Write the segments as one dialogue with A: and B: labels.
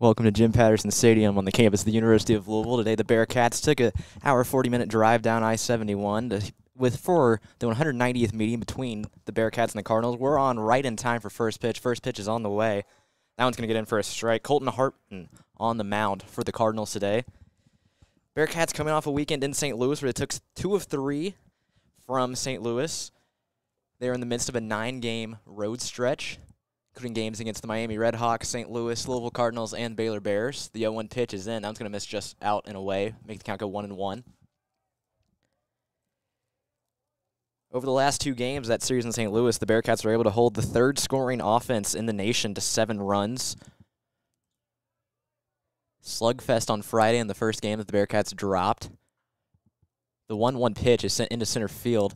A: Welcome to Jim Patterson Stadium on the campus of the University of Louisville. Today, the Bearcats took a hour 40 minute drive down I-71 with for the 190th meeting between the Bearcats and the Cardinals. We're on right in time for first pitch. First pitch is on the way. That one's going to get in for a strike. Colton Hartman on the mound for the Cardinals today. Bearcats coming off a weekend in St. Louis where they took two of three from St. Louis. They're in the midst of a nine game road stretch including games against the Miami Redhawks, St. Louis, Louisville Cardinals, and Baylor Bears. The 0-1 pitch is in. That one's going to miss just out and away, make the count go one and one. Over the last two games, that series in St. Louis, the Bearcats were able to hold the third scoring offense in the nation to seven runs. Slugfest on Friday in the first game that the Bearcats dropped. The 1 1 pitch is sent into center field.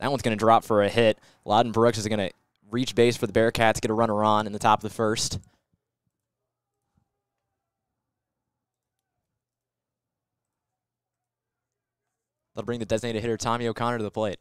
A: That one's going to drop for a hit. Loudon Brooks is going to reach base for the Bearcats, get a runner on in the top of the first. That'll bring the designated hitter Tommy O'Connor to the plate.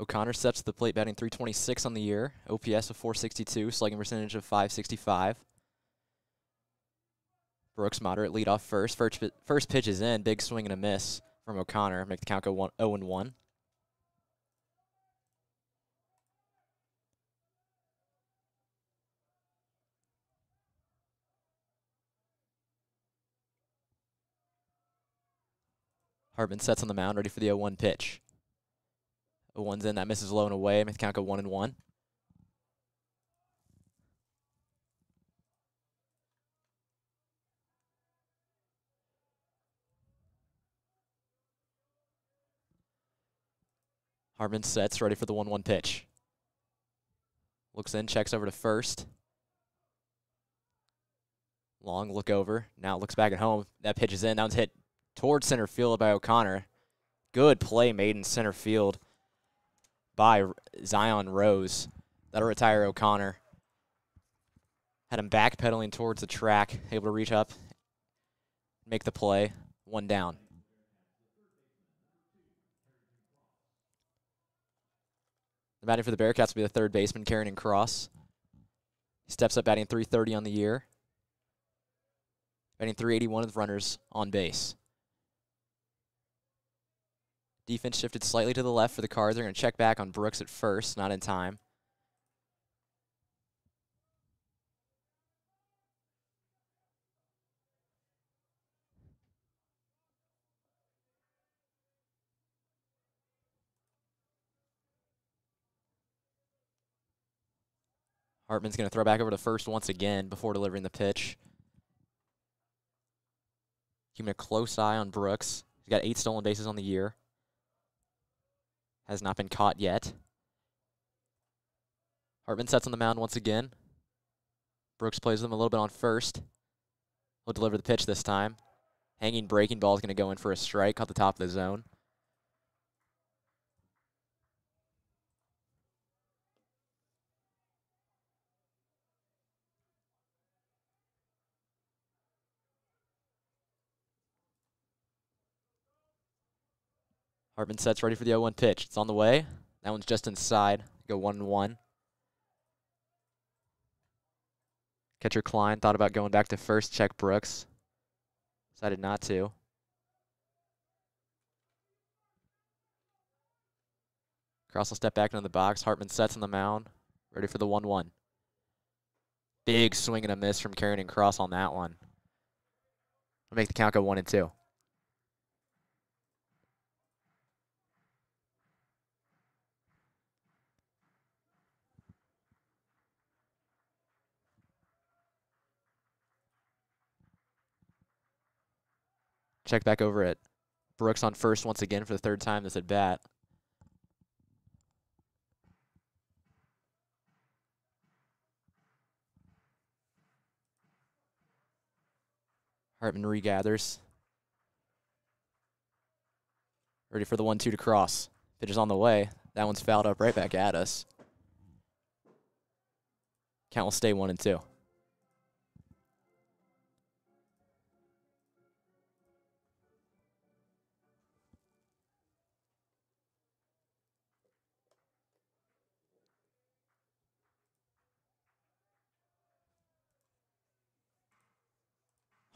A: O'Connor to the plate batting 326 on the year, OPS of 462, slugging percentage of 565. Brooks moderate lead off first. First, first pitch is in, big swing and a miss from O'Connor, make the count go 1 0 and 1. Hartman sets on the mound, ready for the 0 1 pitch. One's in, that misses low and away. Make the count go one and one. Hartman sets, ready for the 1 1 pitch. Looks in, checks over to first. Long look over. Now looks back at home. That pitch is in. That one's hit towards center field by O'Connor. Good play made in center field by Zion Rose. That'll retire O'Connor. Had him backpedaling towards the track, able to reach up, make the play. One down. The batting for the Bearcats will be the third baseman, Carrington Cross. He steps up batting 330 on the year. Batting 381 with runners on base. Defense shifted slightly to the left for the Cards. They're going to check back on Brooks at first, not in time. Hartman's going to throw back over to first once again before delivering the pitch. Keeping a close eye on Brooks. He's got eight stolen bases on the year has not been caught yet. Hartman sets on the mound once again. Brooks plays them a little bit on first. He'll deliver the pitch this time. Hanging breaking ball is going to go in for a strike, at the top of the zone. Hartman sets ready for the 0-1 pitch. It's on the way. That one's just inside. Go one and one. Catcher Klein thought about going back to first. Check Brooks. Decided not to. Cross will step back into the box. Hartman sets on the mound. Ready for the 1-1. Big swing and a miss from Carrington Cross on that one. Make the count go one and two. Check back over at Brooks on first once again for the third time this at bat. Hartman regathers. Ready for the one two to cross. Pitch is on the way. That one's fouled up right back at us. Count will stay one and two.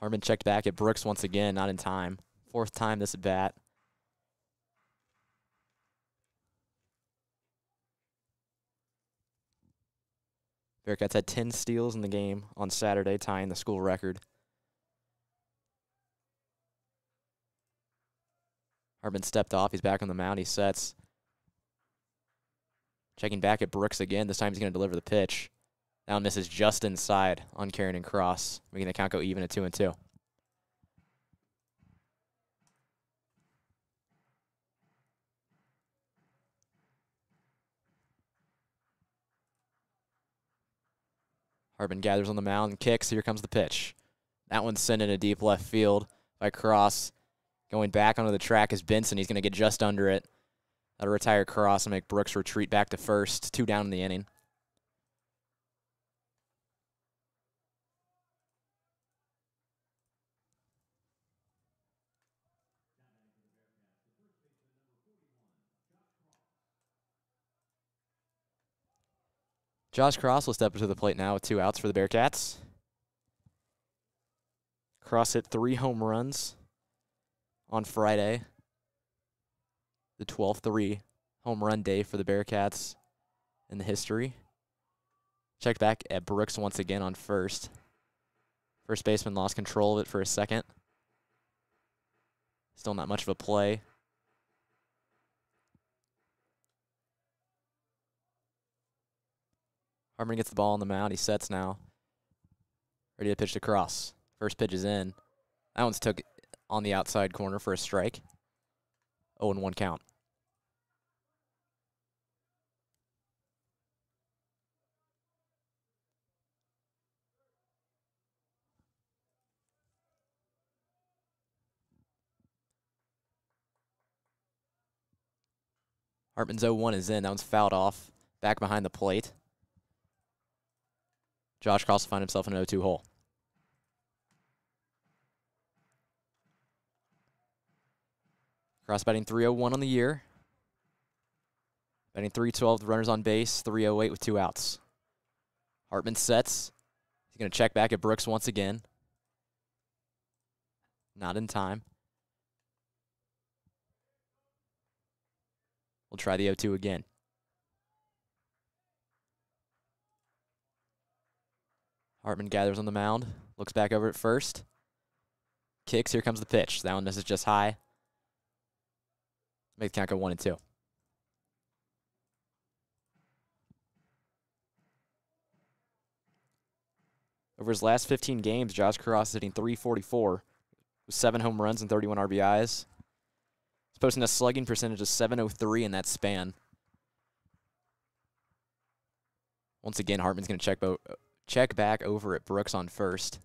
A: Hartman checked back at Brooks once again, not in time. Fourth time this at bat. Bearcats had 10 steals in the game on Saturday, tying the school record. Hartman stepped off. He's back on the mound. He sets. Checking back at Brooks again. This time he's going to deliver the pitch. Now misses just inside on Carrington Cross, making the count go even at two and two. Hartman gathers on the mound and kicks. Here comes the pitch. That one's sent in a deep left field by Cross. Going back onto the track is Benson. He's going to get just under it. That'll retire Cross and make Brooks retreat back to first. Two down in the inning. Josh Cross will step up to the plate now with two outs for the Bearcats. Cross hit three home runs on Friday, the 12th three home run day for the Bearcats in the history. Check back at Brooks once again on first. First baseman lost control of it for a second. Still not much of a play. Hartman gets the ball on the mound. He sets now. Ready to pitch to cross. First pitch is in. That one's took on the outside corner for a strike. 0 and 1 count. Hartman's 0 1 is in. That one's fouled off. Back behind the plate. Josh Cross will find himself in an 0-2 hole. Cross batting 301 on the year. Batting 312 with runners on base, 308 with two outs. Hartman sets. He's going to check back at Brooks once again. Not in time. We'll try the 0-2 again. Hartman gathers on the mound, looks back over at first. Kicks, here comes the pitch. That one misses just high. Make the count go one and two. Over his last 15 games, Josh Cross is hitting 344 with seven home runs and 31 RBIs. He's posting a slugging percentage of 703 in that span. Once again, Hartman's going to check check back over at Brooks on first.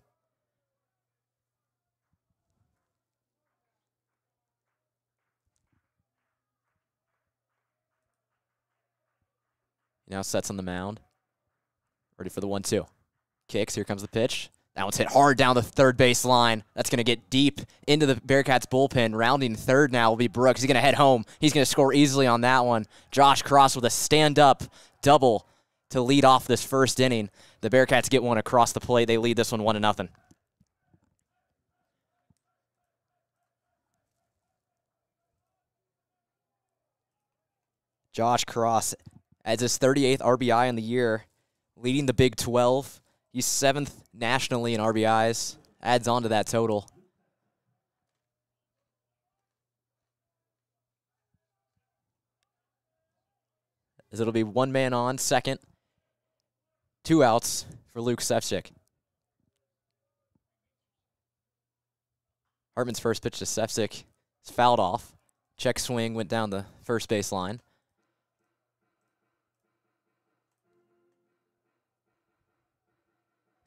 A: Now sets on the mound. Ready for the one two. Kicks. Here comes the pitch. That one's hit hard down the third base line. That's going to get deep into the Bearcats bullpen. Rounding third now will be Brooks. He's going to head home. He's going to score easily on that one. Josh Cross with a stand up double to lead off this first inning. The Bearcats get one across the plate. They lead this one one to nothing. Josh Cross adds his 38th RBI in the year, leading the Big 12. He's seventh nationally in RBIs. Adds on to that total. As it'll be one man on, second. Two outs for Luke Sefcik. Hartman's first pitch to Sefcik is fouled off. Check swing went down the first base line.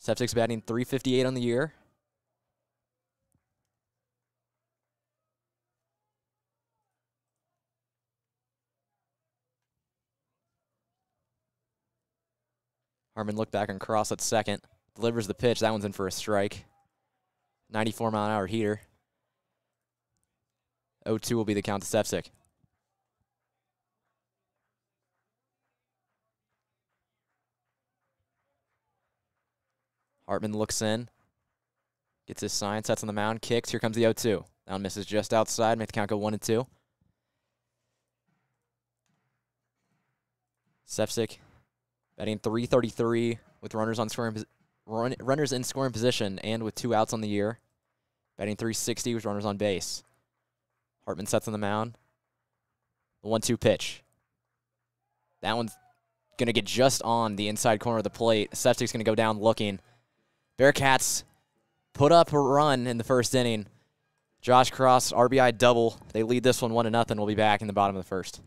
A: Sefcik's batting 358 on the year. Hartman looked back and cross at second. Delivers the pitch. That one's in for a strike. 94 mile an hour heater. 0 2 will be the count to Sefcik. Hartman looks in. Gets his sign, sets on the mound, kicks. Here comes the 0 2. Down misses just outside. Make the count go 1 and 2. Sefcik batting 333 with runners on scoring run, runners in scoring position and with two outs on the year. Batting 360 with runners on base. Hartman sets on the mound. The 1 2 pitch. That one's going to get just on the inside corner of the plate. Sefcik's going to go down looking. Bearcats put up a run in the first inning. Josh Cross, RBI double. They lead this one 1 to nothing. We'll be back in the bottom of the first.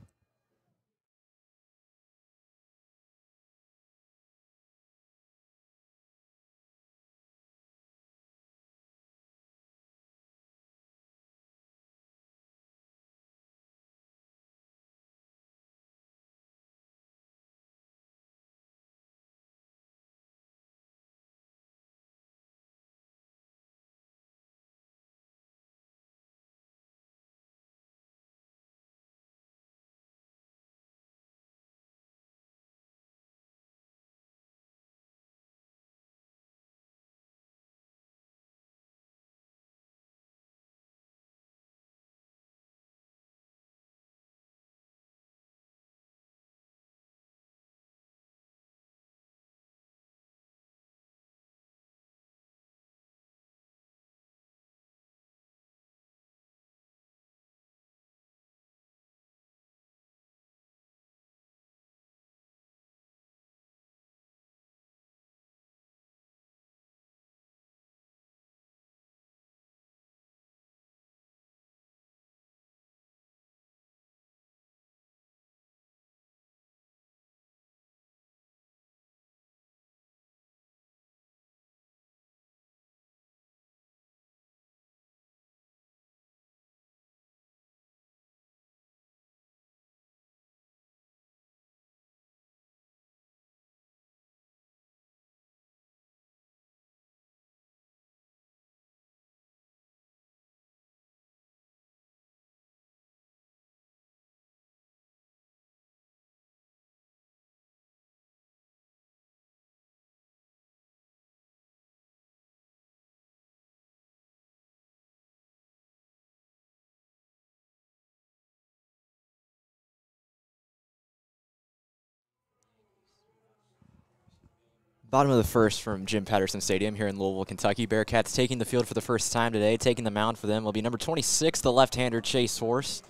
A: Bottom of the first from Jim Patterson Stadium here in Louisville, Kentucky. Bearcats taking the field for the first time today. Taking the mound for them will be number 26, the left-hander Chase Horse.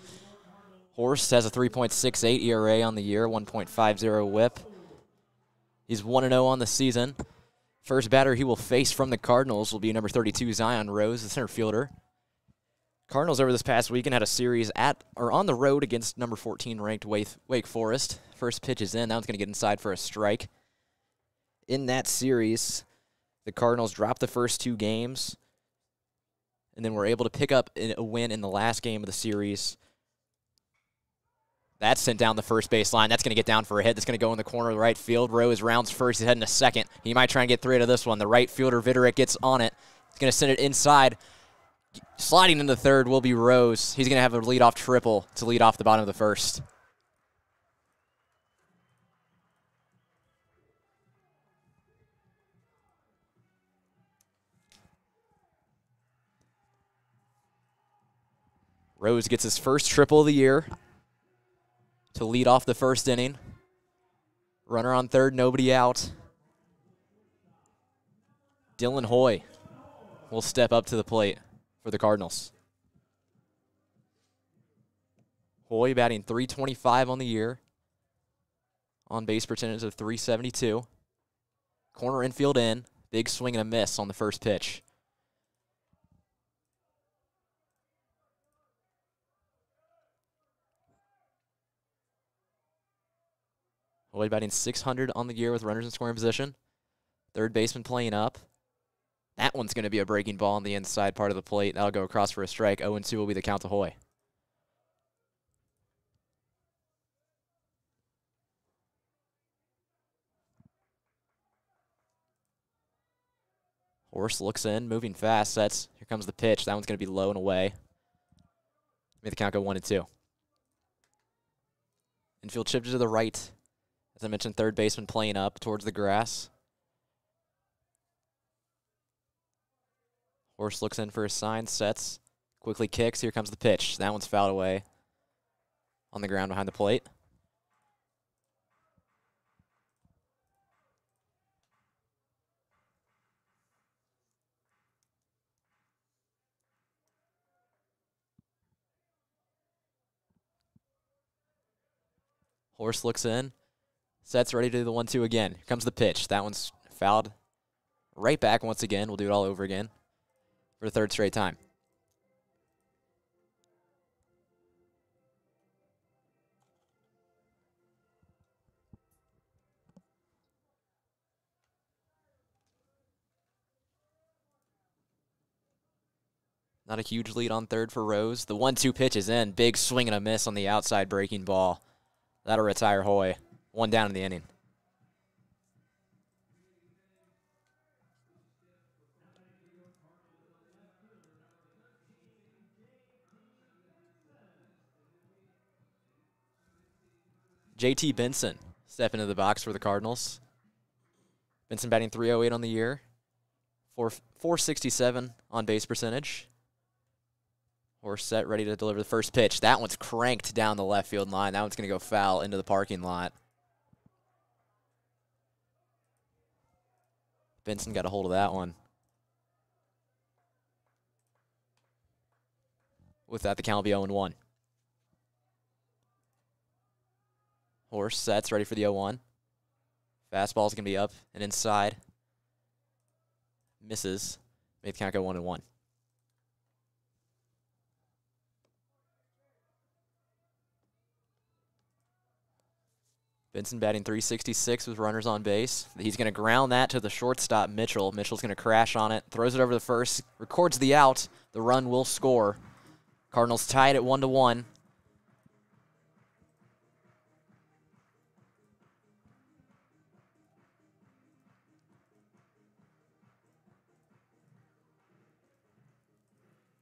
A: Horse has a 3.68 ERA on the year, 1.50 whip. He's 1-0 on the season. First batter he will face from the Cardinals will be number 32, Zion Rose, the center fielder. Cardinals over this past weekend had a series at or on the road against number 14 ranked Wake Forest. First pitch is in. That one's going to get inside for a strike in that series, the Cardinals dropped the first two games and then were able to pick up a win in the last game of the series. That's sent down the first base line. That's going to get down for a hit. That's going to go in the corner of the right field. Rose rounds first. He's heading to second. He might try and get three out of this one. The right fielder, Viderick, gets on it. He's going to send it inside. Sliding into third will be Rose. He's going to have a leadoff triple to lead off the bottom of the first. Rose gets his first triple of the year to lead off the first inning. Runner on third, nobody out. Dylan Hoy will step up to the plate for the Cardinals. Hoy batting 325 on the year. On base percentage of 372. Corner infield in. Big swing and a miss on the first pitch. Lloyd batting 600 on the year with runners in scoring position. Third baseman playing up. That one's going to be a breaking ball on the inside part of the plate. That'll go across for a strike. 0 2 will be the count to Hoy. Horse looks in, moving fast. Sets. Here comes the pitch. That one's going to be low and away. Make the count go 1 and 2. Infield shifted to the right. As I mentioned, third baseman playing up towards the grass. Horse looks in for a sign, sets, quickly kicks. Here comes the pitch. That one's fouled away on the ground behind the plate. Horse looks in, sets ready to do the one two again. Here comes the pitch. That one's fouled right back once again. We'll do it all over again for the third straight time. Not a huge lead on third for Rose. The one two pitch is in. Big swing and a miss on the outside breaking ball. That'll retire Hoy. One down in the inning. JT Benson step into the box for the Cardinals. Benson batting 308 on the year, 4 467 on base percentage. We're set, ready to deliver the first pitch. That one's cranked down the left field line. That one's going to go foul into the parking lot. Benson got a hold of that one. With that, the count will be 0 1. Horse sets, ready for the 0 1. Fastball's going to be up and inside. Misses. Made the count go 1 1. Benson batting 366 with runners on base. He's going to ground that to the shortstop, Mitchell. Mitchell's going to crash on it, throws it over the first, records the out. The run will score. Cardinals tied at 1 to 1.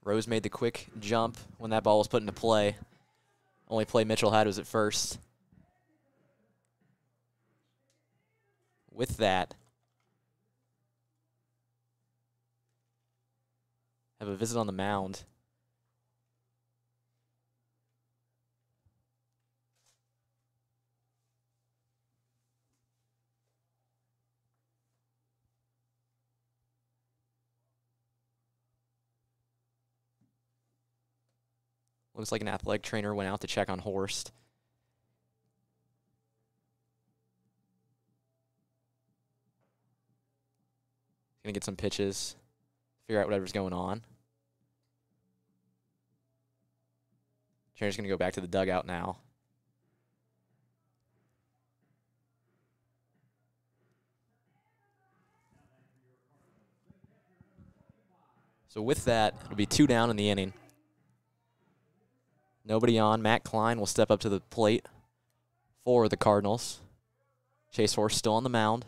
A: Rose made the quick jump when that ball was put into play. Only play Mitchell had was at first. With that, have a visit on the mound. Looks like an athletic trainer went out to check on Horst. Gonna get some pitches, figure out whatever's going on. Trainer's gonna go back to the dugout now. So with that, it'll be two down in the inning. Nobody on. Matt Klein will step up to the plate for the Cardinals. Chase Horse still on the mound.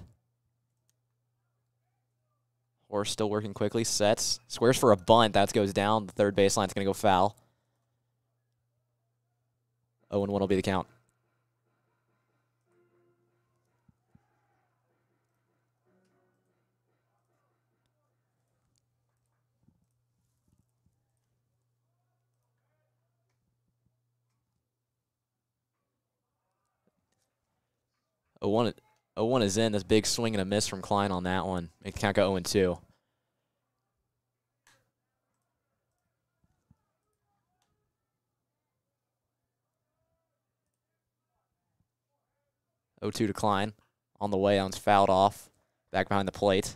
A: Horse still working quickly. Sets. Squares for a bunt. That goes down. The third baseline is going to go foul. 0 1 will be the count. A one 0-1 is in. This big swing and a miss from Klein on that one. It can't go 0-2. O two to Klein. On the way, one's fouled off. Back behind the plate.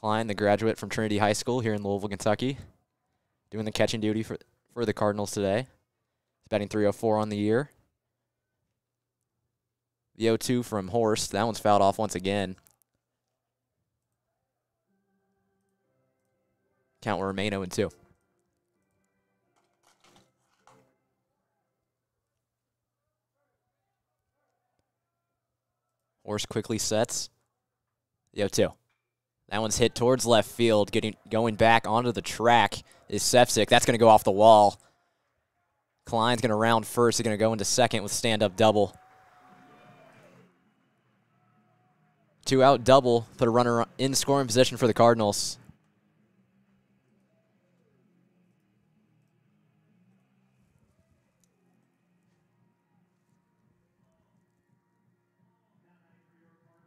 A: Klein, the graduate from Trinity High School here in Louisville, Kentucky, doing the catching duty for for the Cardinals today. He's batting 304 on the year. The 0 2 from Horst. That one's fouled off once again. Count will remain 0 2. Horst quickly sets. The 0 2. That one's hit towards left field, getting going back onto the track is Sefcik. That's going to go off the wall. Klein's going to round first. He's going to go into second with stand-up double. Two out double, put a runner in scoring position for the Cardinals.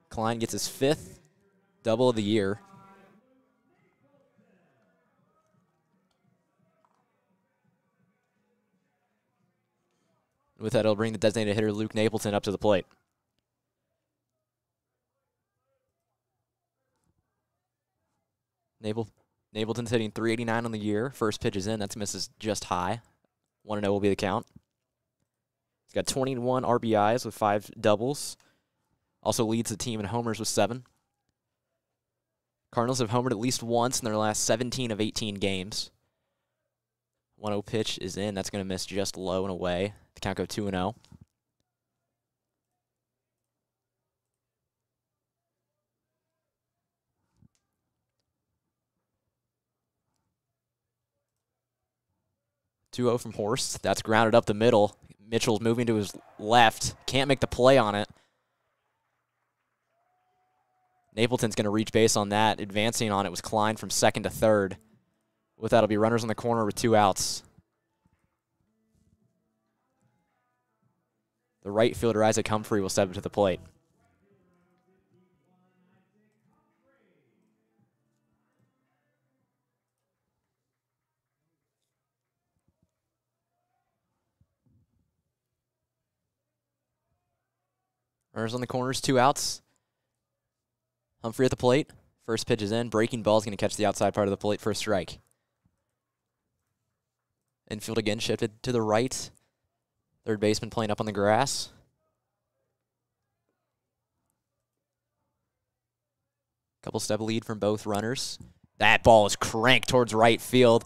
A: Klein gets his fifth double of the year. With that, it'll bring the designated hitter Luke Napleton up to the plate. Naple, Napleton's hitting 389 on the year. First pitch is in. That's misses just high. 1 0 will be the count. He's got 21 RBIs with five doubles. Also leads the team in homers with seven. Cardinals have homered at least once in their last 17 of 18 games. 1 0 pitch is in. That's going to miss just low and away. The count go 2 0. Two zero oh from Horst. That's grounded up the middle. Mitchell's moving to his left. Can't make the play on it. Napleton's going to reach base on that. Advancing on it was Klein from second to third. With that, it'll be runners on the corner with two outs. The right fielder, Isaac Humphrey, will step up to the plate. Runners on the corners, two outs. Humphrey at the plate. First pitch is in. Breaking ball is going to catch the outside part of the plate for a strike. Infield again shifted to the right. Third baseman playing up on the grass. Couple step lead from both runners. That ball is cranked towards right field.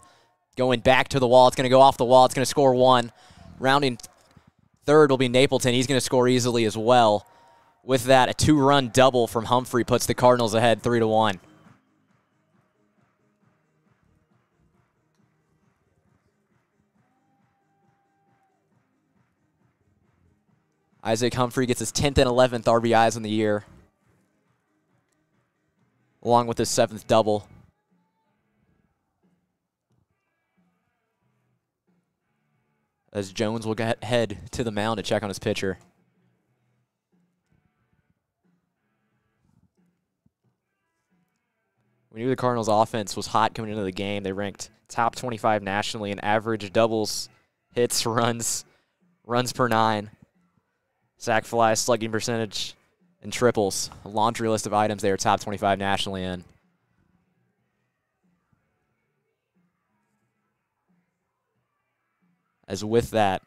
A: Going back to the wall. It's going to go off the wall. It's going to score one. Rounding third will be Napleton. He's going to score easily as well. With that, a two-run double from Humphrey puts the Cardinals ahead 3 to one. Isaac Humphrey gets his 10th and 11th RBIs in the year, along with his seventh double. As Jones will get head to the mound to check on his pitcher. We knew the Cardinals' offense was hot coming into the game. They ranked top 25 nationally in average doubles, hits, runs, runs per nine, sac fly, slugging percentage, and triples. A laundry list of items they are top 25 nationally in. As with that,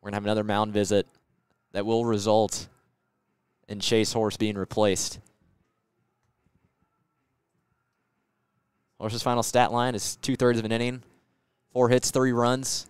A: we're going to have another mound visit that will result and Chase Horse being replaced. Horse's final stat line is two thirds of an inning, four hits, three runs.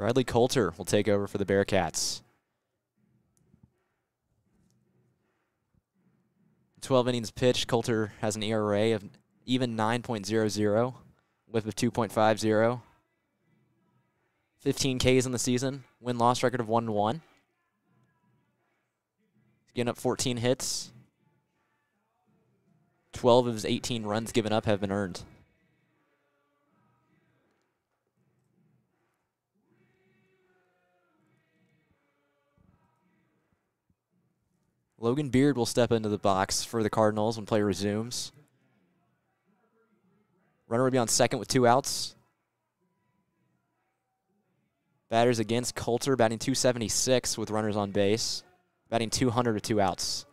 A: Bradley Coulter will take over for the Bearcats. 12 innings pitched, Coulter has an ERA of even 9.00, whip of 2.50. 15 Ks in the season, win loss record of 1 1. He's getting up 14 hits. 12 of his 18 runs given up have been earned. Logan Beard will step into the box for the Cardinals when play resumes. Runner will be on second with two outs. Batters against Coulter, batting 276 with runners on base, batting 200 with two outs.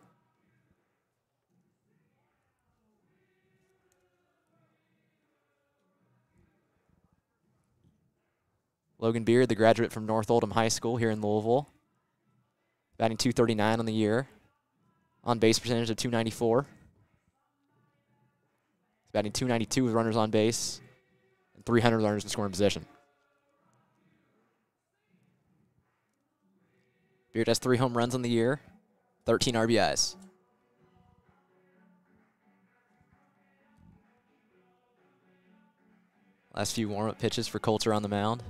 A: Logan Beard, the graduate from North Oldham High School here in Louisville, batting 239 on the year. On base percentage of 294. He's batting 292 with runners on base and 300 runners in scoring position. Beard has three home runs on the year, 13 RBIs. Last few warm up pitches for Coulter on the mound.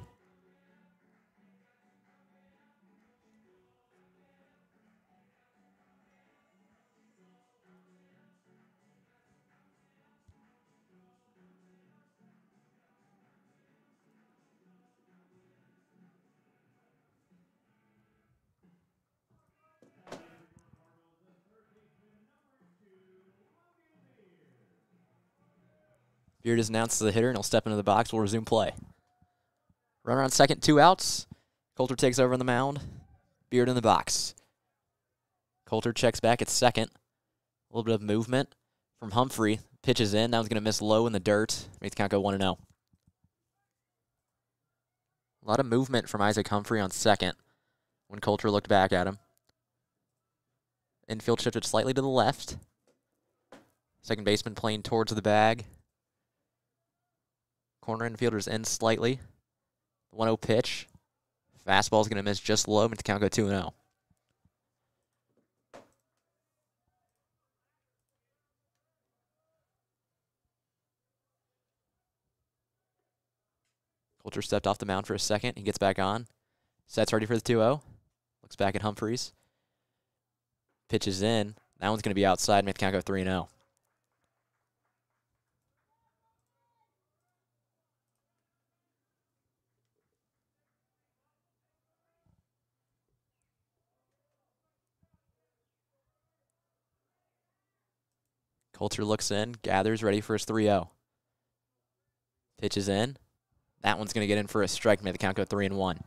A: Beard is announced as the hitter, and he'll step into the box. We'll resume play. Runner on second, two outs. Coulter takes over on the mound. Beard in the box. Coulter checks back at second. A little bit of movement from Humphrey. Pitches in. That one's going to miss low in the dirt. Makes count go 1 0. A lot of movement from Isaac Humphrey on second when Coulter looked back at him. Infield shifted slightly to the left. Second baseman playing towards the bag. Corner infielders in slightly. 1 0 pitch. Fastball is going to miss just low, make the count go 2 0. Coulter stepped off the mound for a second. He gets back on. Sets ready for the 2 0. Looks back at Humphreys. Pitches in. That one's going to be outside, make the count go 3 0. Coulter looks in, gathers, ready for his 3 0. Pitches in. That one's going to get in for a strike, make the count go 3 and 1.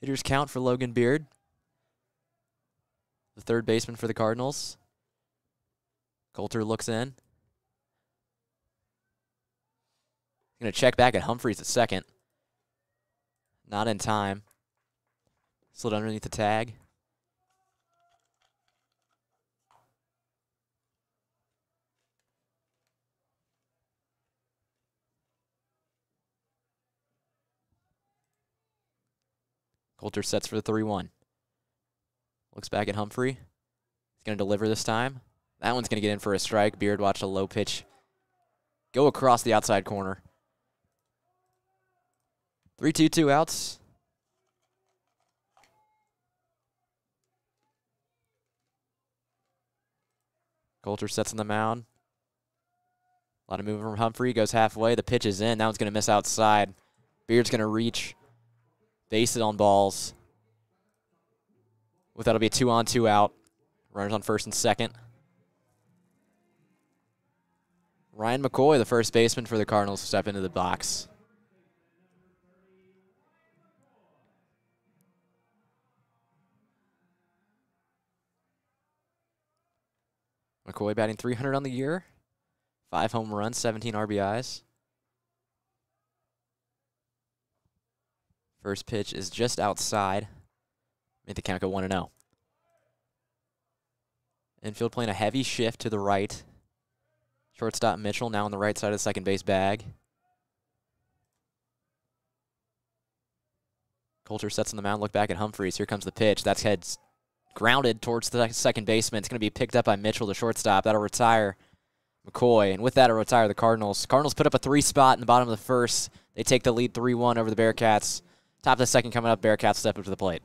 A: Hitters count for Logan Beard, the third baseman for the Cardinals. Coulter looks in. Going to check back at Humphreys at second. Not in time. Slid underneath the tag. Coulter sets for the 3 1. Looks back at Humphrey. He's going to deliver this time. That one's going to get in for a strike. Beard watched a low pitch go across the outside corner. 3 2 2 outs. Coulter sets on the mound. A lot of movement from Humphrey. Goes halfway. The pitch is in. That one's going to miss outside. Beard's going to reach. Base it on balls. With that, it'll be a two on, two out. Runners on first and second. Ryan McCoy, the first baseman for the Cardinals, step into the box. McCoy batting 300 on the year, five home runs, 17 RBIs. First pitch is just outside. Made the count go 1 0. Infield playing a heavy shift to the right. Shortstop Mitchell now on the right side of the second base bag. Coulter sets on the mound, look back at Humphreys. Here comes the pitch. That's heads grounded towards the second baseman. It's going to be picked up by Mitchell, the shortstop. That'll retire McCoy. And with that, it'll retire the Cardinals. Cardinals put up a three spot in the bottom of the first. They take the lead 3 1 over the Bearcats. Top of the second coming up. Bearcats step up to the plate.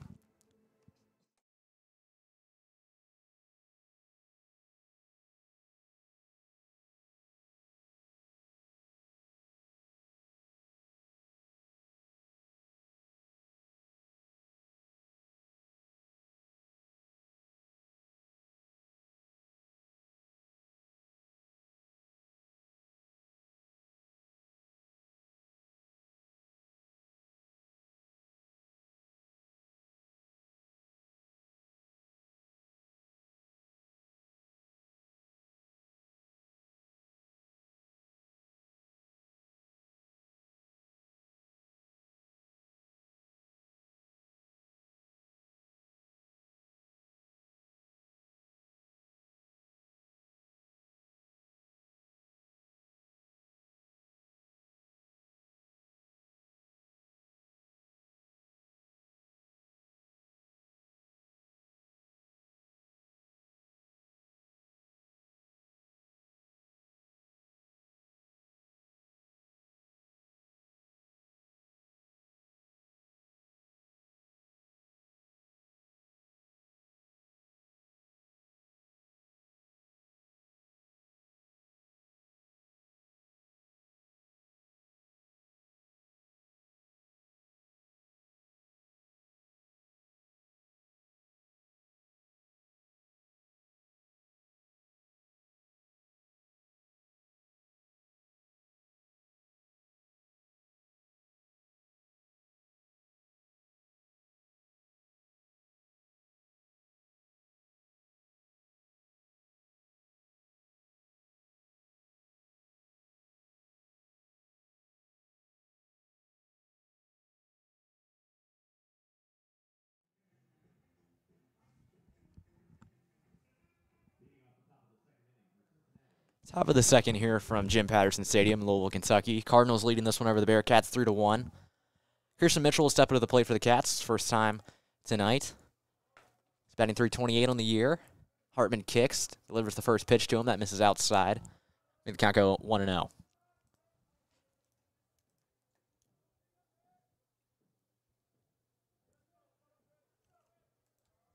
A: Top of the second here from Jim Patterson Stadium, Louisville, Kentucky. Cardinals leading this one over the Bearcats three to one. Christian Mitchell will step into the plate for the Cats, first time tonight. He's batting 328 on the year. Hartman kicks, delivers the first pitch to him. That misses outside. Make the count go 1 0.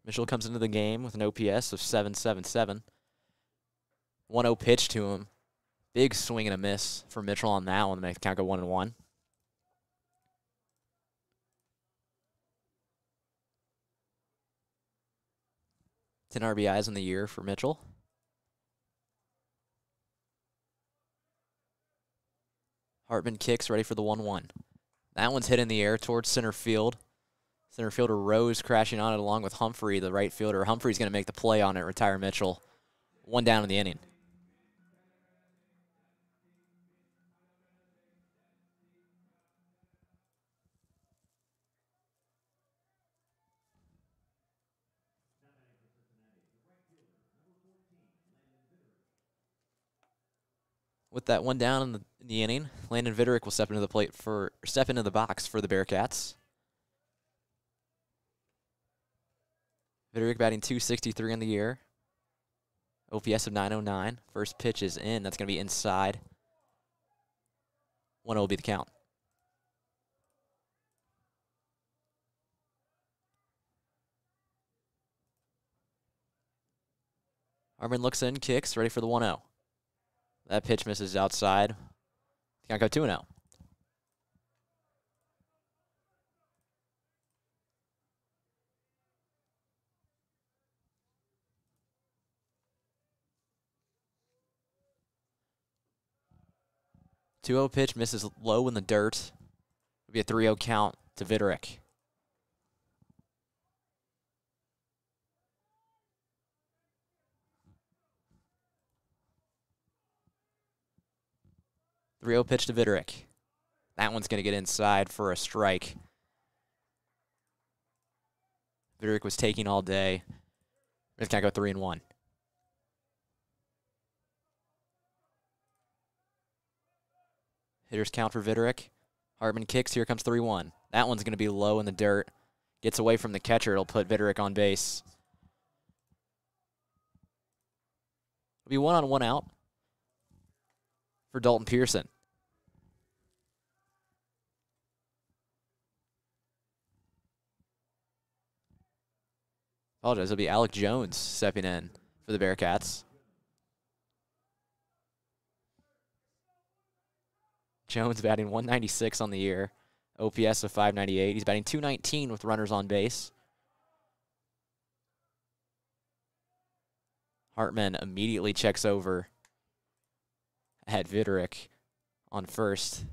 A: Mitchell comes into the game with an OPS of 777. 1 0 pitch to him. Big swing and a miss for Mitchell on that one to make the count go 1 and 1. Ten RBIs in the year for Mitchell. Hartman kicks, ready for the 1 1. That one's hit in the air towards center field. Center fielder Rose crashing on it along with Humphrey, the right fielder. Humphrey's going to make the play on it, retire Mitchell. One down in the inning. With that one down in the, in the inning, Landon Viderick will step into the plate for step into the box for the Bearcats. Viderick batting 263 on the year. OPS of 909. First pitch is in. That's going to be inside. 1 will be the count. Hartman looks in, kicks, ready for the 1 0. That pitch misses outside. Can't go 2 0. 2 0 pitch misses low in the dirt. It'll be a 3 0 count to Viderick. Three zero pitch to Viderick. That one's going to get inside for a strike. Viderick was taking all day. It's going to go three and one. Hitters count for Viderick. Hartman kicks. Here comes 3 1. That one's going to be low in the dirt. Gets away from the catcher. It'll put Viderick on base. It'll be one on one out for Dalton Pearson. Apologize. It'll be Alec Jones stepping in for the Bearcats. Jones batting 196 on the year, OPS of 598. He's batting 219 with runners on base. Hartman immediately checks over at Viderick on first.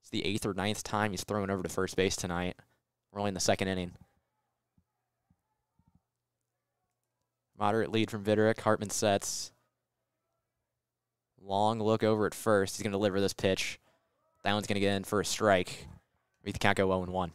A: It's the eighth or ninth time he's thrown over to first base tonight. We're only in the second inning. Moderate lead from Viderick. Hartman sets. Long look over at first. He's going to deliver this pitch. That one's going to get in for a strike. Make the count go 0 1.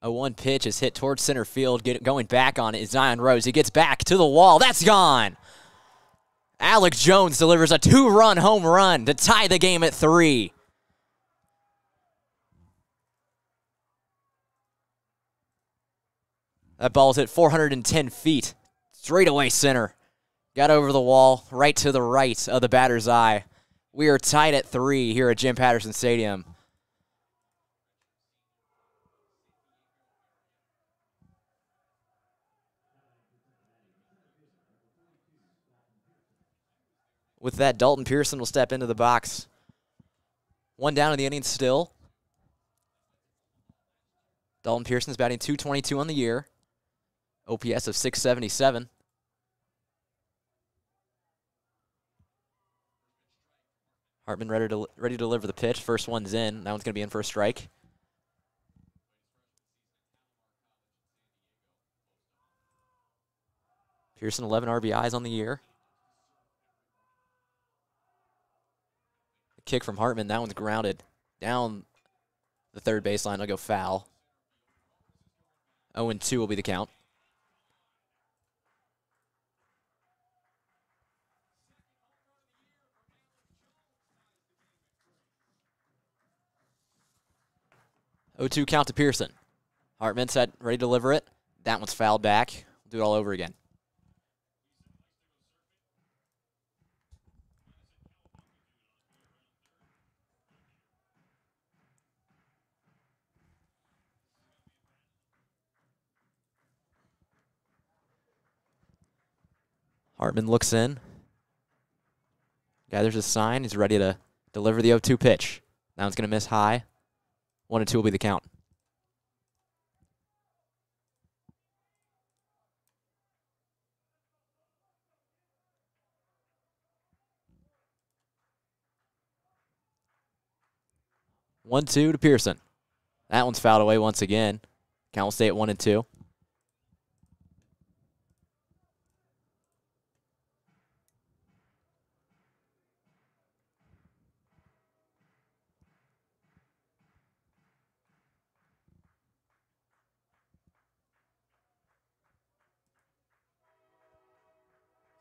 A: A one pitch is hit towards center field. Get, going back on it is Zion Rose. He gets back to the wall. That's gone. Alec Jones delivers a two run home run to tie the game at three. That ball's hit 410 feet. Straight away center. Got over the wall, right to the right of the batter's eye. We are tied at three here at Jim Patterson Stadium. With that, Dalton Pearson will step into the box. One down in the inning still. Dalton Pearson's batting 222 on the year. OPS of 677. Hartman ready to ready to deliver the pitch. First one's in. That one's going to be in for a strike. Pearson 11 RBIs on the year. Kick from Hartman. That one's grounded down the third baseline. I'll go foul. 0 2 will be the count. O two count to Pearson. Hartman set, ready to deliver it. That one's fouled back. We'll do it all over again. Hartman looks in. Gathers a sign. He's ready to deliver the 0 2 pitch. Now it's going to miss high. 1 and 2 will be the count. One two to Pearson. That one's fouled away once again. Count will stay at one and two.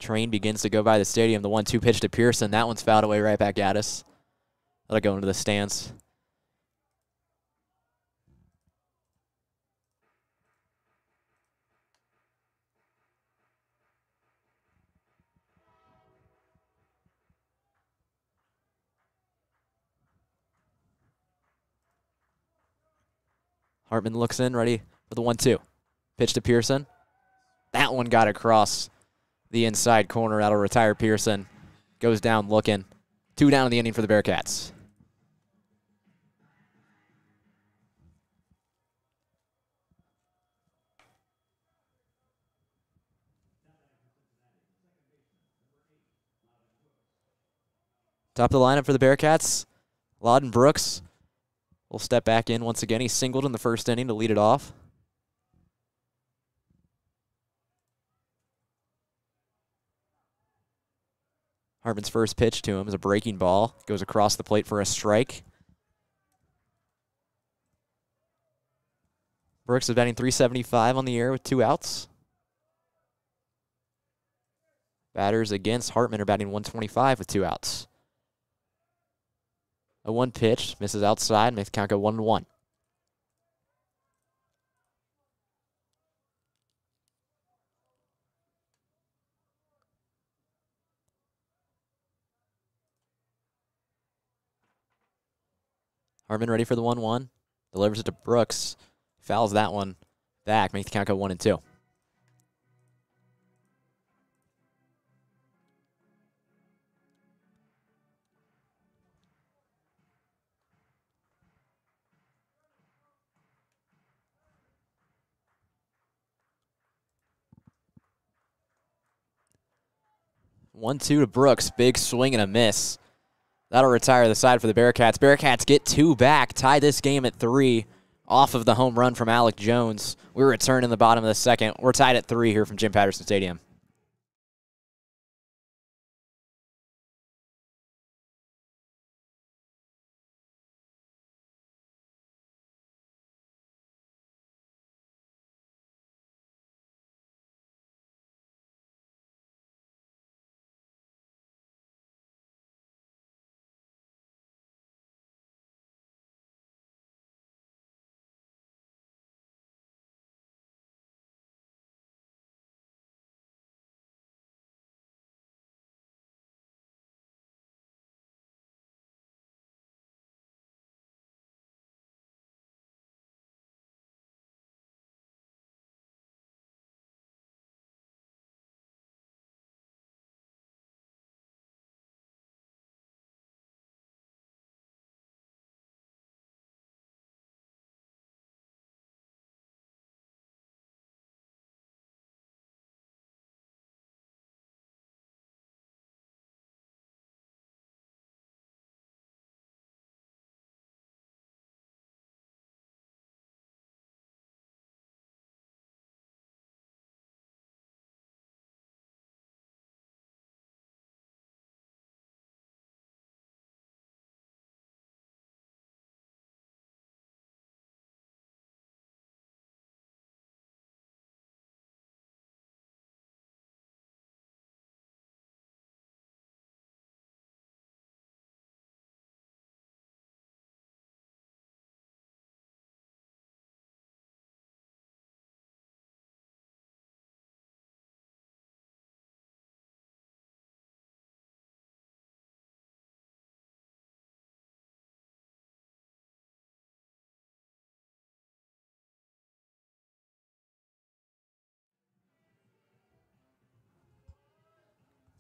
A: Train begins to go by the stadium. The one two pitch to Pearson. That one's fouled away right back at us. That'll go into the stands. Hartman looks in, ready for the one two. Pitch to Pearson. That one got across the inside corner. That'll retire Pearson. Goes down looking. Two down in the inning for the Bearcats. Top of the lineup for the Bearcats. Loudon Brooks will step back in once again. He singled in the first inning to lead it off. Hartman's first pitch to him is a breaking ball. Goes across the plate for a strike. Brooks is batting 375 on the air with two outs. Batters against Hartman are batting 125 with two outs. A one pitch misses outside, makes count go 1 1. Hartman ready for the 1 1. Delivers it to Brooks. Fouls that one back. Makes the count go 1 and 2. One two to Brooks. Big swing and a miss. That'll retire the side for the Bearcats. Bearcats get two back, tie this game at three off of the home run from Alec Jones. We return in the bottom of the second. We're tied at three here from Jim Patterson Stadium.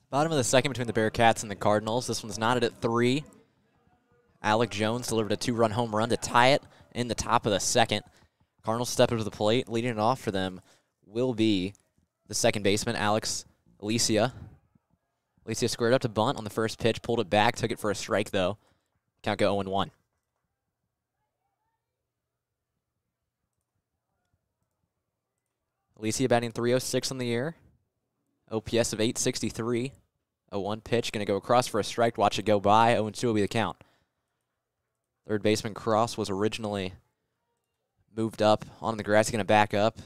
A: Bottom of the second between the Bearcats and the Cardinals. This one's knotted at three. Alec Jones delivered a two-run home run to tie it in the top of the second. Cardinals step up to the plate. Leading it off for them will be the second baseman, Alex Alicia. Alicia squared up to bunt on the first pitch, pulled it back, took it for a strike, though. Count go 0-1. Alicia batting 306 on the year. OPS of 863. A one pitch, going to go across for a strike. Watch it go by. 0 2 will be the count. Third baseman Cross was originally moved up on the grass. He's going to back up.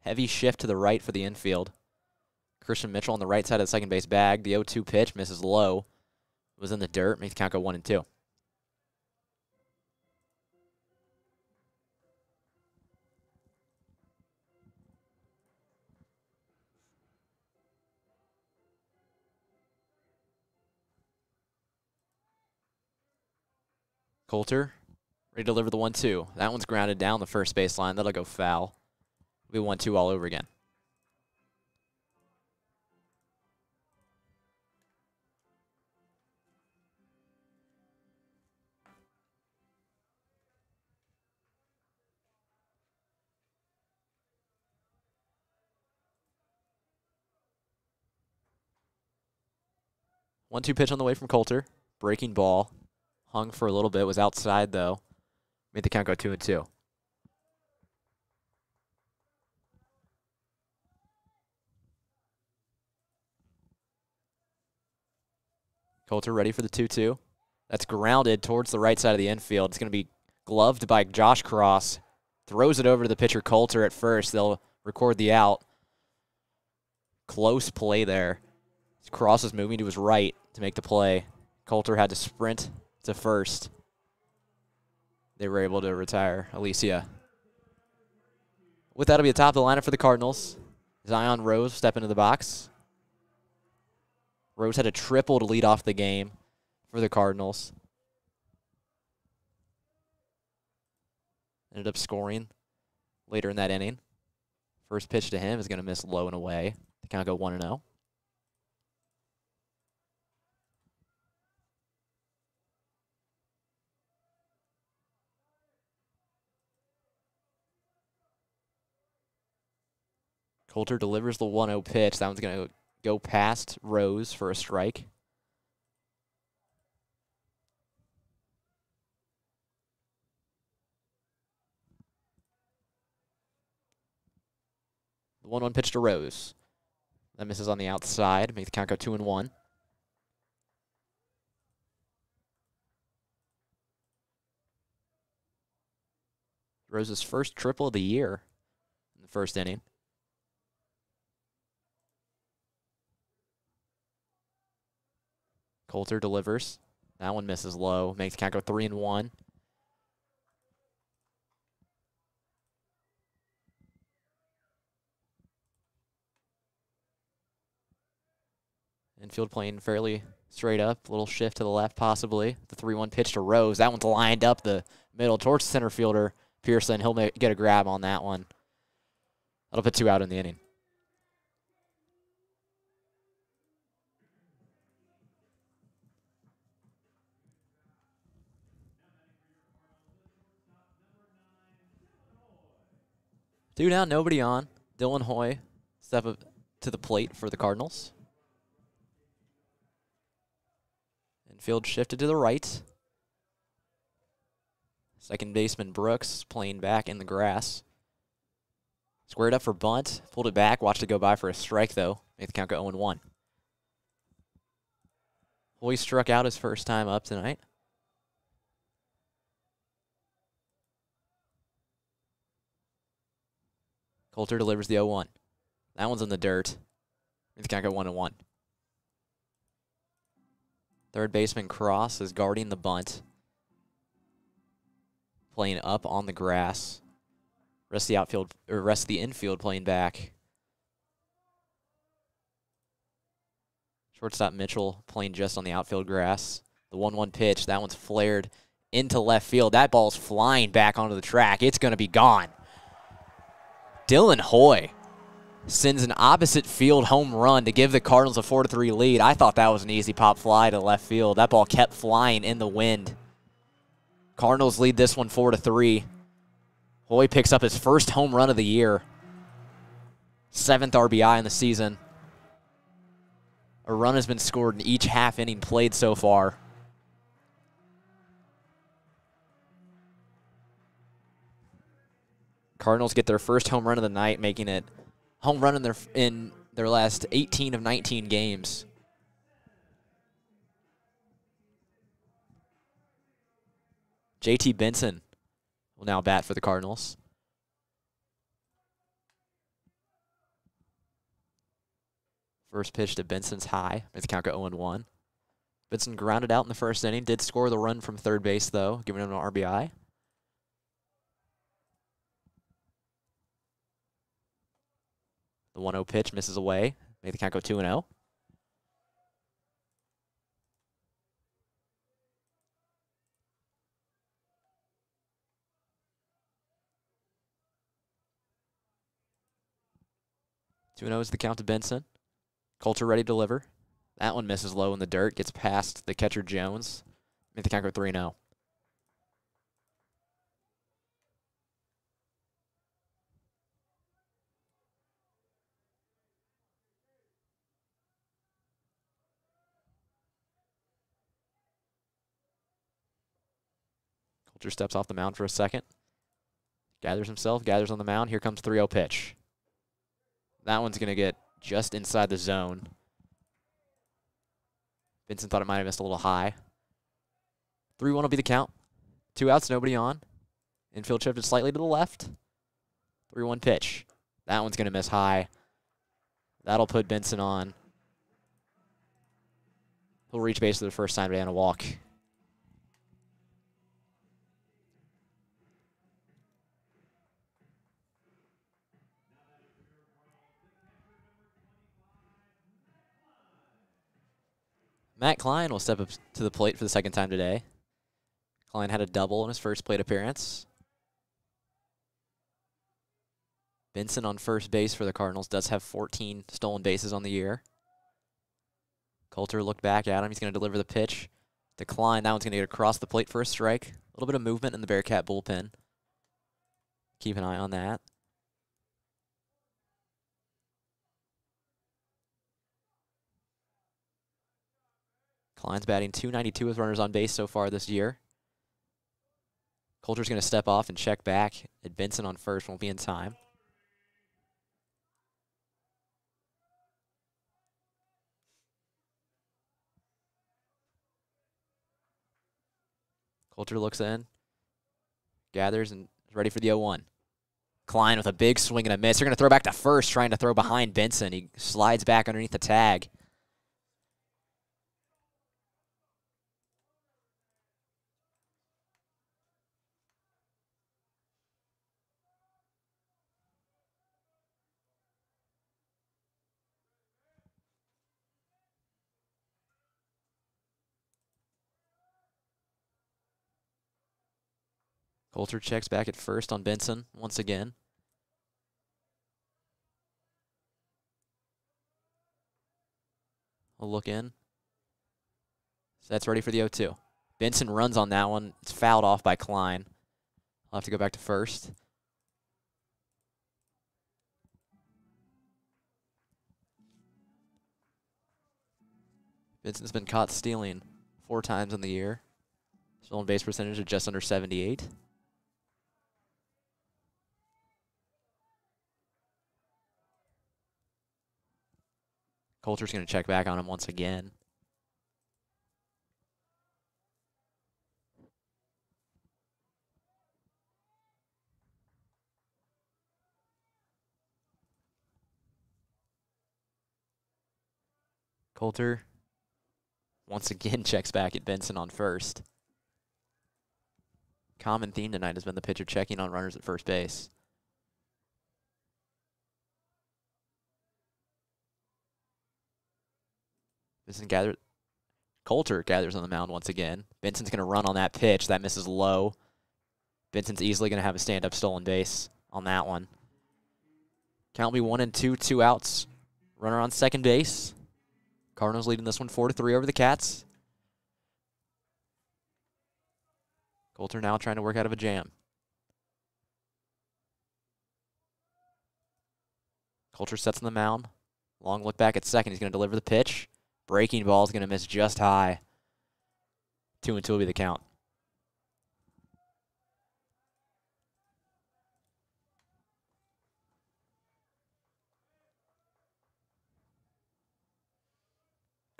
A: Heavy shift to the right for the infield. Christian Mitchell on the right side of the second base bag. The 0 2 pitch misses low. Was in the dirt. Makes the count go 1 and 2. Coulter, ready to deliver the 1 2. That one's grounded down the first baseline. That'll go foul. It'll 1 2 all over again. One two pitch on the way from Coulter. Breaking ball. Hung for a little bit, was outside though. Made the count go two and two. Coulter ready for the 2 2. That's grounded towards the right side of the infield. It's going to be gloved by Josh Cross. Throws it over to the pitcher Coulter at first. They'll record the out. Close play there. Cross is moving to his right to make the play. Coulter had to sprint to first. They were able to retire Alicia. With that, will be the top of the lineup for the Cardinals. Zion Rose step into the box. Rose had a triple to lead off the game for the Cardinals. Ended up scoring later in that inning. First pitch to him is going to miss low and away to kind of go 1 0. Coulter delivers the 1 0 pitch. That one's going to go past Rose for a strike. The 1 1 pitch to Rose. That misses on the outside. Make the count go 2 and 1. Rose's first triple of the year in the first inning. Coulter delivers. That one misses low. Makes count go three and one. Infield playing fairly straight up. Little shift to the left, possibly. The 3 1 pitch to Rose. That one's lined up the middle towards center fielder Pearson. He'll get a grab on that one. That'll put two out in the inning. Two down, nobody on. Dylan Hoy step up to the plate for the Cardinals. Infield shifted to the right. Second baseman Brooks playing back in the grass. Squared up for bunt, pulled it back, watched it go by for a strike though. Made the count go 0 1. Hoy struck out his first time up tonight. Coulter delivers the 0-1. That one's in the dirt. It's going to go 1-1. Third baseman Cross is guarding the bunt. Playing up on the grass. Rest of the outfield or rest of the infield playing back. Shortstop Mitchell playing just on the outfield grass. The 1-1 pitch, that one's flared into left field. That ball's flying back onto the track. It's going to be gone. Dylan Hoy sends an opposite field home run to give the Cardinals a 4 3 lead. I thought that was an easy pop fly to left field. That ball kept flying in the wind. Cardinals lead this one 4 3. Hoy picks up his first home run of the year, seventh RBI in the season. A run has been scored in each half inning played so far. Cardinals get their first home run of the night, making it home run in their in their last 18 of 19 games. JT Benson will now bat for the Cardinals. First pitch to Benson's high. It's count go 0 1. Benson grounded out in the first inning. Did score the run from third base, though, giving him an RBI. The 1 0 pitch misses away. Make the count go 2 0. Two zero oh is the count to Benson. Coulter ready to deliver. That one misses low in the dirt. Gets past the catcher Jones. Make the count go three zero. Coulter steps off the mound for a second. Gathers himself, gathers on the mound. Here comes 3 0 pitch. That one's going to get just inside the zone. Benson thought it might have missed a little high. 3 1 will be the count. Two outs, nobody on. Infield shifted slightly to the left. 3 1 pitch. That one's going to miss high. That'll put Benson on. He'll reach base for the first time today on a walk. Matt Klein will step up to the plate for the second time today. Klein had a double in his first plate appearance. Benson on first base for the Cardinals does have 14 stolen bases on the year. Coulter looked back at him. He's going to deliver the pitch. Decline. That one's going to get across the plate for a strike. A little bit of movement in the Bearcat bullpen. Keep an eye on that. Klein's batting 292 with runners on base so far this year. Coulter's going to step off and check back. At Benson on first won't be in time. Coulter looks in, gathers, and is ready for the 0 1. Klein with a big swing and a miss. They're going to throw back to first, trying to throw behind Benson. He slides back underneath the tag. Coulter checks back at first on Benson once again. A look in. So that's ready for the 0 2. Benson runs on that one. It's fouled off by Klein. I'll have to go back to first. Benson's been caught stealing four times in the year. Stolen base percentage of just under 78. Coulter's going to check back on him once again. Coulter once again checks back at Benson on first. Common theme tonight has been the pitcher checking on runners at first base. Benson gathers. Coulter gathers on the mound once again. Benson's going to run on that pitch. That misses low. Benson's easily going to have a stand-up stolen base on that one. Count will be one and two, two outs. Runner on second base. Cardinals leading this one four to three over the Cats. Coulter now trying to work out of a jam. Coulter sets on the mound. Long look back at second. He's going to deliver the pitch. Breaking ball is going to miss just high. Two and two will be the count.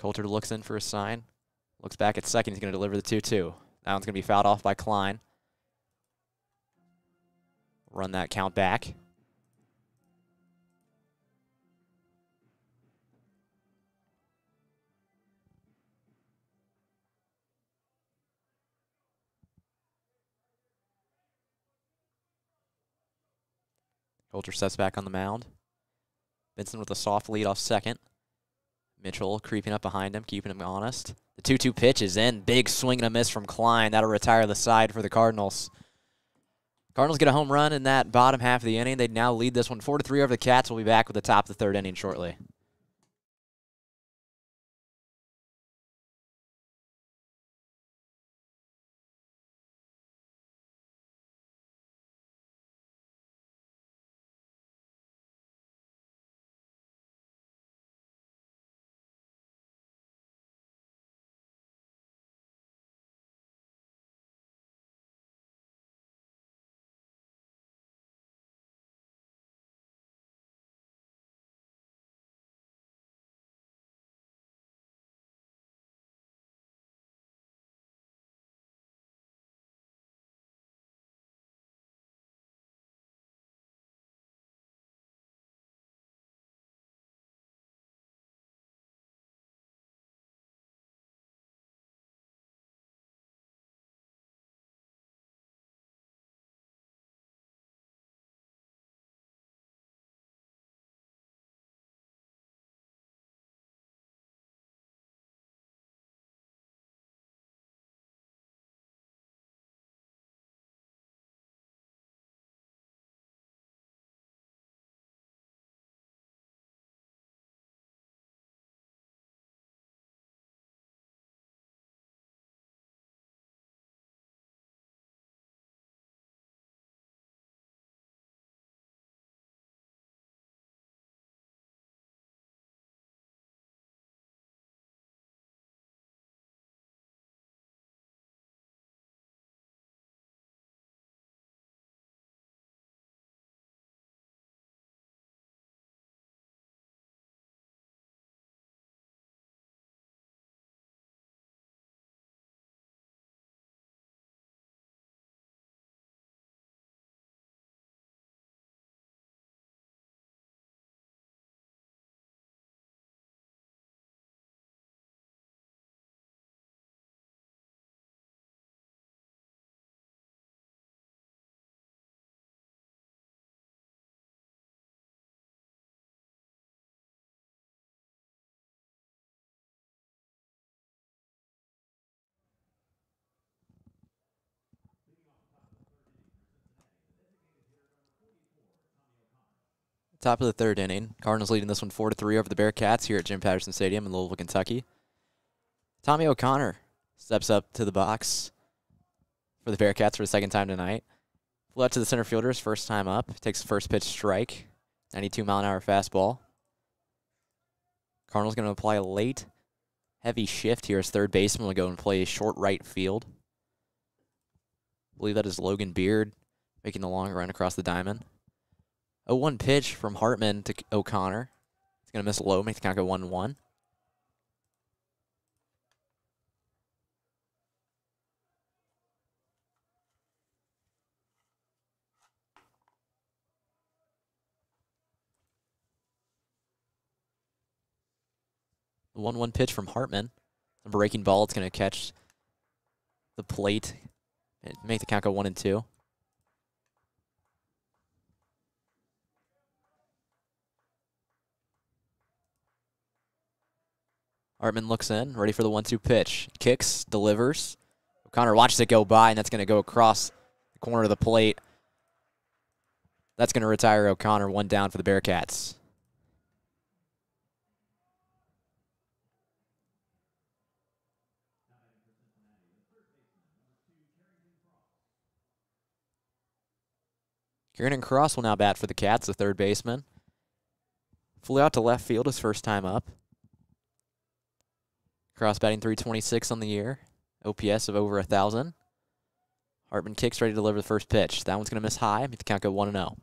A: Coulter looks in for a sign. Looks back at second. He's going to deliver the 2 2. That one's going to be fouled off by Klein. Run that count back. Coulter sets back on the mound. Benson with a soft lead off second. Mitchell creeping up behind him, keeping him honest. The 2 2 pitch is in. Big swing and a miss from Klein. That'll retire the side for the Cardinals. Cardinals get a home run in that bottom half of the inning. They now lead this one 4 to 3 over the Cats. We'll be back with the top of the third inning shortly. Top of the third inning. Cardinals leading this one 4 to 3 over the Bearcats here at Jim Patterson Stadium in Louisville, Kentucky. Tommy O'Connor steps up to the box for the Bearcats for the second time tonight. Flew out to the center fielders, first time up. Takes the first pitch strike. 92 mile an hour fastball. Cardinals going to apply a late, heavy shift here as third baseman will go and play short right field. I believe that is Logan Beard making the long run across the diamond. A one pitch from Hartman to O'Connor. He's going to miss low, make the count go 1 1. The 1 1 pitch from Hartman. A breaking ball. It's going to catch the plate and make the count go 1 and 2. Hartman looks in, ready for the one-two pitch. Kicks, delivers. O'Connor watches it go by, and that's going to go across the corner of the plate. That's going to retire O'Connor. One down for the Bearcats. Kieran Cross will now bat for the Cats, the third baseman. Flew out to left field his first time up. Cross batting 326 on the year. OPS of over a 1,000. Hartman kicks ready to deliver the first pitch. That one's going to miss high. Make the count go 1 0.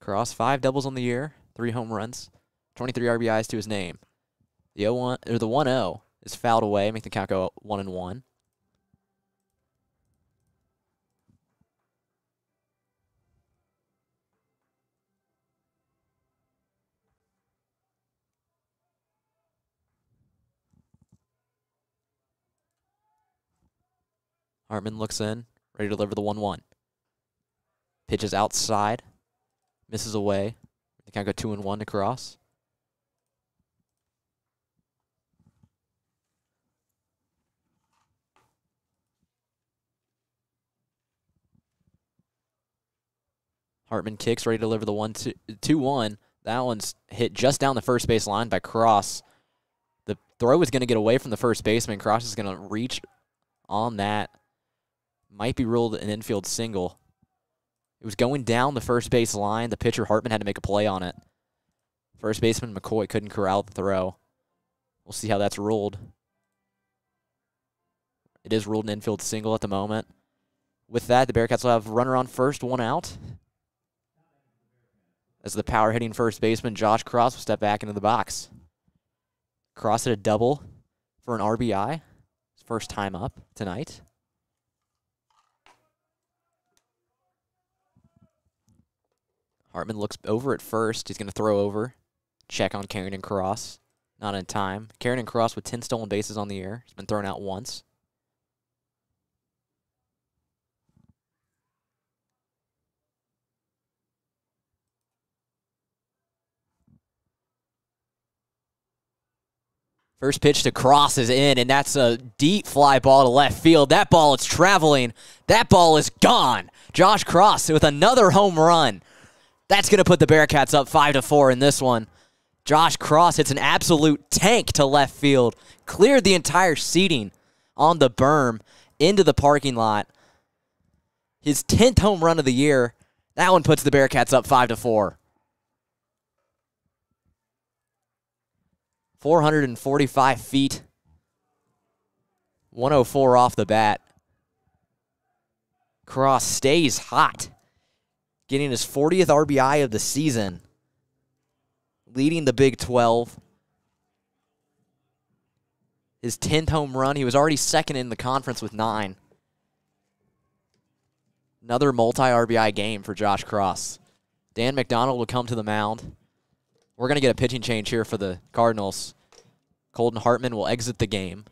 A: Cross five doubles on the year, three home runs, 23 RBIs to his name. The 0 or the 1 0 is fouled away, make the count go 1 and 1. Hartman looks in, ready to deliver the 1 1. Pitches outside, misses away. They can't go 2 and 1 to cross. Hartman kicks, ready to deliver the 1 2, two 1. That one's hit just down the first base line by Cross. The throw is going to get away from the first baseman. Cross is going to reach on that might be ruled an infield single. It was going down the first base line. The pitcher Hartman had to make a play on it. First baseman McCoy couldn't corral the throw. We'll see how that's ruled. It is ruled an infield single at the moment. With that, the Bearcats will have runner on first, one out. As the power hitting first baseman Josh Cross will step back into the box. Cross hit a double for an RBI. His first time up tonight. Hartman looks over at first. He's going to throw over. Check on Carrington Cross. Not in time. Carrington Cross with 10 stolen bases on the air. He's been thrown out once. First pitch to Cross is in, and that's a deep fly ball to left field. That ball is traveling. That ball is gone. Josh Cross with another home run. That's going to put the Bearcats up 5 to 4 in this one. Josh Cross hits an absolute tank to left field, cleared the entire seating on the berm into the parking lot. His 10th home run of the year. That one puts the Bearcats up 5 to 4. 445 feet. 104 off the bat. Cross stays hot getting his 40th RBI of the season, leading the Big 12. His 10th home run. He was already second in the conference with nine. Another multi RBI game for Josh Cross. Dan McDonnell will come to the mound. We're going to get a pitching change here for the Cardinals. Colton Hartman will exit the game.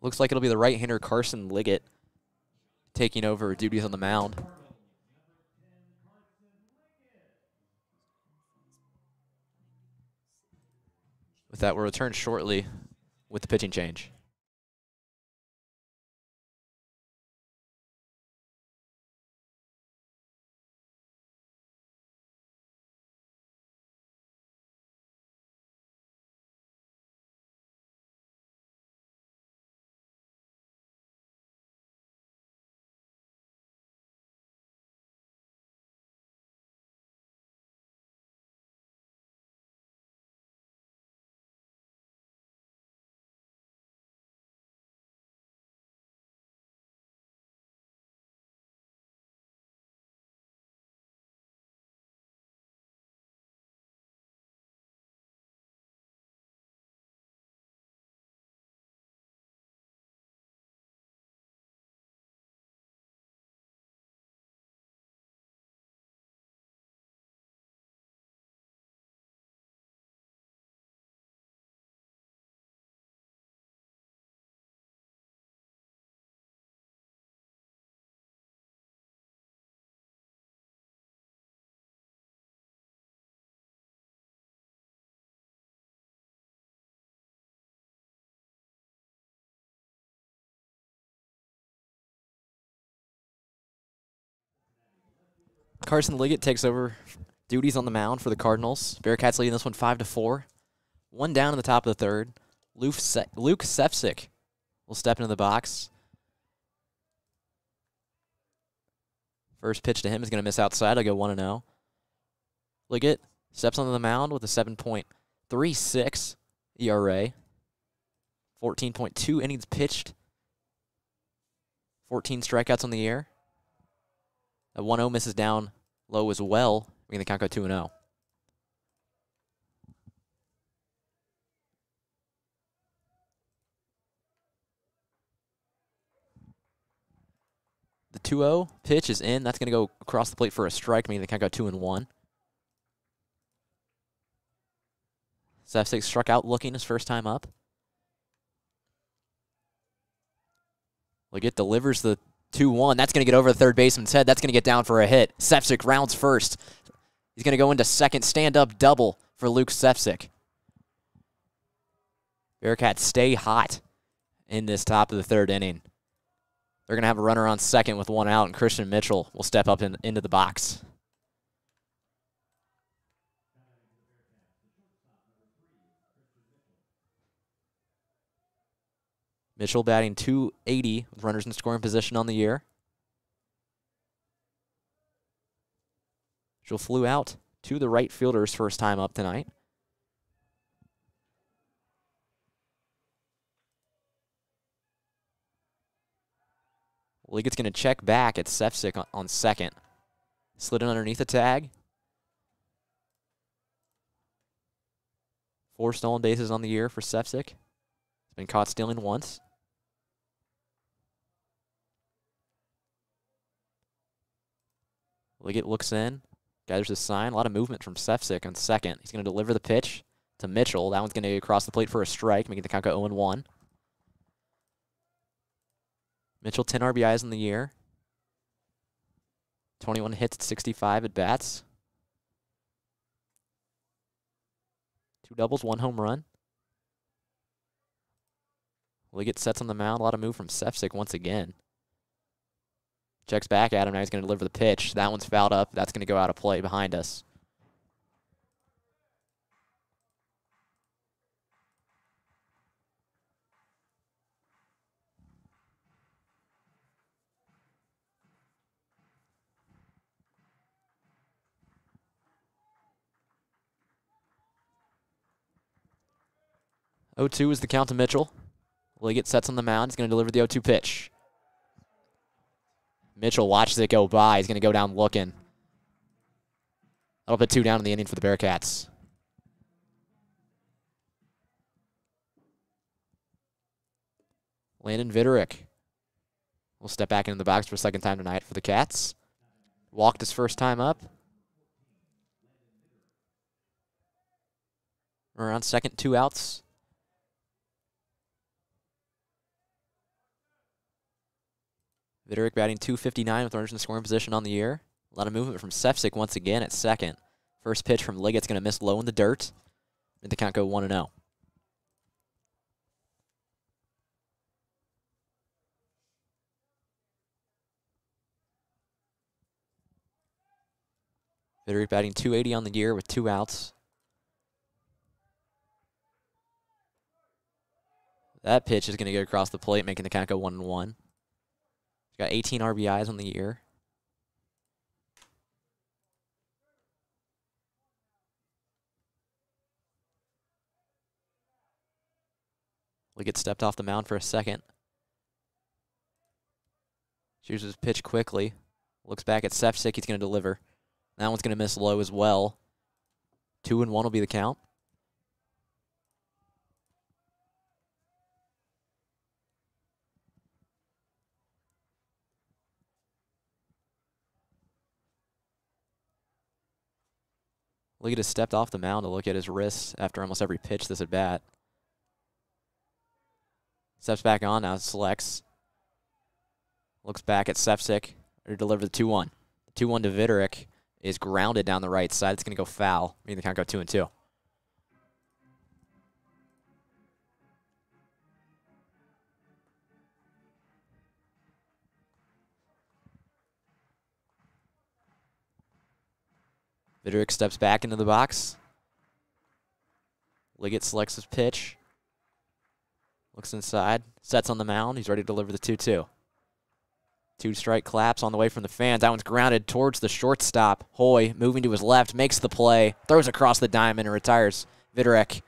A: Looks like it'll be the right-hander Carson Liggett taking over duties on the mound. With that, we'll return shortly with the pitching change. Carson Liggett takes over duties on the mound for the Cardinals. Bearcats leading this one five to four. One down in the top of the third. Luke, Se- Luke Sefcik will step into the box. First pitch to him is going to miss outside. I'll go 1 0. Liggett steps onto the mound with a 7.36 ERA. 14.2 innings pitched. 14 strikeouts on the year. A 1 0 misses down low as well, making the count go 2 0. The 2 0 pitch is in. That's going to go across the plate for a strike, meaning the count go 2 and 1. Sefcik struck out looking his first time up. Liggett delivers the 2 1. That's going to get over the third baseman's head. That's going to get down for a hit. Sefcik rounds first. He's going to go into second stand up double for Luke Sefcik. Bearcats stay hot in this top of the third inning. They're going to have a runner on second with one out, and Christian Mitchell will step up in, into the box. Mitchell batting 280 with runners in scoring position on the year. Mitchell flew out to the right fielder's first time up tonight. Liggett's going to check back at Sefcik on, on second. Slid in underneath the tag. Four stolen bases on the year for Sefcik. He's been caught stealing once. Liggett looks in, gathers his sign. A lot of movement from Sefcik on second. He's going to deliver the pitch to Mitchell. That one's going to get across the plate for a strike, making the count go 0 1. Mitchell, 10 RBIs in the year. 21 hits at 65 at bats. Two doubles, one home run. Liggett sets on the mound. A lot of move from Sefcik once again. Checks back at him. Now he's going to deliver the pitch. That one's fouled up. That's going to go out of play behind us. O two is the count to Mitchell. Liggett sets on the mound. He's going to deliver the 0 2 pitch. Mitchell watches it go by. He's going to go down looking. That'll put two down in the inning for the Bearcats. Landon Viderick will step back into the box for a second time tonight for the Cats. Walked his first time up. We're on second, two outs. Viderick batting 259 with runners in scoring position on the year. A lot of movement from Sefcik once again at second. First pitch from Liggett's going to miss low in the dirt. Made the count go 1 0. Viderick batting 280 on the year with two outs. That pitch is going to go across the plate, making the count go 1 and 1. Got 18 RBIs on the year. Liggett stepped off the mound for a second. Chooses his pitch quickly. Looks back at Sefcik. He's going to deliver. That one's going to miss low as well. Two and one will be the count. Liggett has stepped off the mound to look at his wrists after almost every pitch this at bat. Steps back on now, selects. Looks back at Sefcik, or deliver the 2 1. 2 1 to Viderick is grounded down the right side. It's going to go foul. Meaning the count go 2 and 2. Viderick steps back into the box. Liggett selects his pitch. Looks inside. Sets on the mound. He's ready to deliver the 2 2. Two strike claps on the way from the fans. That one's grounded towards the shortstop. Hoy moving to his left, makes the play, throws across the diamond, and retires. Viderick.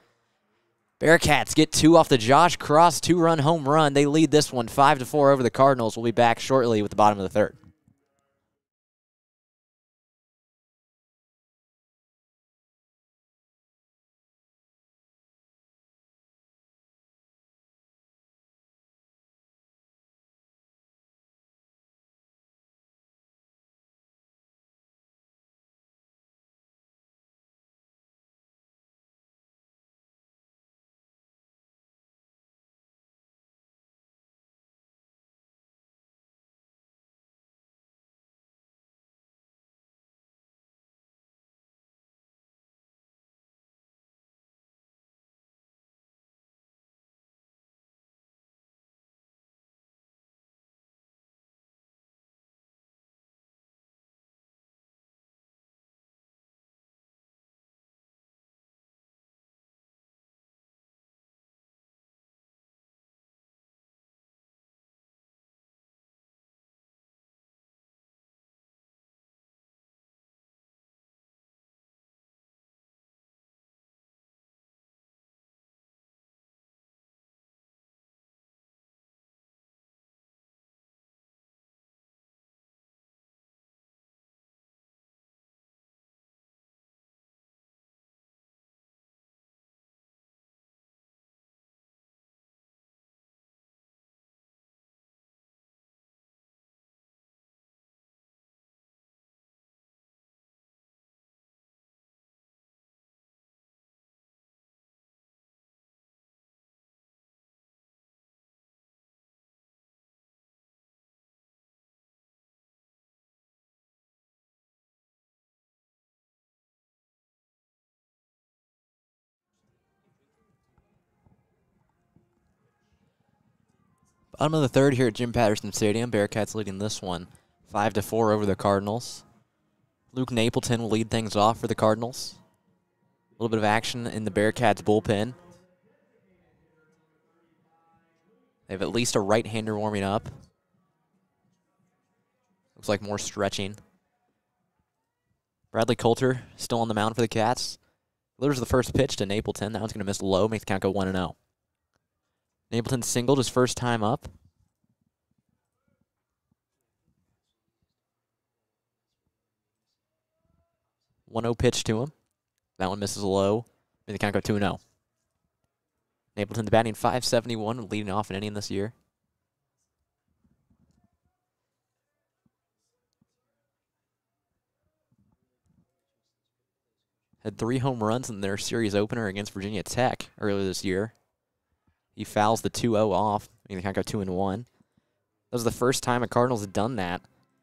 A: Bearcats get two off the Josh Cross two run home run. They lead this one 5 to 4 over the Cardinals. We'll be back shortly with the bottom of the third. Bottom of the third here at Jim Patterson Stadium. Bearcats leading this one 5 to 4 over the Cardinals. Luke Napleton will lead things off for the Cardinals. A little bit of action in the Bearcats bullpen. They have at least a right hander warming up. Looks like more stretching. Bradley Coulter still on the mound for the Cats. Delivers the first pitch to Napleton. That one's going to miss low, makes the count go 1 0. Napleton singled his first time up. One zero pitch to him. That one misses low. Make the count go two zero. Oh. Napleton's batting 571, leading off an inning this year. Had three home runs in their series opener against Virginia Tech earlier this year. He fouls the 2 0 off. Think I got 2 and 1. That was the first time a Cardinals had done that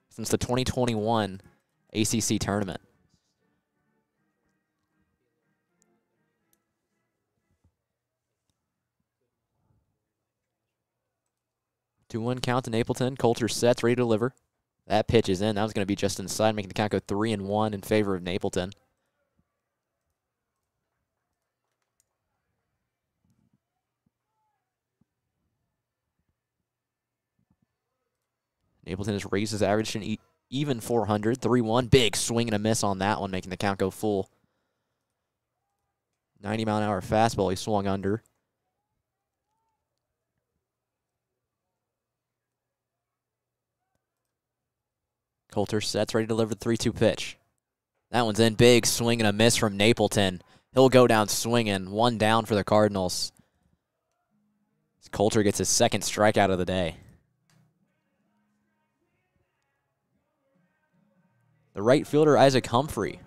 A: since the 2021 ACC tournament. Two one count to Napleton. Coulter sets, ready to deliver. That pitch is in. That was going to be just inside, making the count go three and one in favor of Napleton. Napleton has raised his average to even 400. 3 1. Big swing and a miss on that one, making the count go full. 90 mile an hour fastball he swung under. Coulter sets, ready to deliver the 3 2 pitch. That one's in. Big swing and a miss from Napleton. He'll go down swinging. One down for the Cardinals. Coulter gets his second strikeout of the day. The right fielder, Isaac Humphrey,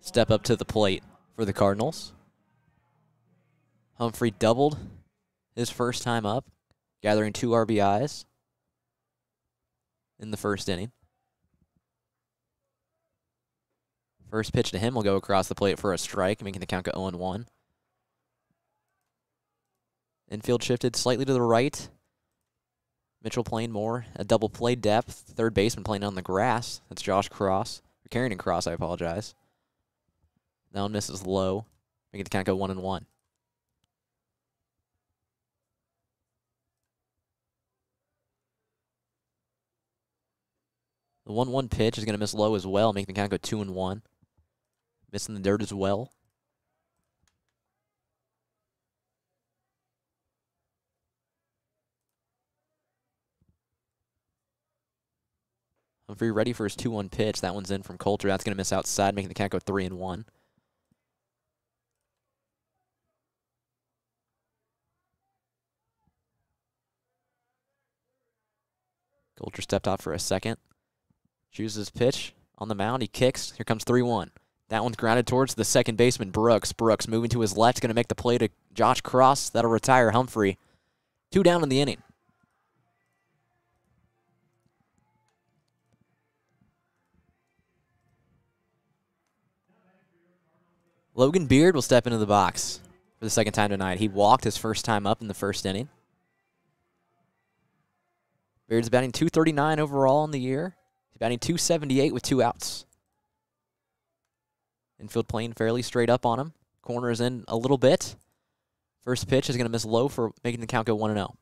A: step up to the plate for the Cardinals. Humphrey doubled his first time up, gathering two RBIs in the first inning. First pitch to him will go across the plate for a strike, making the count go 0 1. Infield shifted slightly to the right. Mitchell playing more, a double play depth. Third baseman playing on the grass. That's Josh Cross. or Carrington Cross, I apologize. One misses low. Making the count go one and one. The 1 1 pitch is going to miss low as well, making the count go 2 and 1. Missing the dirt as well. Humphrey ready for his 2 1 pitch. That one's in from Coulter. That's going to miss outside, making the count go 3 and 1. Coulter stepped out for a second. Chooses pitch on the mound. He kicks. Here comes 3 1. That one's grounded towards the second baseman, Brooks. Brooks moving to his left, going to make the play to Josh Cross. That'll retire Humphrey. Two down in the inning. Logan Beard will step into the box for the second time tonight. He walked his first time up in the first inning. Beard's batting 239 overall in the year. He's batting 278 with two outs. Infield playing fairly straight up on him. Corner is in a little bit. First pitch is going to miss low for making the count go 1 0.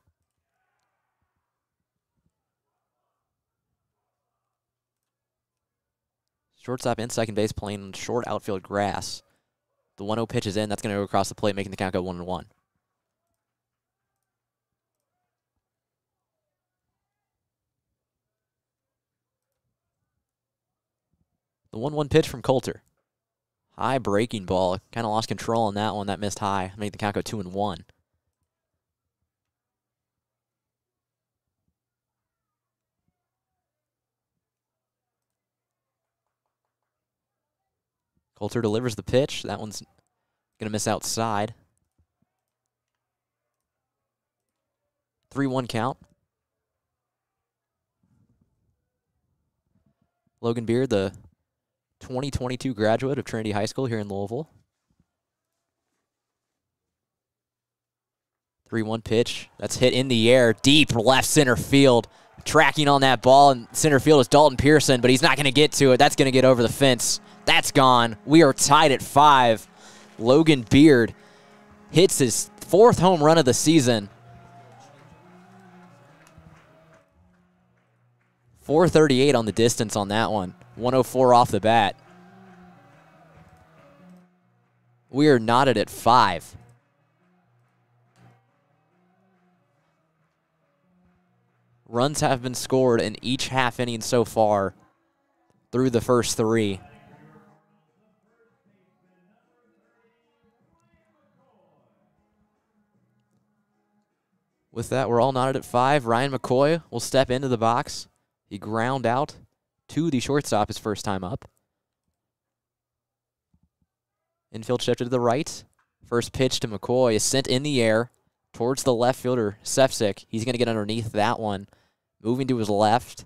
A: Shortstop and second base playing short outfield grass. The 1 0 pitch is in. That's going to go across the plate, making the count go 1 1. The 1 1 pitch from Coulter. High breaking ball. Kind of lost control on that one. That missed high. Make the count go 2 and 1. Coulter delivers the pitch. That one's going to miss outside. 3 1 count. Logan Beard, the 2022 graduate of Trinity High School here in Louisville. 3 1 pitch. That's hit in the air, deep left center field. Tracking on that ball in center field is Dalton Pearson, but he's not going to get to it. That's going to get over the fence. That's gone. We are tied at five. Logan Beard hits his fourth home run of the season. 438 on the distance on that one. 104 off the bat. We are knotted at five. Runs have been scored in each half inning so far through the first three. With that, we're all knotted at five. Ryan McCoy will step into the box. He ground out to the shortstop his first time up. Infield shifted to the right. First pitch to McCoy is sent in the air towards the left fielder, Sefcik. He's going to get underneath that one, moving to his left,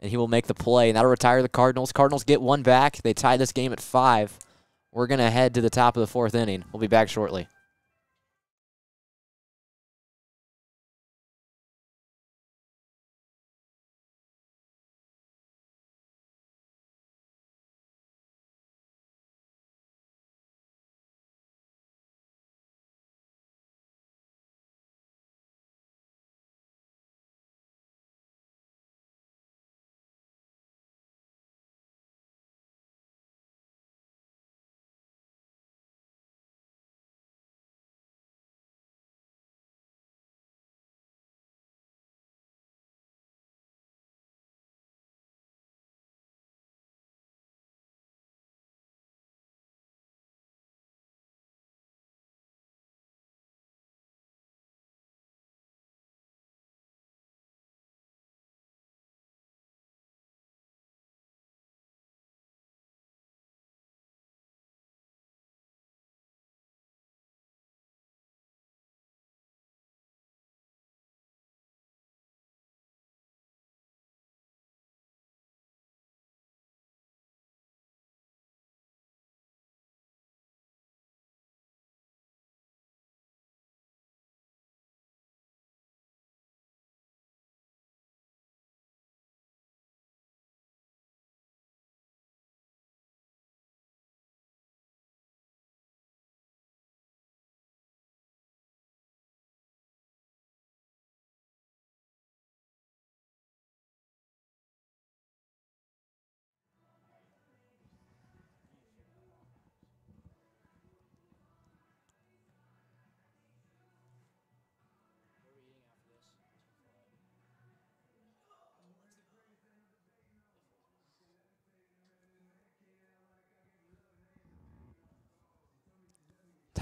A: and he will make the play. And that'll retire the Cardinals. Cardinals get one back. They tie this game at five. We're going to head to the top of the fourth inning. We'll be back shortly.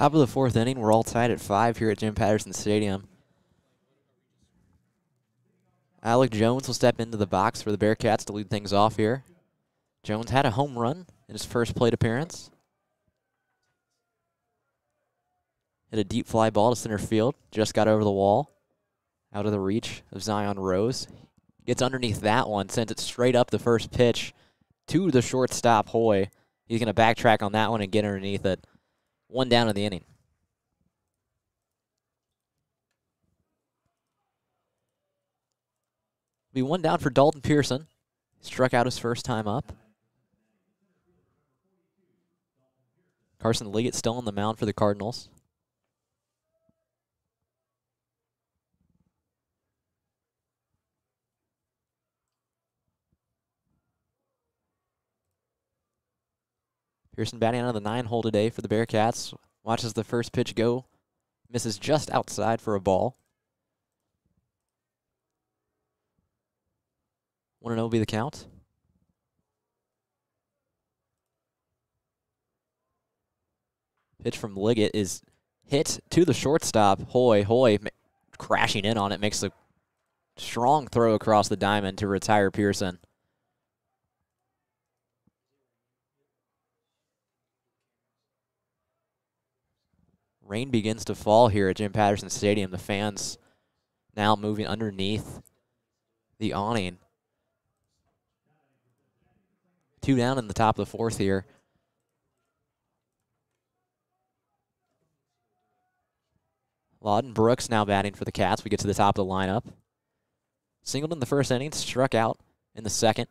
A: Top of the fourth inning, we're all tied at five here at Jim Patterson Stadium. Alec Jones will step into the box for the Bearcats to lead things off here. Jones had a home run in his first plate appearance. Hit a deep fly ball to center field, just got over the wall, out of the reach of Zion Rose. Gets underneath that one, sends it straight up the first pitch to the shortstop, Hoy. He's going to backtrack on that one and get underneath it. One down in the inning. Be one down for Dalton Pearson. Struck out his first time up. Carson Liggett still on the mound for the Cardinals. Pearson batting out of the nine hole today for the Bearcats. Watches the first pitch go. Misses just outside for a ball. 1 0 be the count. Pitch from Liggett is hit to the shortstop. Hoy, Hoy crashing in on it makes a strong throw across the diamond to retire Pearson. Rain begins to fall here at Jim Patterson Stadium. The fans now moving underneath the awning. Two down in the top of the fourth here. Lawden Brooks now batting for the Cats. We get to the top of the lineup. Singled in the first inning, struck out in the second.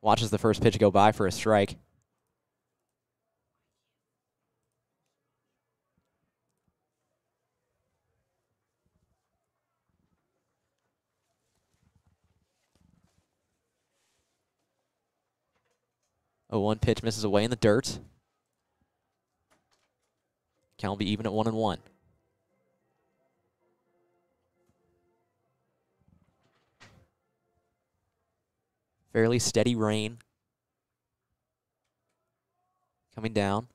A: Watches the first pitch go by for a strike. A one pitch misses away in the dirt. Count will be even at one and one. Fairly steady rain coming down.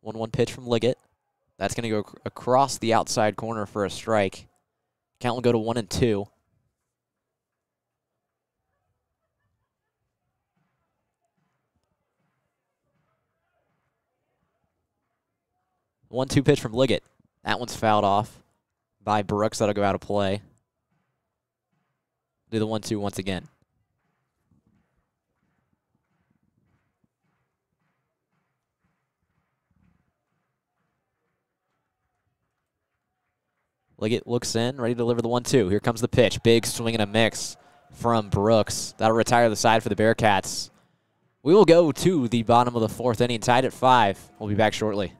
A: 1 1 pitch from Liggett. That's going to go across the outside corner for a strike. Count will go to 1 and 2. One two pitch from Liggett. That one's fouled off by Brooks. That'll go out of play. Do the one two once again. Liggett looks in, ready to deliver the one two. Here comes the pitch. Big swing and a miss from Brooks. That'll retire the side for the Bearcats. We will go to the bottom of the fourth inning, tied at five. We'll be back shortly.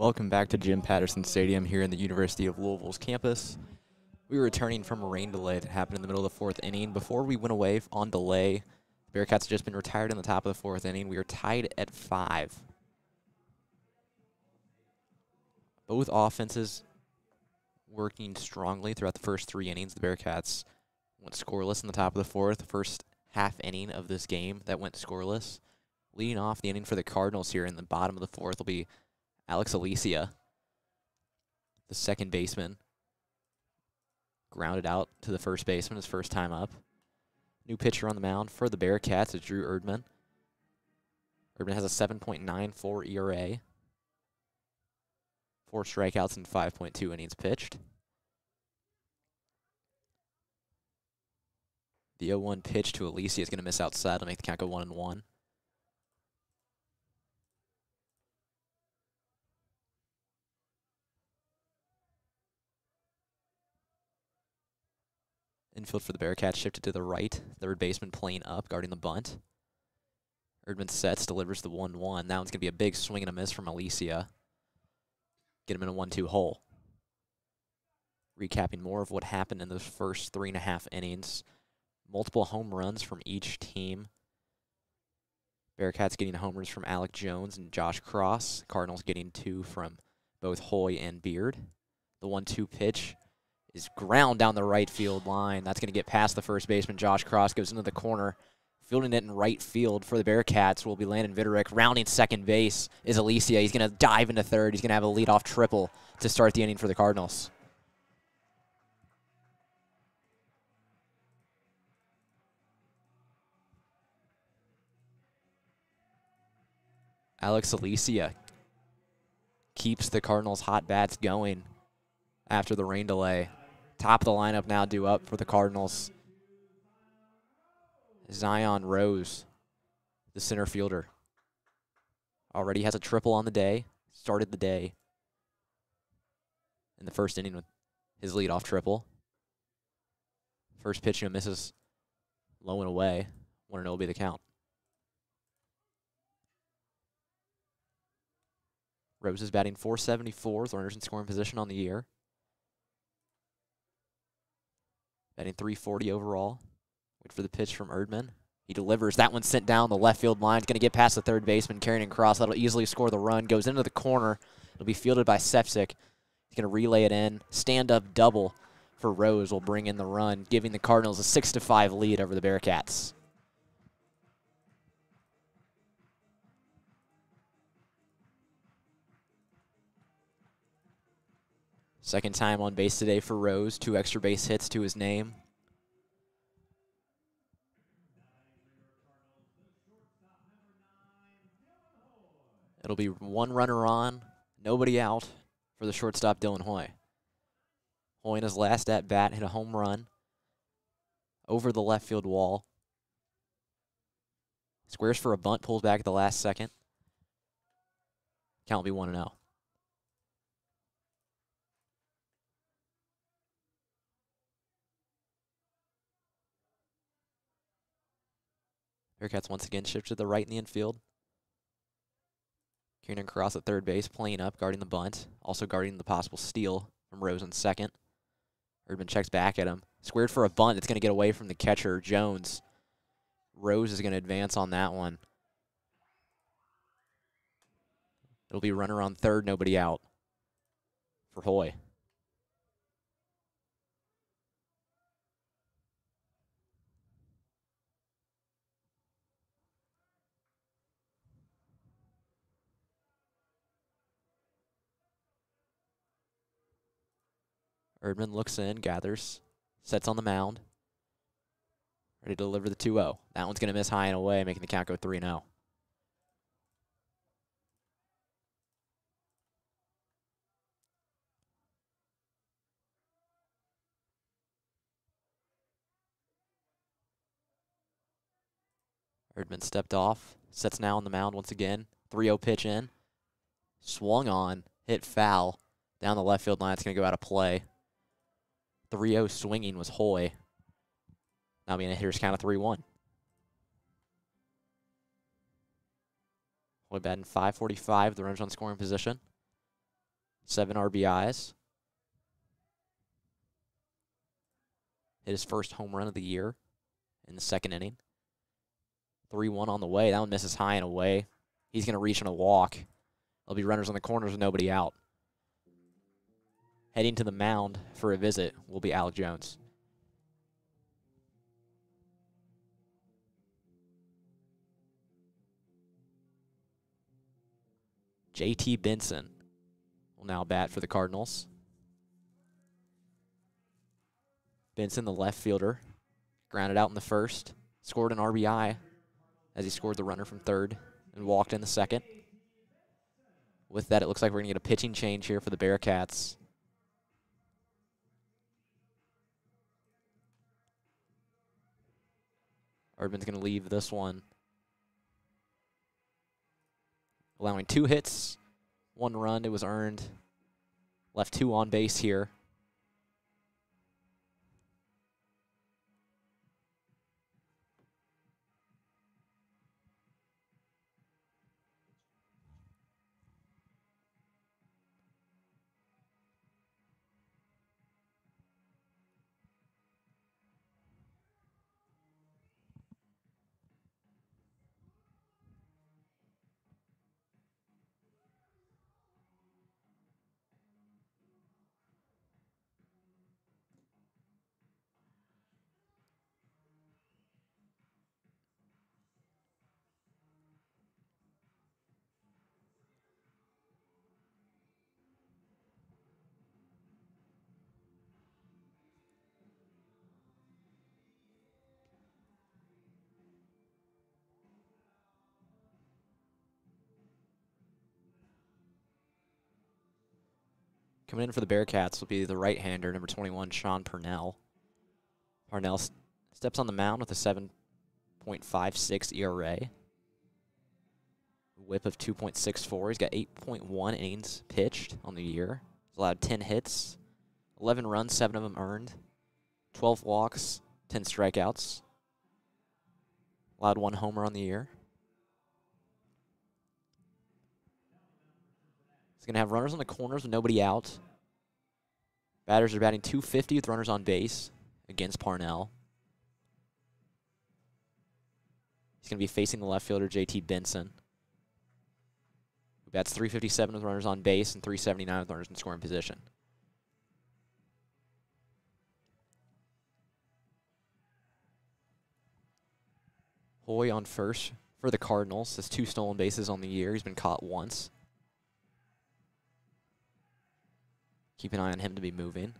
A: Welcome back to Jim Patterson Stadium here in the University of Louisville's campus. We were returning from a rain delay that happened in the middle of the fourth inning. Before we went away on delay, the Bearcats had just been retired in the top of the fourth inning. We are tied at five. Both offenses working strongly throughout the first three innings. The Bearcats went scoreless in the top of the fourth, the first half inning of this game that went scoreless. Leading off the inning for the Cardinals here in the bottom of the fourth will be Alex Alicia, the second baseman. Grounded out to the first baseman his first time up. New pitcher on the mound for the Bearcats is Drew Erdman. Erdman has a 7.94 ERA. Four strikeouts and 5.2 innings pitched. The 0-1 pitch to Alicia is going to miss outside to make the count go 1 and 1. Infield for the Bearcats shifted to the right. Third baseman playing up, guarding the bunt. Erdman sets, delivers the 1 1. That one's going to be a big swing and a miss from Alicia. Get him in a 1 2 hole. Recapping more of what happened in those first three and a half innings. Multiple home runs from each team. Bearcats getting homers from Alec Jones and Josh Cross. Cardinals getting two from both Hoy and Beard. The 1 2 pitch is ground down the right field line. That's going to get past the first baseman. Josh Cross goes into the corner. Fielding it in right field for the Bearcats will be Landon Viderick. Rounding second base is Alicia. He's going to dive into third. He's going to have a leadoff triple to start the inning for the Cardinals. Alex Alicia keeps the Cardinals' hot bats going after the rain delay. Top of the lineup now due up for the Cardinals. Zion Rose, the center fielder. Already has a triple on the day. Started the day in the first inning with his leadoff triple. First pitch, you misses low and away. One and oh will be the count. Rose is batting 474 with runners in scoring position on the year. Batting 340 overall. Wait for the pitch from Erdman. He delivers. That one sent down the left field line. It's going to get past the third baseman, carrying across. That'll easily score the run. Goes into the corner. It'll be fielded by Sefcik. He's going to relay it in. Stand up double for Rose will bring in the run, giving the Cardinals a 6 to 5 lead over the Bearcats. Second time on base today for Rose. Two extra base hits to his name. It'll be one runner on, nobody out for the shortstop Dylan Hoy. Hoy in his last at bat hit a home run over the left field wall. Squares for a bunt, pulls back at the last second. Count will be 1 0. Bearcats once again shift to the right in the infield. Kieran Cross at third base, playing up, guarding the bunt, also guarding the possible steal from Rose in second. Erdman checks back at him. Squared for a bunt. It's going to get away from the catcher, Jones. Rose is going to advance on that one. It'll be runner on third, nobody out for Hoy. Erdman looks in, gathers, sets on the mound. Ready to deliver the 2 0. That one's going to miss high and away, making the count go 3 0. Erdman stepped off, sets now on the mound once again. 3 0 pitch in. Swung on, hit foul. Down the left field line, it's going to go out of play. 3-0 swinging was Hoy. Now being a hitter's count of 3-1. Hoy batting 545, the runners on scoring position. seven RBIs. Hit his first home run of the year in the second inning. 3 1 on the way. That one misses high and away. He's going to reach on a walk. There'll be runners on the corners with nobody out. Heading to the mound for a visit will be Alec Jones. JT Benson will now bat for the Cardinals. Benson, the left fielder, grounded out in the first, scored an RBI as he scored the runner from third and walked in the second. With that, it looks like we're going to get a pitching change here for the Bearcats. Erdman's going to leave this one allowing two hits, one run. It was earned. Left two on base here. Coming in for the Bearcats will be the right-hander, number 21, Sean Purnell. Parnell steps on the mound with a 7.56 ERA. Whip of 2.64. He's got 8.1 innings pitched on the year. He's allowed 10 hits, 11 runs, 7 of them earned, 12 walks, 10 strikeouts. Allowed one homer on the year. He's going to have runners on the corners with nobody out. Batters are batting 250 with runners on base against Parnell. He's going to be facing the left fielder, JT Benson, who bats 357 with runners on base and 379 with runners in scoring position. Hoy on first for the Cardinals. Has two stolen bases on the year. He's been caught once. Keep an eye on him to be moving.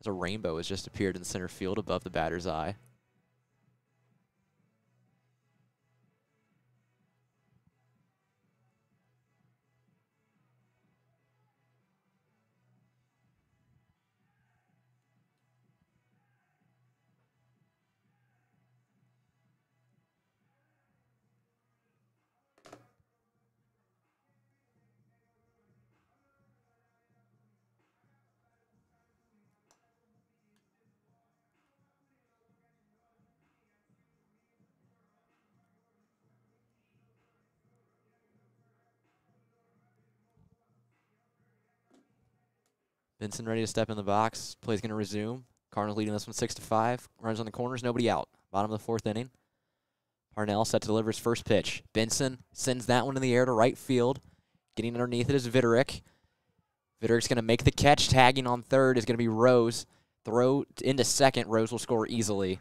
A: As a rainbow has just appeared in center field above the batter's eye. Benson ready to step in the box. Play's going to resume. Cardinals leading this one 6 to 5. Runs on the corners, nobody out. Bottom of the fourth inning. Parnell set to deliver his first pitch. Benson sends that one in the air to right field. Getting underneath it is Viderick. Viderick's going to make the catch. Tagging on third is going to be Rose. Throw into second. Rose will score easily.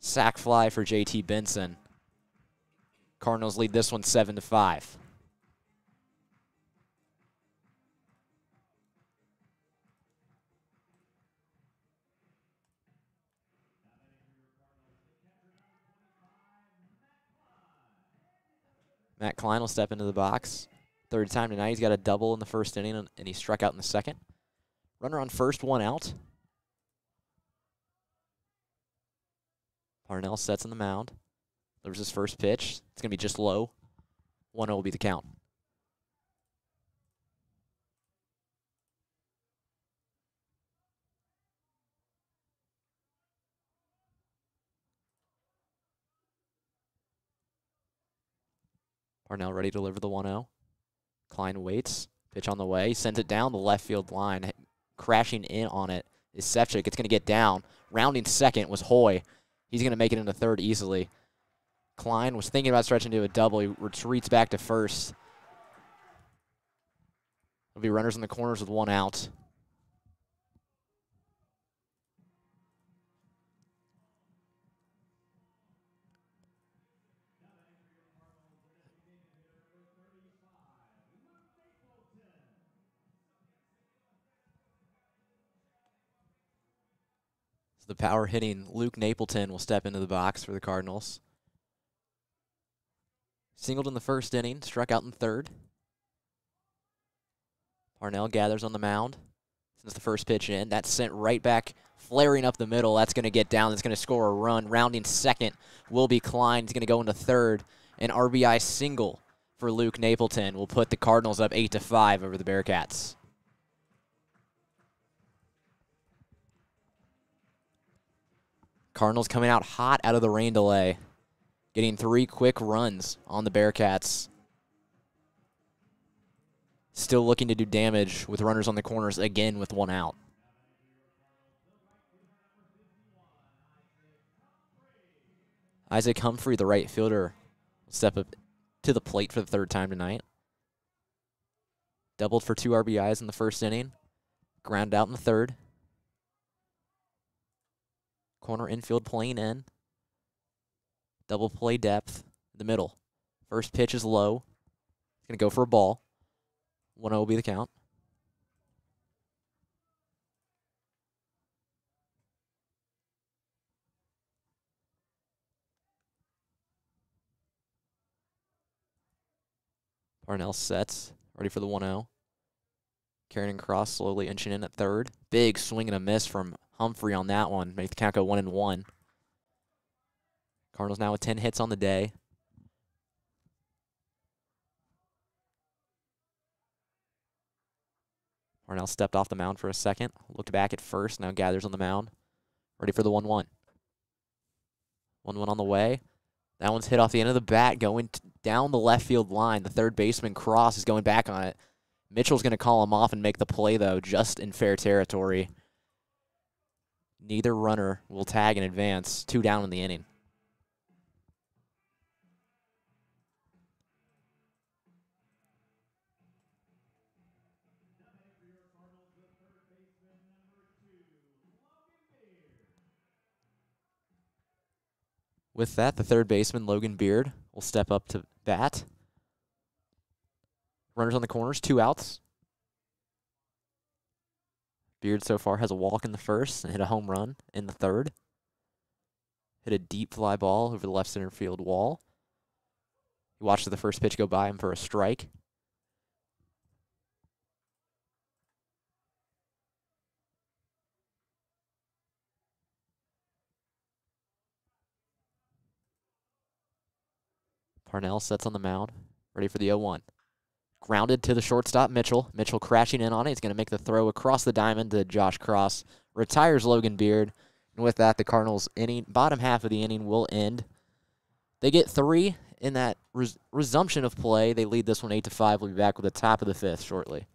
A: Sac fly for JT Benson. Cardinals lead this one 7 to 5. Matt Klein will step into the box. Third time tonight. He's got a double in the first inning, and he struck out in the second. Runner on first, one out. Parnell sets on the mound. There's his first pitch. It's going to be just low. 1 0 will be the count. Parnell ready to deliver the 1 0. Klein waits. Pitch on the way. Sends it down the left field line. Crashing in on it is Sefcik. It's going to get down. Rounding second was Hoy. He's going to make it into third easily. Klein was thinking about stretching to a double. He retreats back to first. There'll be runners in the corners with one out. The power hitting Luke Napleton will step into the box for the Cardinals. Singled in the first inning, struck out in third. Parnell gathers on the mound since the first pitch in. That's sent right back, flaring up the middle. That's going to get down. That's going to score a run. Rounding second will be Klein. He's going to go into third. An RBI single for Luke Napleton will put the Cardinals up 8 to 5 over the Bearcats. Cardinals coming out hot out of the rain delay, getting three quick runs on the Bearcats. Still looking to do damage with runners on the corners again with one out. Isaac Humphrey, the right fielder, step up to the plate for the third time tonight. Doubled for two RBIs in the first inning, ground out in the third. Corner infield playing in. Double play depth. The middle. First pitch is low. It's Going to go for a ball. 1 0 will be the count. Parnell sets. Ready for the 1 0. Carrying across, slowly inching in at third. Big swing and a miss from Humphrey on that one. Make the count go one and one. Cardinals now with 10 hits on the day. Parnell stepped off the mound for a second, looked back at first, now gathers on the mound. Ready for the 1 1. 1 1 on the way. That one's hit off the end of the bat, going down the left field line. The third baseman cross is going back on it. Mitchell's going to call him off and make the play, though, just in fair territory. Neither runner will tag in advance. Two down in the inning. With that, the third baseman, Logan Beard, will step up to bat. Runners on the corners, two outs. Beard so far has a walk in the first and hit a home run in the third. Hit a deep fly ball over the left center field wall. He watched the first pitch go by him for a strike. Parnell sets on the mound, ready for the 0 1. Grounded to the shortstop, Mitchell. Mitchell crashing in on it. He's going to make the throw across the diamond to Josh Cross. Retires Logan Beard. And with that, the Cardinals' inning, bottom half of the inning will end. They get three in that res resumption of play. They lead this one 8 to 5. We'll be back with the top of the fifth shortly.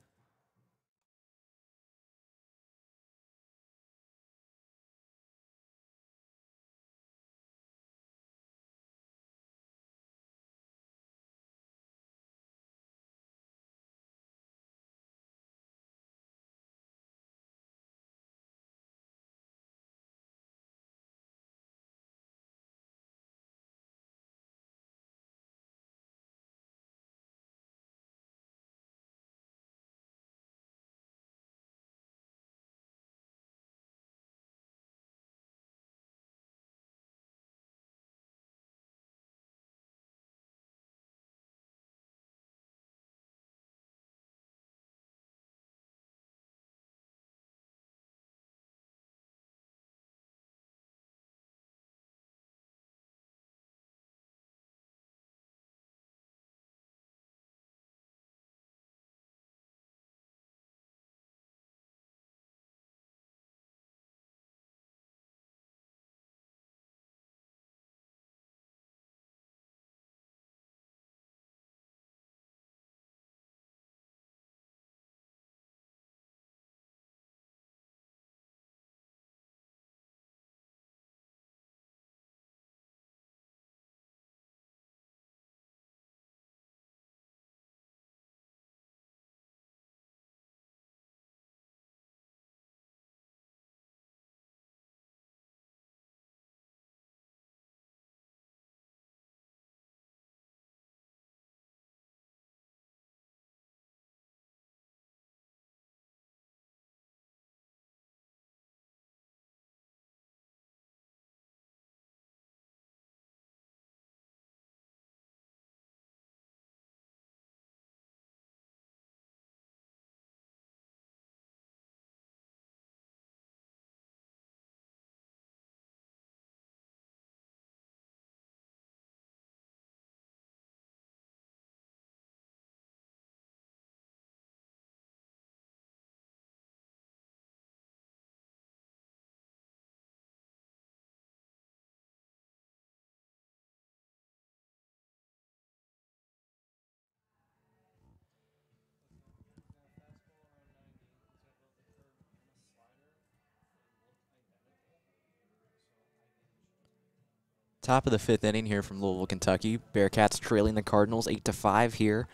A: Top of the fifth inning here from Louisville, Kentucky. Bearcats trailing the Cardinals 8 to 5 here.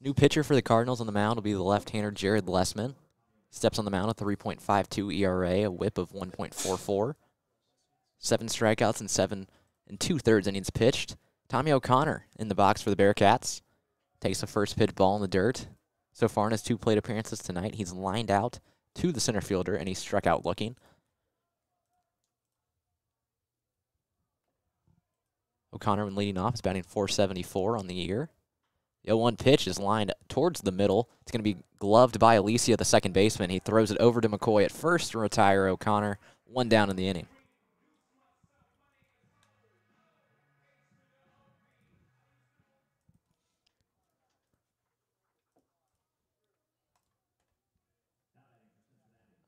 A: New pitcher for the Cardinals on the mound will be the left-hander Jared Lessman. Steps on the mound with 3.52 ERA, a whip of 1.44. Seven strikeouts and seven and two-thirds innings pitched. Tommy O'Connor in the box for the Bearcats. Takes the first pitch ball in the dirt. So far in his two plate appearances tonight, he's lined out to the center fielder and he struck out looking. O'Connor, when leading off, is batting 474 on the year. The 0-1 pitch is lined towards the middle. It's going to be gloved by Alicea, the second baseman. He throws it over to McCoy at first to retire O'Connor. One down in the inning.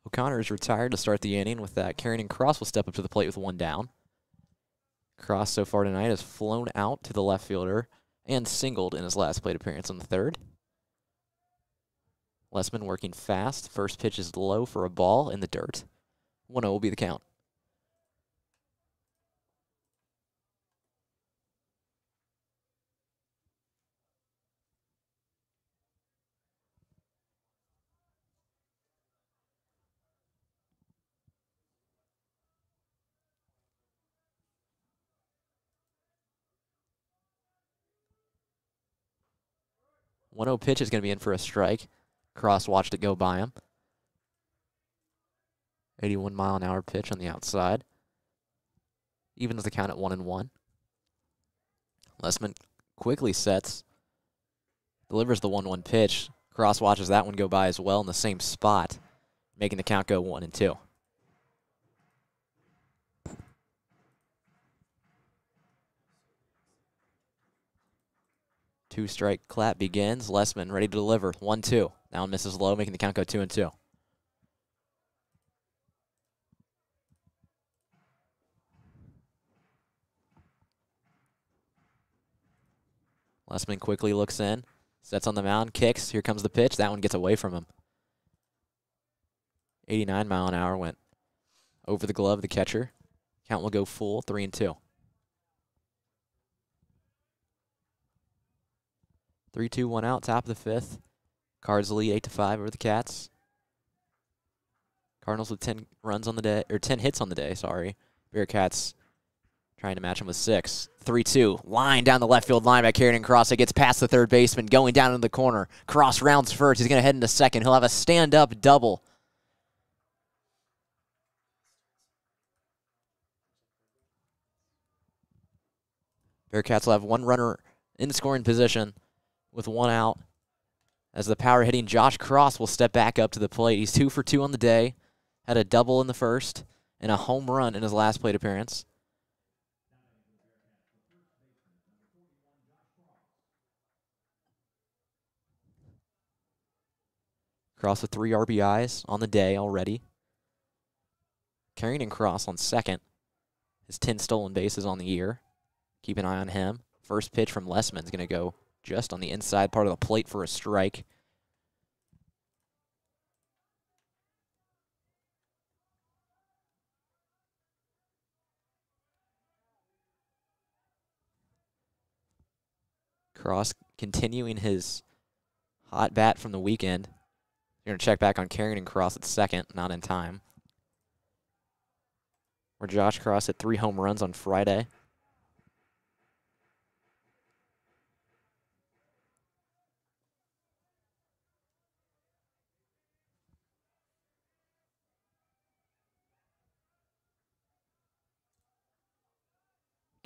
A: O'Connor is retired to start the inning. With that, Carrington Cross will step up to the plate with one down. Cross so far tonight has flown out to the left fielder and singled in his last plate appearance on the third. Lessman working fast. First pitch is low for a ball in the dirt. 1 0 will be the count. One zero pitch is going to be in for a strike. Cross watched it go by him. 81 mile an hour pitch on the outside. Evens the count at one and one. Lessman quickly sets, delivers the 1 1 pitch. Cross watches that one go by as well in the same spot, making the count go one and two. Two strike clap begins. Lessman ready to deliver. One, two. Now misses low, making the count go two and two. Lessman quickly looks in, sets on the mound, kicks. Here comes the pitch. That one gets away from him. 89 mile an hour went over the glove of the catcher. Count will go full, three and two. Three, two, one out, top of the fifth. Cards lead eight to five over the Cats. Cardinals with ten runs on the day or ten hits on the day, sorry. Bearcats trying to match them with six. Three two. Line down the left field line by Carrington Cross. It gets past the third baseman, going down in the corner. Cross rounds first. He's gonna head into second. He'll have a stand up double. Bearcats will have one runner in scoring position with one out as the power hitting Josh Cross will step back up to the plate. He's two for two on the day, had a double in the first, and a home run in his last plate appearance. Cross with three RBIs on the day already. Carrying Carrington Cross on second. His 10 stolen bases on the year. Keep an eye on him. First pitch from Lessman is going to go just on the inside part of the plate for a strike. Cross continuing his hot bat from the weekend. You're going to check back on Carrington Cross at second, not in time. Where Josh Cross hit three home runs on Friday.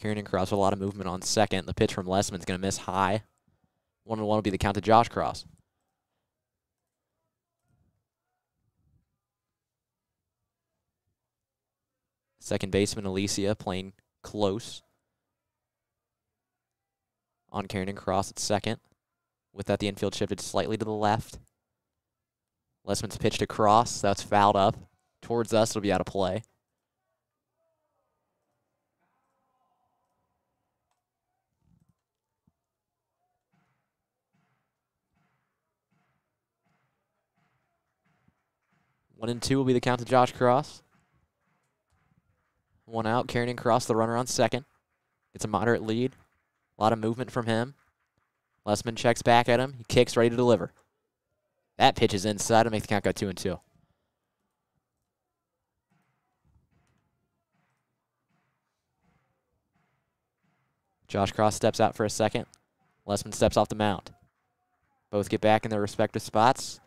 A: Carrington Cross with a lot of movement on second. The pitch from Lessman's going to miss high. One and one will be the count to Josh Cross. Second baseman Alicea playing close on Carrington Cross at second. With that, the infield shifted slightly to the left. Lessman's pitched across. That's fouled up. Towards us, it'll be out of play. One and two will be the count to Josh Cross. One out, Carrington Cross the runner on second. It's a moderate lead. A lot of movement from him. Lessman checks back at him. He kicks, ready to deliver. That pitch is inside to make the count go two and two. Josh Cross steps out for a second. Lessman steps off the mound. Both get back in their respective spots.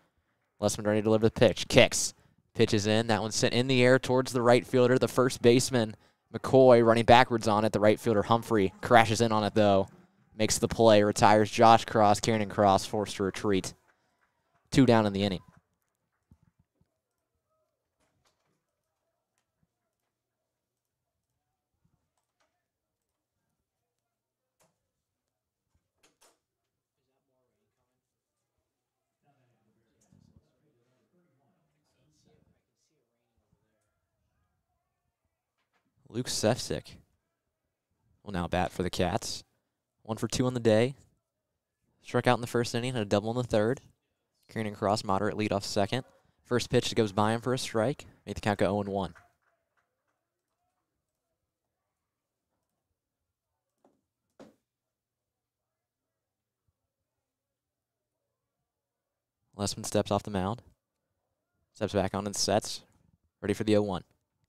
A: Lessman ready to deliver the pitch. Kicks. Pitches in. That one's sent in the air towards the right fielder. The first baseman, McCoy, running backwards on it. The right fielder, Humphrey, crashes in on it, though. Makes the play. Retires Josh Cross. Carrington Cross forced to retreat. Two down in the inning. Luke Sefcik will now bat for the Cats. One for two on the day. Struck out in the first inning, had a double in the third. Carrington Cross, moderate lead off second. First pitch goes by him for a strike. Made the count go 0 1. Lessman steps off the mound. Steps back on and sets. Ready for the 0 1.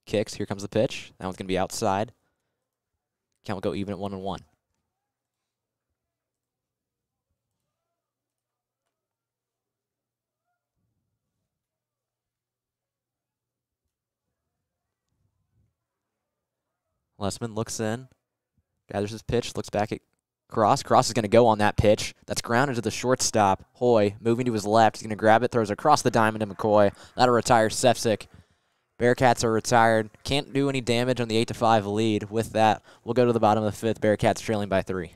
A: Kicks. Here comes the pitch. That one's going to be outside. Count will go even at 1 and 1. Lessman looks in, gathers his pitch, looks back at Cross. Cross is going to go on that pitch. That's grounded to the shortstop. Hoy moving to his left. He's going to grab it, throws across the diamond to McCoy. That'll retire Sefcik. Bearcats are retired. Can't do any damage on the 8 to 5 lead. With that, we'll go to the bottom of the fifth. Bearcats trailing by three.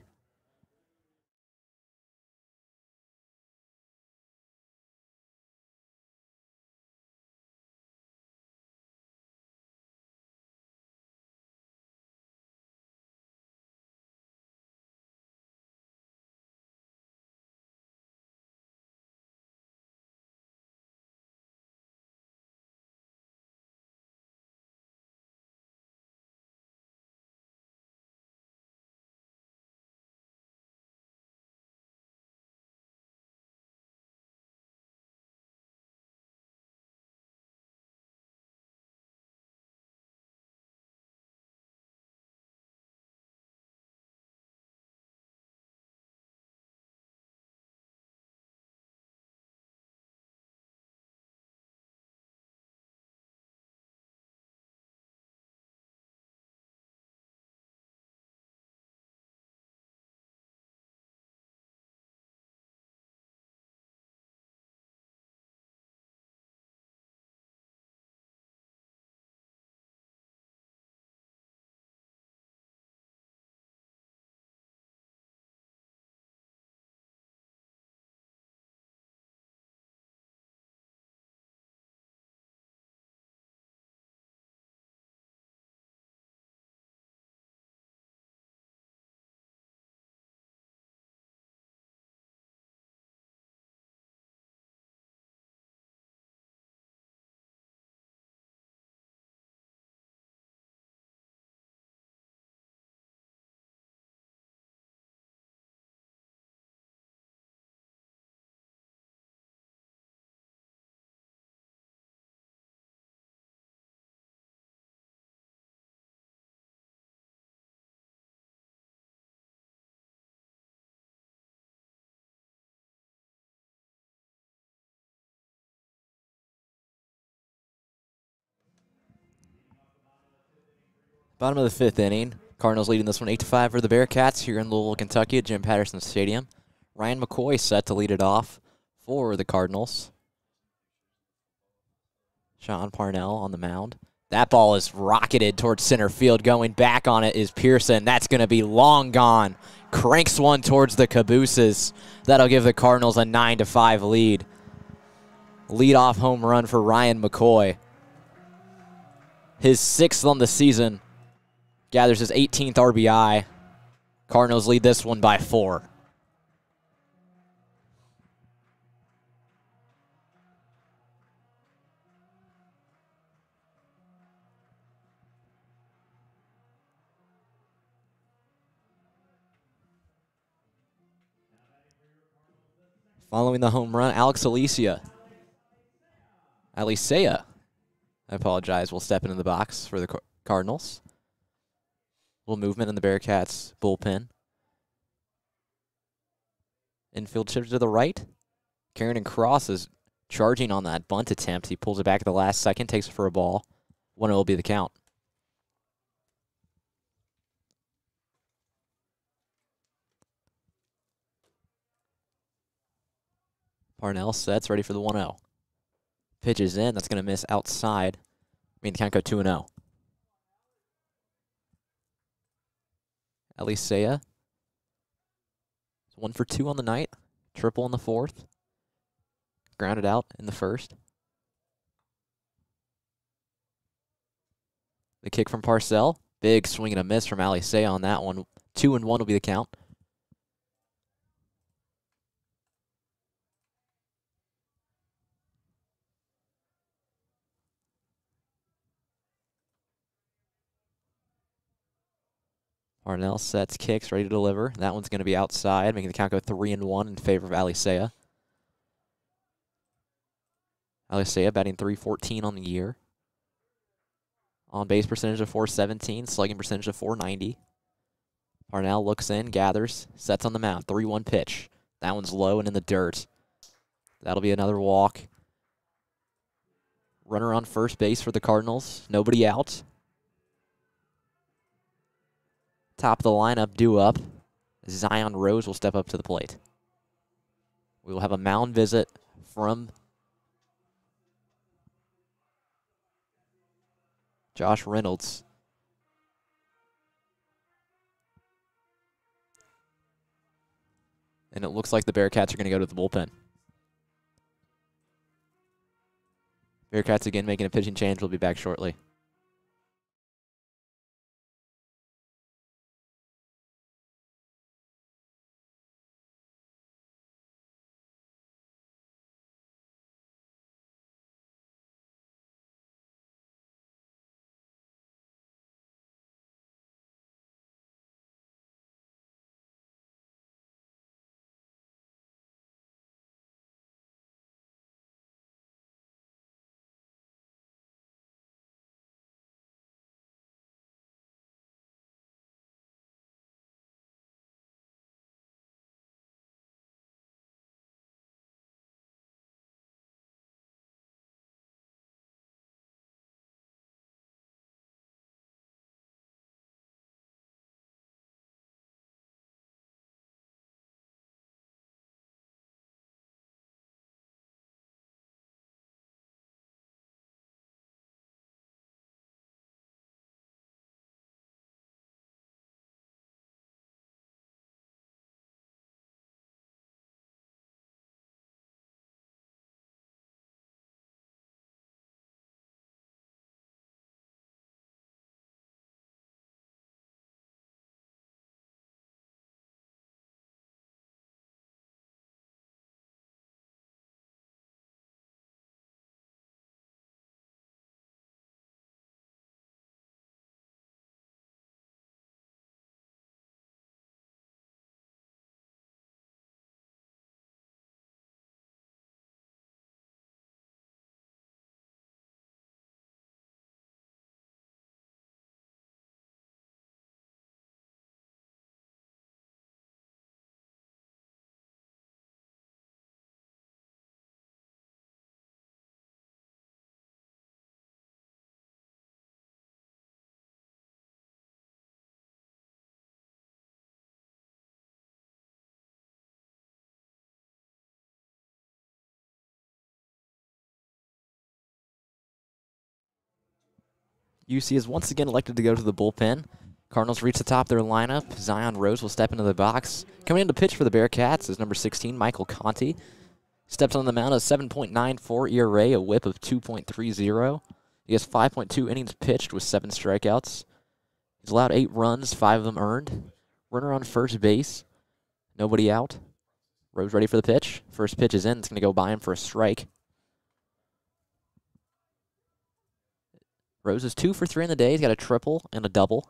A: Bottom of the fifth inning. Cardinals leading this one 8 to 5 for the Bearcats here in Louisville, Kentucky at Jim Patterson Stadium. Ryan McCoy set to lead it off for the Cardinals. Sean Parnell on the mound. That ball is rocketed towards center field. Going back on it is Pearson. That's going to be long gone. Cranks one towards the cabooses. That'll give the Cardinals a 9 to 5 lead. Lead off home run for Ryan McCoy. His sixth on the season gathers his 18th RBI. Cardinals lead this one by four. Following the home run, Alex Alicia. Alicia, I apologize, will step into the box for the Cardinals little movement in the Bearcats bullpen. Infield shift to the right. Carrington Cross is charging on that bunt attempt. He pulls it back at the last second, takes it for a ball. One oh will be the count. Parnell sets, ready for the 1 0. Pitches in, that's going to miss outside. I mean, the count go 2 0. Alicea. One for two on the night. Triple in the fourth. Grounded out in the first. The kick from Parnell. Big swing and a miss from Alicea on that one. Two and one will be the count. Arnell sets, kicks, ready to deliver. That one's going to be outside, making the count go three and one in favor of Alicea. Alicea batting 314 on the year. On base percentage of 417, slugging percentage of 490. Parnell looks in, gathers, sets on the mound. 3 1 pitch. That one's low and in the dirt. That'll be another walk. Runner on first base for the Cardinals. Nobody out. Top of the lineup, due up. Zion Rose will step up to the plate. We will have a mound visit from Josh Reynolds. And it looks like the Bearcats are going to go to the bullpen. Bearcats again making a pitching change. We'll be back shortly. UC is once again elected to go to the bullpen. Cardinals reach the top of their lineup. Zion Rose will step into the box. Coming in to pitch for the Bearcats is number 16, Michael Conti. Steps on the mound, a 7.94 ERA, a whip of 2.30. He has 5.2 innings pitched with seven strikeouts. He's allowed eight runs, five of them earned. Runner on first base. Nobody out. Rose ready for the pitch. First pitch is in. It's going to go by him for a strike. Rose is two for three in the day. He's got a triple and a double.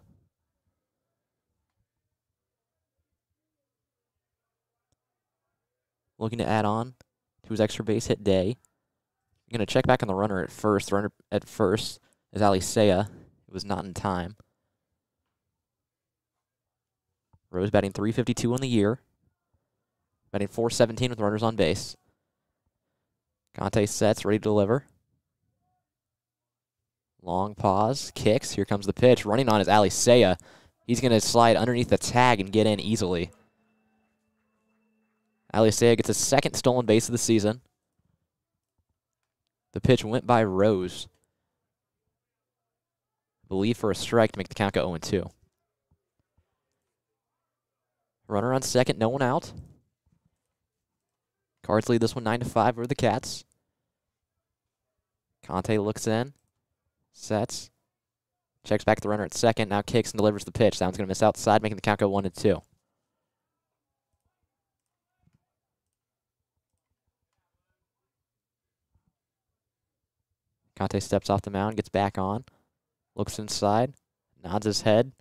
A: looking to add on to his extra base hit day. I'm Going to check back on the runner at first. The runner at first is Alicea. It was not in time. Rose batting 352 on the year. Batting 417 with runners on base. Conte sets, ready to deliver. Long pause, kicks. Here comes the pitch. Running on is Alicea. He's going to slide underneath the tag and get in easily. Alicea gets a second stolen base of the season. The pitch went by Rose. Believe for a strike to make the count go 0 2. Runner on second, no one out. Cards lead this one 9 to 5 over the Cats. Conte looks in, sets, checks back the runner at second, now kicks and delivers the pitch. That one's going to miss outside, making the count go 1 to 2. Conte steps off the mound, gets back on, looks inside, nods his head,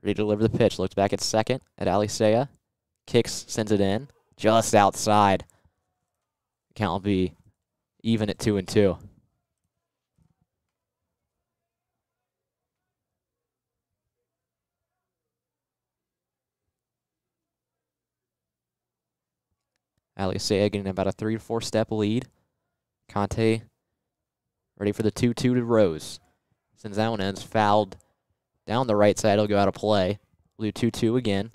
A: ready to deliver the pitch. Looks back at second at Alicea, kicks, sends it in, just outside. Count will be even at two and two. Alicea getting about a three to four step lead. Conte ready for the 2 2 to Rose. Since that one ends, fouled down the right side, it'll go out of play. We'll do 2 2 again.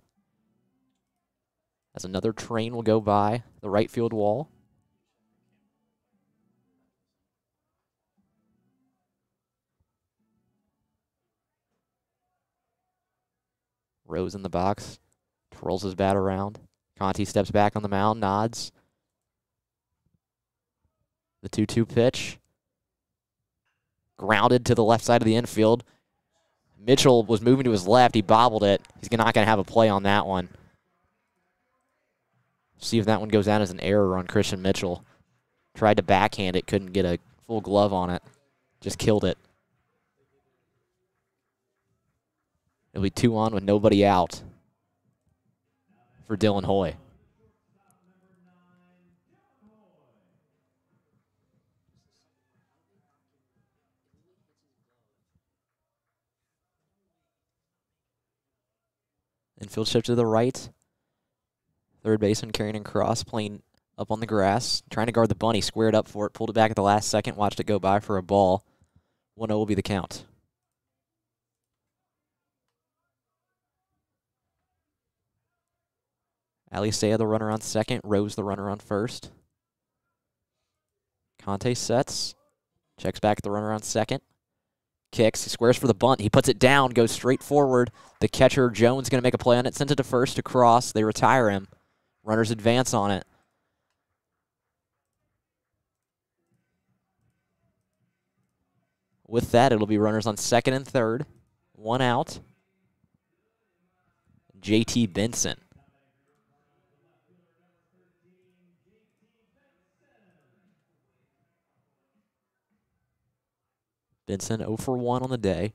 A: As another train will go by the right field wall. Rose in the box, twirls his bat around. Conti steps back on the mound, nods. The 2 2 pitch. Grounded to the left side of the infield. Mitchell was moving to his left. He bobbled it. He's not going to have a play on that one. See if that one goes down as an error on Christian Mitchell. Tried to backhand it, couldn't get a full glove on it. Just killed it. It'll be two on with nobody out for Dylan Hoy. Infield shift to the right. Third baseman Carrington Cross playing up on the grass, trying to guard the bunny, squared up for it, pulled it back at the last second, watched it go by for a ball. 1 0 will be the count. Alicea, the runner on second. Rose, the runner on first. Conte sets. Checks back the runner on second. Kicks. He squares for the bunt. He puts it down, goes straight forward. The catcher, Jones, going to make a play on it. Sends it to first to cross. They retire him. Runners advance on it. With that, it'll be runners on second and third. One out. JT Benson. Benson 0 for 1 on the day.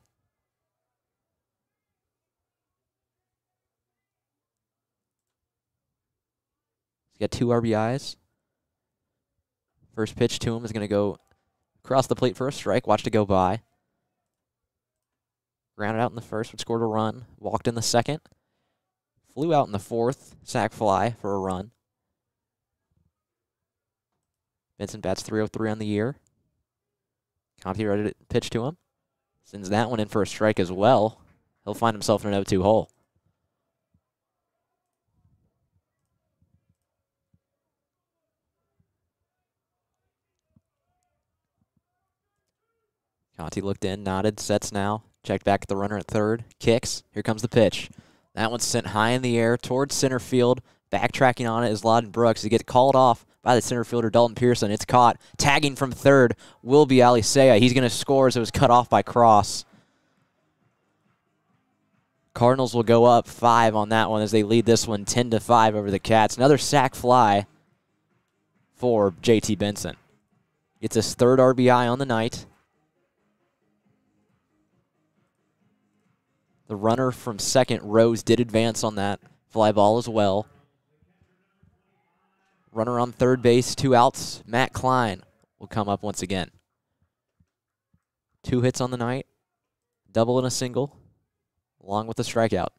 A: He's got two RBIs. First pitch to him is going to go across the plate for a strike. Watched it go by. Grounded out in the first, but scored a run. Walked in the second. Flew out in the fourth. Sac fly for a run. Benson bats 303 on the year. Conti ready to pitch to him. Sends that one in for a strike as well. He'll find himself in an 0-2 hole. Conti looked in, nodded, sets now. Checked back at the runner at third. Kicks. Here comes the pitch. That one's sent high in the air towards center field. Backtracking on it is Lawden Brooks. He gets called off by the center fielder, Dalton Pearson. It's caught. Tagging from third will be Alicea. He's going to score as it was cut off by Cross. Cardinals will go up five on that one as they lead this one 10 to 5 over the Cats. Another sac fly for JT Benson. It's his third RBI on the night. The runner from second, Rose, did advance on that fly ball as well. Runner on third base, two outs. Matt Klein will come up once again. Two hits on the night, double and a single, along with a strikeout.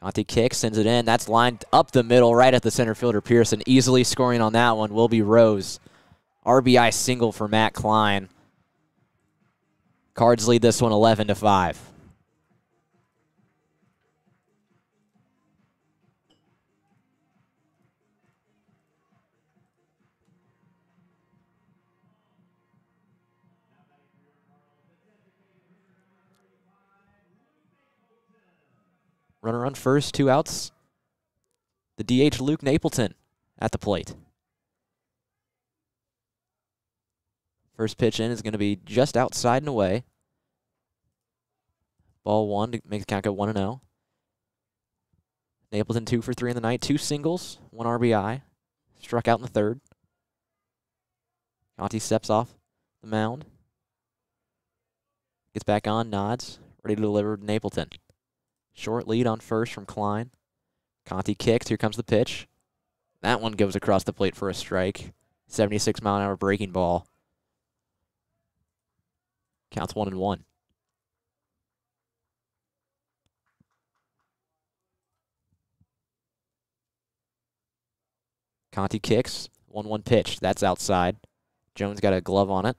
A: Conti kicks, sends it in. That's lined up the middle, right at the center fielder Pearson. Easily scoring on that one will be Rose. RBI single for Matt Klein. Cards lead this one 11 to 5. Runner on first, two outs. The DH Luke Napleton at the plate. First pitch in is going to be just outside and away. Ball one to make the count go 1 and 0. Napleton two for three in the night, two singles, one RBI. Struck out in the third. Conti steps off the mound. Gets back on, nods, ready to deliver to Napleton. Short lead on first from Klein. Conti kicks. Here comes the pitch. That one goes across the plate for a strike. 76 mile an hour breaking ball. Counts one and one. Conti kicks. 1 1 pitch. That's outside. Jones got a glove on it.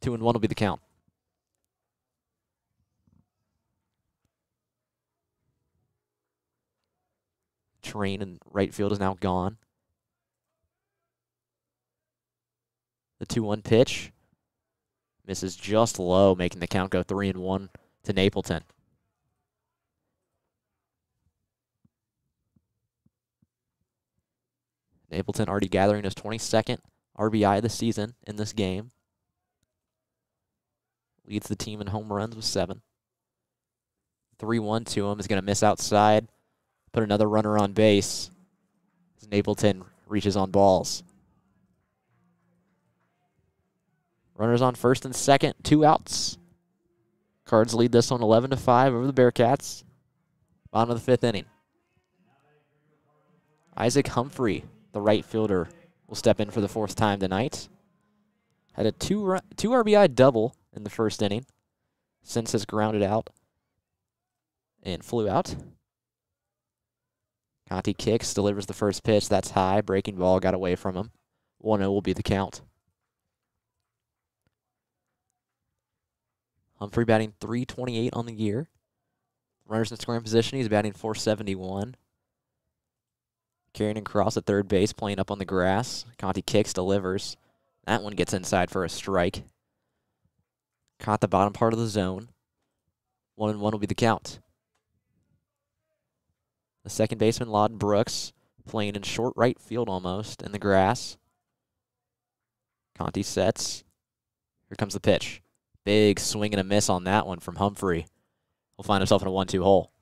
A: Two and one will be the count. Train in right field is now gone. The 2 1 pitch misses just low, making the count go 3 and 1 to Napleton. Napleton already gathering his 22nd RBI of the season in this game. Leads the team in home runs with seven. 3 1 to him is going to miss outside. Put another runner on base. As Napleton reaches on balls. Runners on first and second, two outs. Cards lead this one 11 to 5 over the Bearcats. Bottom of the fifth inning. Isaac Humphrey, the right fielder, will step in for the fourth time tonight. Had a two run, two RBI double in the first inning. Since has grounded out and flew out. Conti kicks, delivers the first pitch. That's high. Breaking ball got away from him. 1 0 will be the count. Humphrey batting 328 on the year. Runners in scoring position. He's batting 471. Carrington Cross at third base, playing up on the grass. Conti kicks, delivers. That one gets inside for a strike. Caught the bottom part of the zone. One and one will be the count. The second baseman, Lawden Brooks, playing in short right field almost in the grass. Conti sets. Here comes the pitch. Big swing and a miss on that one from Humphrey. He'll find himself in a 1 2 hole.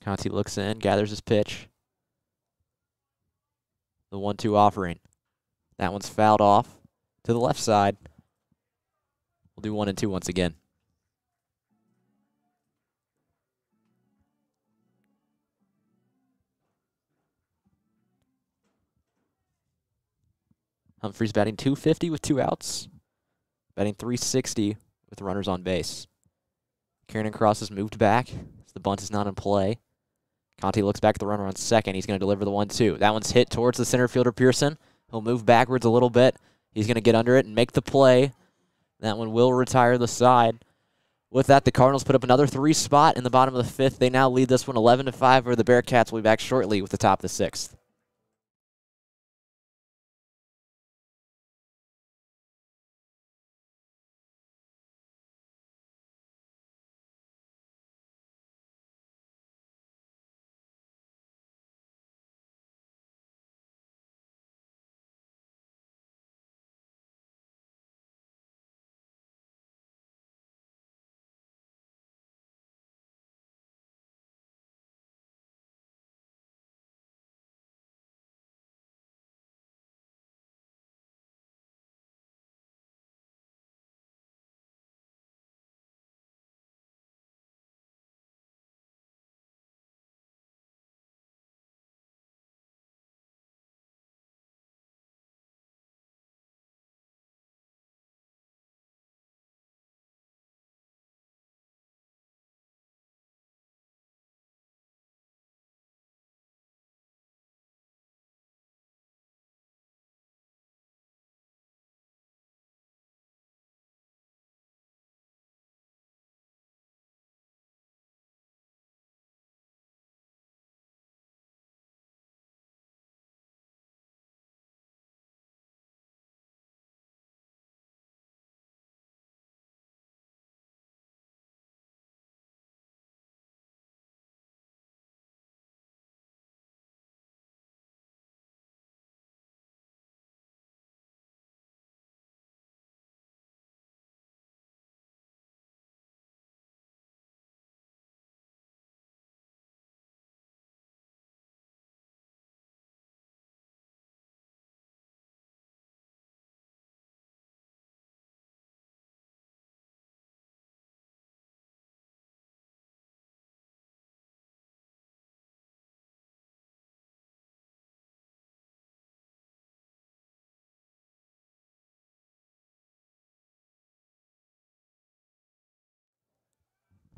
A: Conti looks in, gathers his pitch. The 1 2 offering. That one's fouled off to the left side. We'll do one and two once again. Humphreys batting 250 with two outs, batting 360 with runners on base. Carrington Cross has moved back. So The bunt is not in play. Conti looks back at the runner on second. He's going to deliver the one two. That one's hit towards the center fielder Pearson. He'll move backwards a little bit. He's going to get under it and make the play. That one will retire the side. With that, the Cardinals put up another three spot in the bottom of the fifth. They now lead this one 11 to 5, where the Bearcats will be back shortly with the top of the sixth.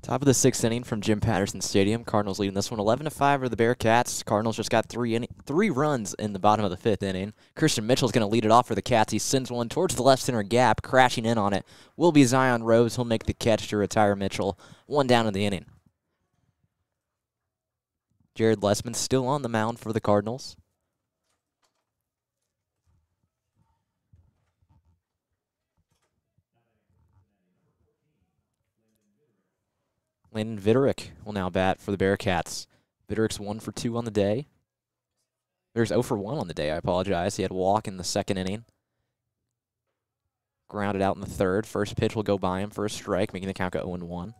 A: Top of the sixth inning from Jim Patterson Stadium. Cardinals leading this one 11 to 5 are the Bearcats. Cardinals just got three three runs in the bottom of the fifth inning. Christian Mitchell's going to lead it off for the Cats. He sends one towards the left center gap, crashing in on it. Will be Zion Rose. He'll make the catch to retire Mitchell. One down in the inning. Jared Lessman still on the mound for the Cardinals. Landon Viderick will now bat for the Bearcats. Viderick's one for two on the day. There's 0 for 1 on the day, I apologize. He had a walk in the second inning. Grounded out in the third. First pitch will go by him for a strike, making the count go 0 1.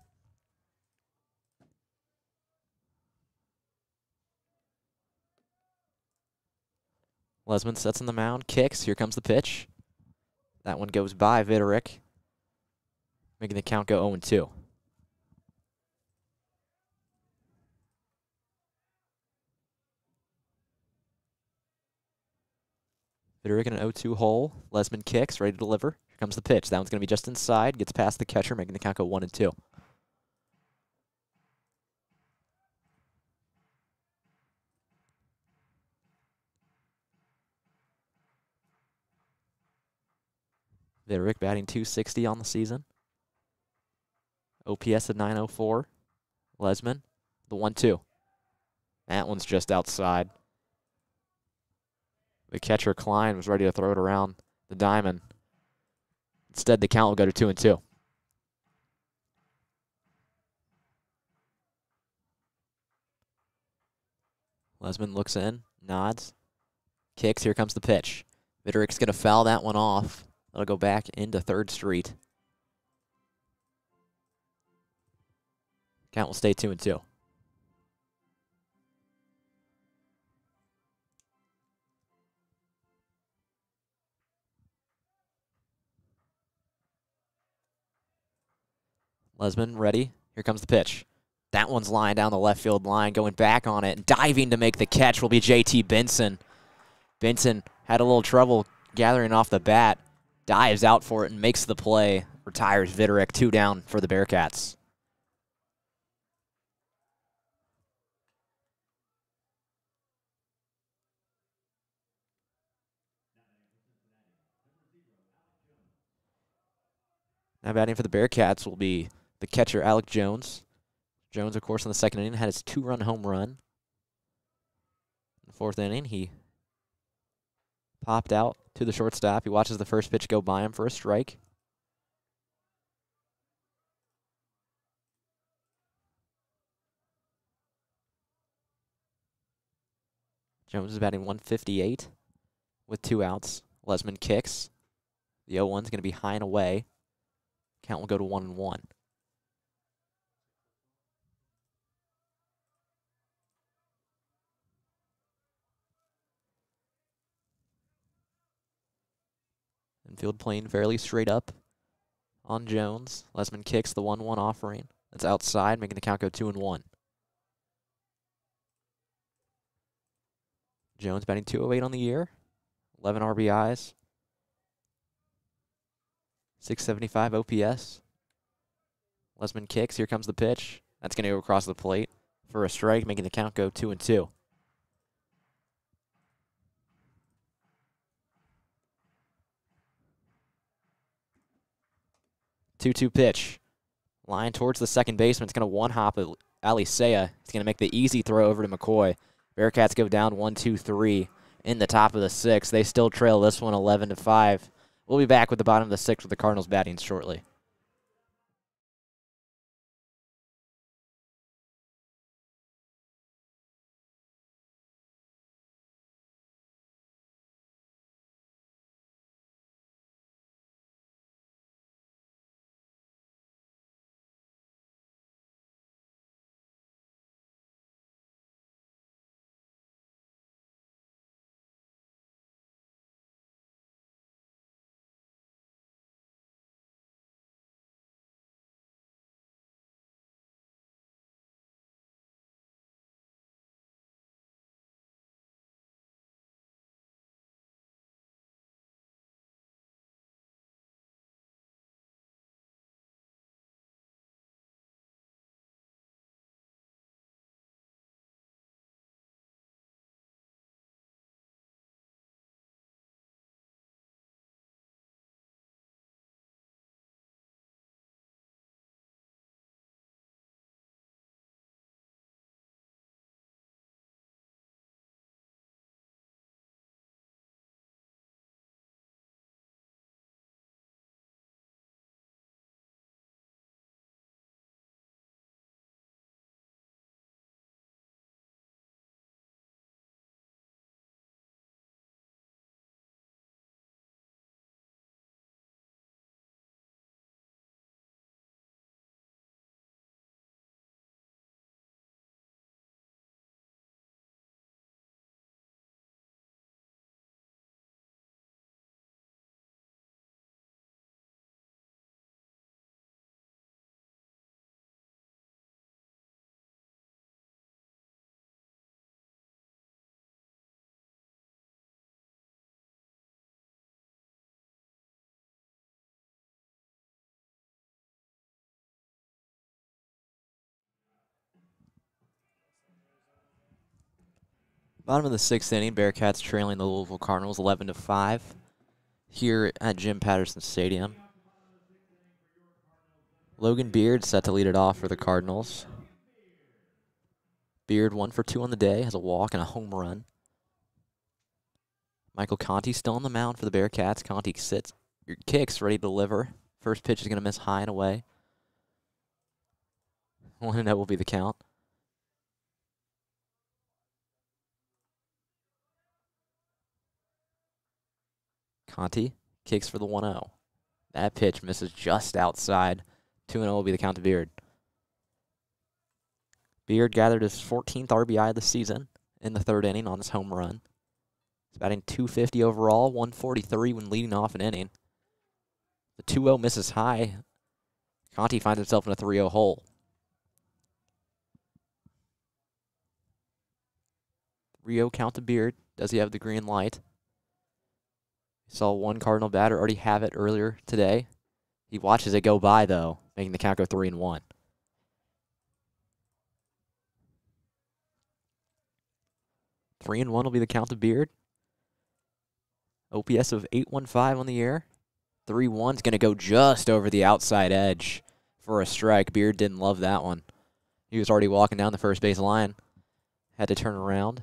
A: Lesman sets on the mound, kicks. Here comes the pitch. That one goes by Viderick, making the count go 0 2. Viderick in an 0-2 hole. Lesman kicks, ready to deliver. Here comes the pitch. That one's going to be just inside. Gets past the catcher, making the count go 1 and 2. Viderick batting 260 on the season. OPS of 904. Lesman, the 1-2. That one's just outside. The catcher Klein was ready to throw it around the diamond. Instead, the count will go to two and two. Lesman looks in, nods, kicks. Here comes the pitch. Viderick's going to foul that one off. That'll go back into Third Street. Count will stay two and two. Lesman ready. Here comes the pitch. That one's lying down the left field line, going back on it. And diving to make the catch will be JT Benson. Benson had a little trouble gathering off the bat, dives out for it and makes the play. Retires Viderick, two down for the Bearcats. Now batting for the Bearcats will be the catcher, Alec Jones. Jones, of course, in the second inning had his two-run home run. In the fourth inning, he popped out to the shortstop. He watches the first pitch go by him for a strike. Jones is batting 158 with two outs. Lesman kicks. The 0 1 is going to be high and away. Count will go to 1 and 1. Infield playing fairly straight up on Jones. Lesman kicks the 1 1 offering. That's outside, making the count go 2 and 1. Jones batting 208 on the year, 11 RBIs, 675 OPS. Lesman kicks. Here comes the pitch. That's going to go across the plate for a strike, making the count go 2 and 2. Two-two pitch. Line towards the second baseman. It's going to one-hop Alicea. It's going to make the easy throw over to McCoy. Bearcats go down one, two, three in the top of the sixth. They still trail this one 11 to 5. We'll be back with the bottom of the sixth with the Cardinals batting shortly. Bottom of the sixth inning, Bearcats trailing the Louisville Cardinals 11 to 5 here at Jim Patterson Stadium. Logan Beard set to lead it off for the Cardinals. Beard one for two on the day, has a walk and a home run. Michael Conti still on the mound for the Bearcats. Conti sits, er, kicks, ready to deliver. First pitch is going to miss high and away. One and that will be the count. Conti kicks for the 1 0. That pitch misses just outside. 2 0 will be the count to Beard. Beard gathered his 14th RBI of the season in the third inning on his home run. He's batting 250 overall, 143 when leading off an inning. The 2 0 misses high. Conti finds himself in a 3 0 hole. Rio count to Beard. Does he have the green light? Saw one Cardinal batter already have it earlier today. He watches it go by, though, making the count go 3 and 1. Three and one will be the count of Beard. OPS of 815 on the. 3 1's going to go just over the outside edge for a strike. Beard didn't love that one. He was already walking down the first base line. Had to turn around.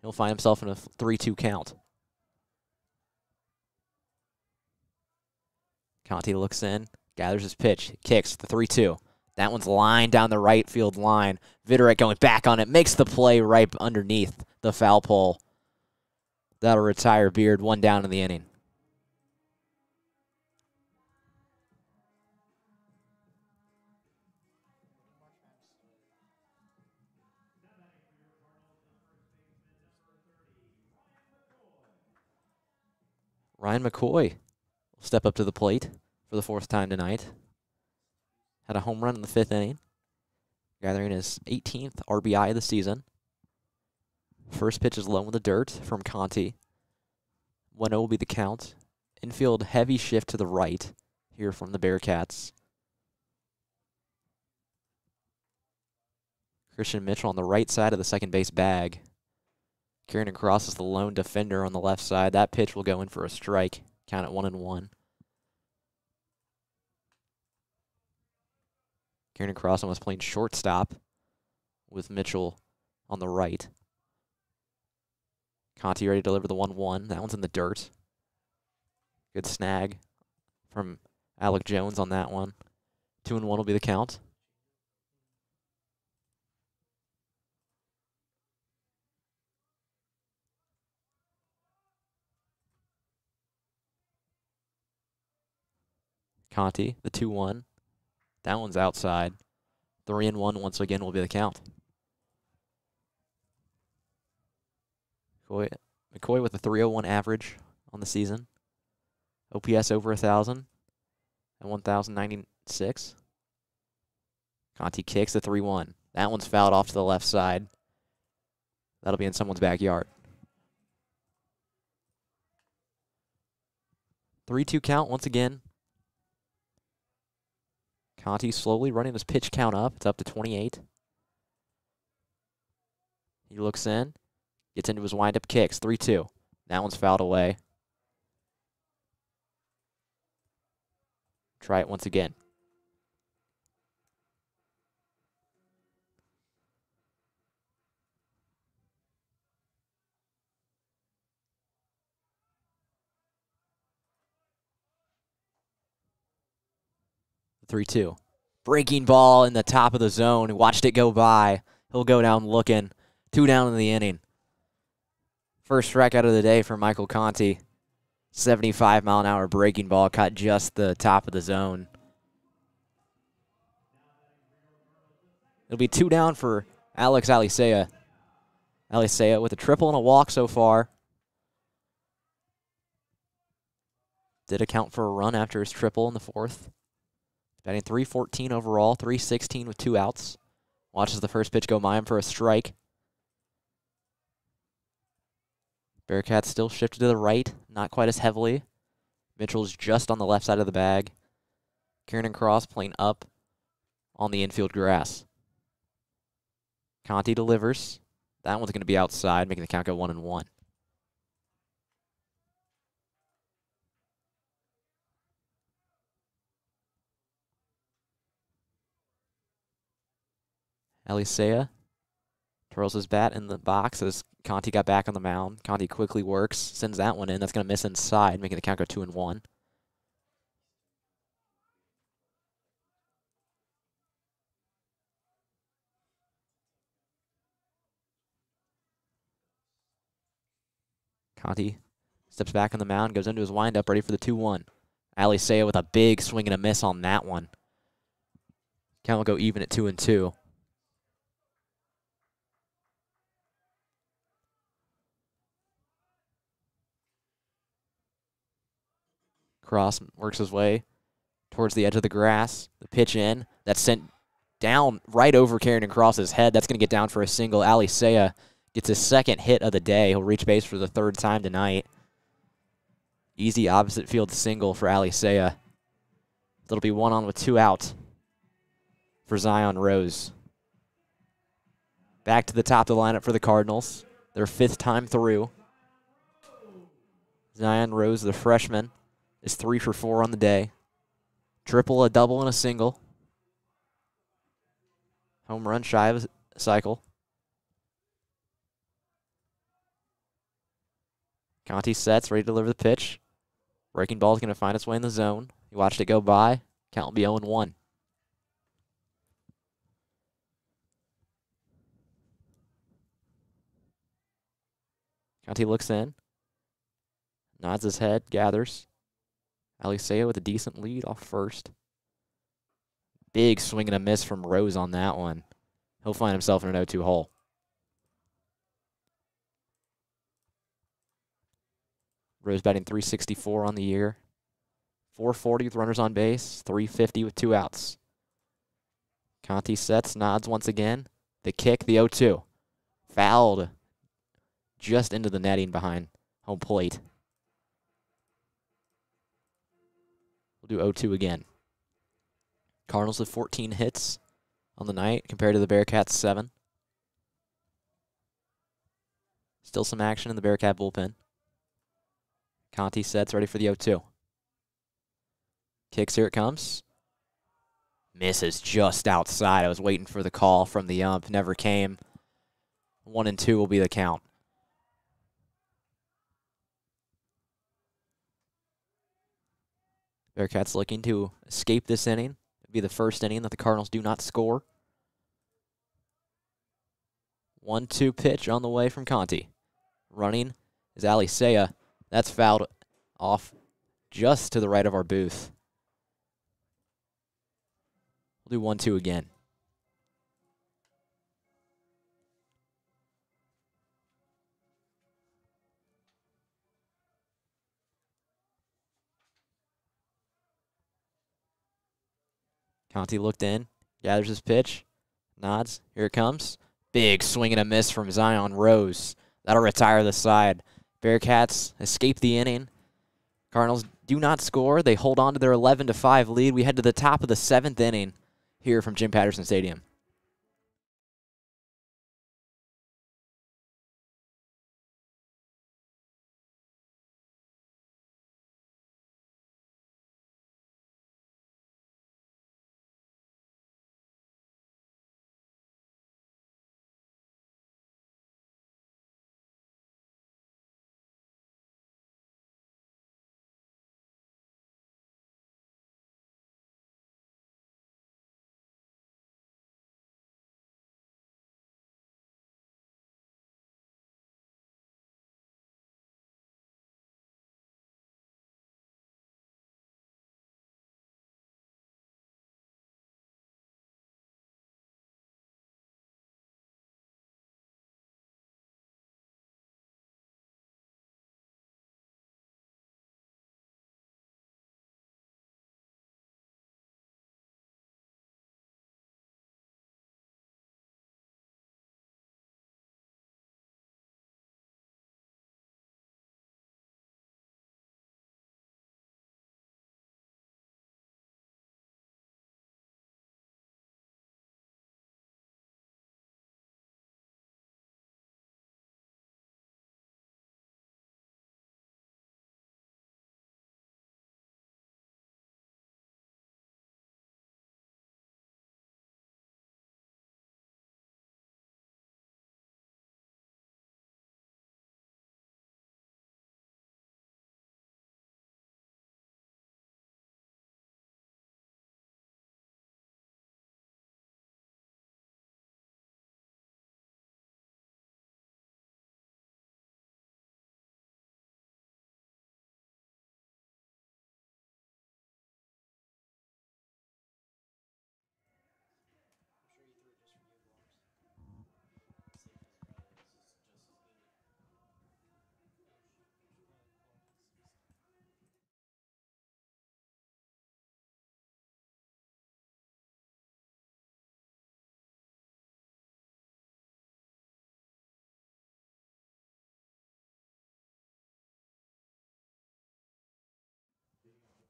A: He'll find himself in a 3 2 count. Conti looks in, gathers his pitch, kicks the 3 2. That one's lined down the right field line. Viderick going back on it, makes the play right underneath the foul pole. That'll retire Beard one down in the inning. Ryan McCoy step up to the plate for the fourth time tonight. Had a home run in the fifth inning, gathering his 18th RBI of the season. First pitch is low in the dirt from Conti. 1 0 will be the count. Infield heavy shift to the right here from the Bearcats. Christian Mitchell on the right side of the second base bag. Carrington Cross is the lone defender on the left side. That pitch will go in for a strike. Count at one and one. Kieran Crossan was playing shortstop with Mitchell on the right. Conti ready to deliver the 1 1. That one's in the dirt. Good snag from Alec Jones on that one. 2 and 1 will be the count. Conti, the 2 1. That one's outside. 3 and 1 once again will be the count. McCoy, McCoy with a 301 average on the season. OPS over 1,000 and 1,096. Conti kicks the 3 1. That one's fouled off to the left side. That'll be in someone's backyard. 3 2 count once again. Conti slowly running his pitch count up. It's up to 28. He looks in, gets into his windup kicks. 3 2. That one's fouled away. Try it once again. Three two. Breaking ball in the top of the zone. Watched it go by. He'll go down looking. Two down in the inning. First strike out of the day for Michael Conti. 75 mile an hour breaking ball caught just the top of the zone. It'll be two down for Alex Alicea. Alicea with a triple and a walk so far. Did account for a run after his triple in the fourth. Batting 314 overall, 316 with two outs. Watches the first pitch go him for a strike. Bearcats still shifted to the right, not quite as heavily. Mitchell's just on the left side of the bag. Carrington Cross playing up on the infield grass. Conti delivers. That one's going to be outside, making the count go one and one. Alicea twirls his bat in the box as Conti got back on the mound. Conti quickly works, sends that one in. That's going to miss inside, making the count go two and one. Conti steps back on the mound, goes into his windup, ready for the 2 1. Alicea with a big swing and a miss on that one. Count will go even at 2 and 2. Cross works his way towards the edge of the grass. The pitch in. That's sent down right over Carrington Cross's head. That's going to get down for a single. Alicea gets his second hit of the day. He'll reach base for the third time tonight. Easy opposite field single for Alicea. It'll be one on with two out for Zion Rose. Back to the top of the lineup for the Cardinals. Their fifth time through. Zion Rose, the freshman, is three for four on the day. Triple, a double, and a single. Home run shy of a cycle. Conti sets, ready to deliver the pitch. Breaking ball is going to find its way in the zone. You watched it go by. Count will be 0 1. Conti looks in, nods his head, gathers. Alicea with a decent lead off first. Big swing and a miss from Rose on that one. He'll find himself in an 0 2 hole. Rose batting 364 on the year. 440 with runners on base, 350 with two outs. Conti sets, nods once again. The kick, the 0 2. Fouled just into the netting behind home plate. We'll do 0 2 again. Cardinals with 14 hits on the night compared to the Bearcats' 7. Still some action in the Bearcat bullpen. Conti sets, ready for the 0 2. Kicks, here it comes. Misses just outside. I was waiting for the call from the ump. Never came. One and two will be the count. Bearcats looking to escape this inning. It'll be the first inning that the Cardinals do not score. One two pitch on the way from Conti. Running is Alicea. That's fouled off just to the right of our booth. We'll do one two again. Conti looked in, gathers his pitch, nods. Here it comes. Big swing and a miss from Zion Rose. That'll retire the side. Bearcats escape the inning. Cardinals do not score. They hold on to their 11 to 5 lead. We head to the top of the seventh inning here from Jim Patterson Stadium.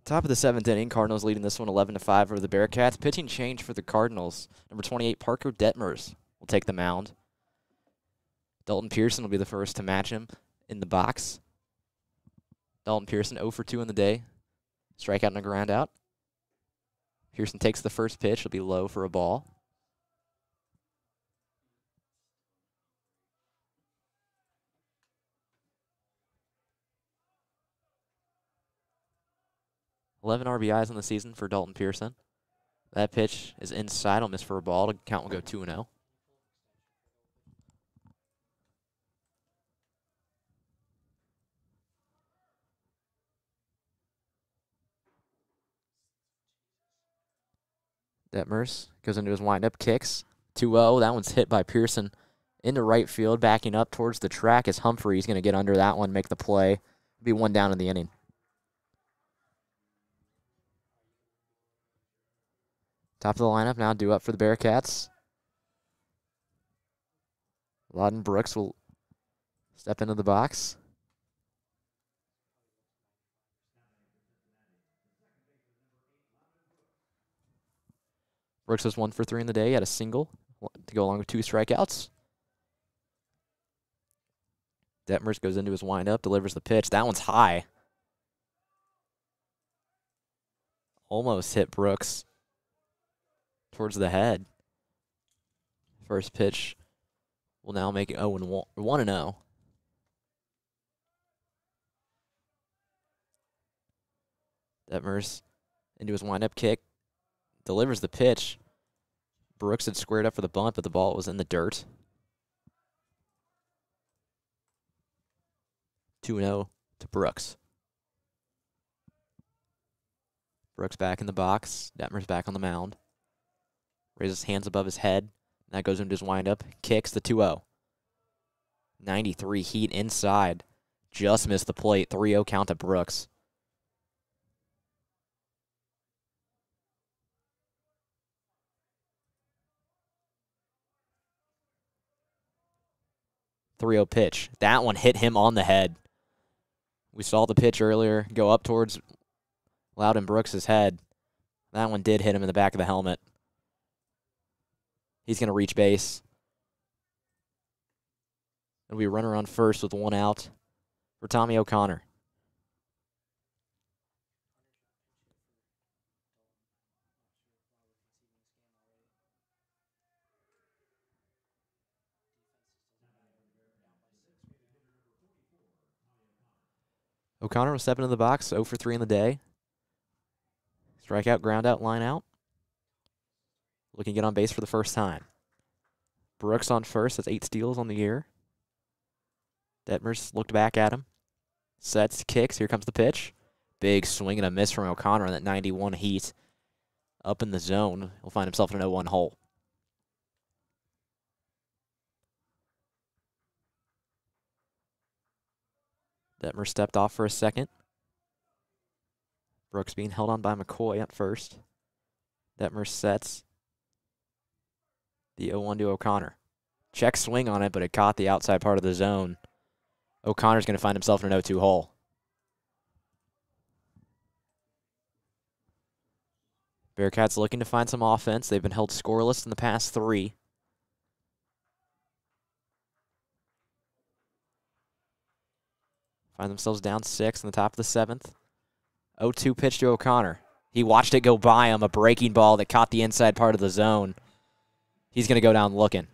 A: Top of the seventh inning, Cardinals leading this one 11 to 5 over the Bearcats. Pitching change for the Cardinals. Number 28, Parker Detmers will take the mound. Dalton Pearson will be the first to match him in the box. Dalton Pearson 0 for 2 in the day. Strikeout and a ground out. Pearson takes the first pitch. It'll be low for a ball. Eleven RBIs in the season for Dalton Pearson. That pitch is inside. I'll miss for a ball. The count will go 2 0. Detmers goes into his windup, kicks 2 0. That one's hit by Pearson into right field, backing up towards the track as Humphrey's going to get under that one, make the play. Be one down in the inning. Top of the lineup now, due up for the Bearcats. Loudon Brooks will step into the box. Brooks was one for three in the day. Had a single to go along with two strikeouts. Detmers goes into his windup, delivers the pitch. That one's high. Almost hit Brooks towards the head. First pitch will now make it 0 and 1, 1 and 0. Detmers into his windup kick, delivers the pitch. Brooks had squared up for the bunt, but the ball was in the dirt. 2 0 to Brooks. Brooks back in the box. Detmer's back on the mound. Raises hands above his head. That goes into his windup. Kicks the 2 0. 93 heat inside. Just missed the plate. 3 0 count to Brooks. Three zero oh pitch. That one hit him on the head. We saw the pitch earlier go up towards Loudon Brooks's head. That one did hit him in the back of the helmet. He's going to reach base. It'll be runner on first with one out for Tommy O'Connor. O'Connor will step in the box, 0 for 3 in the day. Strikeout, ground out, line out. Looking to get on base for the first time. Brooks on first, has eight steals on the year. Detmers looked back at him. Sets, kicks, here comes the pitch. Big swing and a miss from O'Connor in that 91 heat. Up in the zone. He'll find himself in an 0-1 hole. Detmer stepped off for a second. Brooks being held on by McCoy at first. Detmer sets the 0-1 to O'Connor. Check swing on it, but it caught the outside part of the zone. O'Connor's going to find himself in an 0-2 hole. Bearcats looking to find some offense. They've been held scoreless in the past three. Find themselves down six in the top of the seventh. 0 2 pitch to O'Connor. He watched it go by him, a breaking ball that caught the inside part of the zone. He's going to go down looking.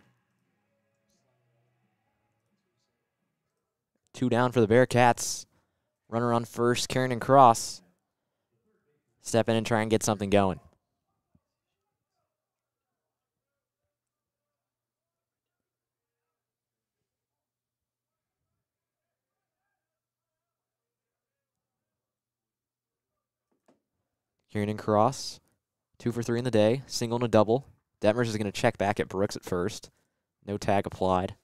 A: Two down for the Bearcats. Runner on first, and Cross. Step in and try and get something going. Carrington Cross, two for three in the day, single and a double. Detmers is going to check back at Brooks at first. No tag applied.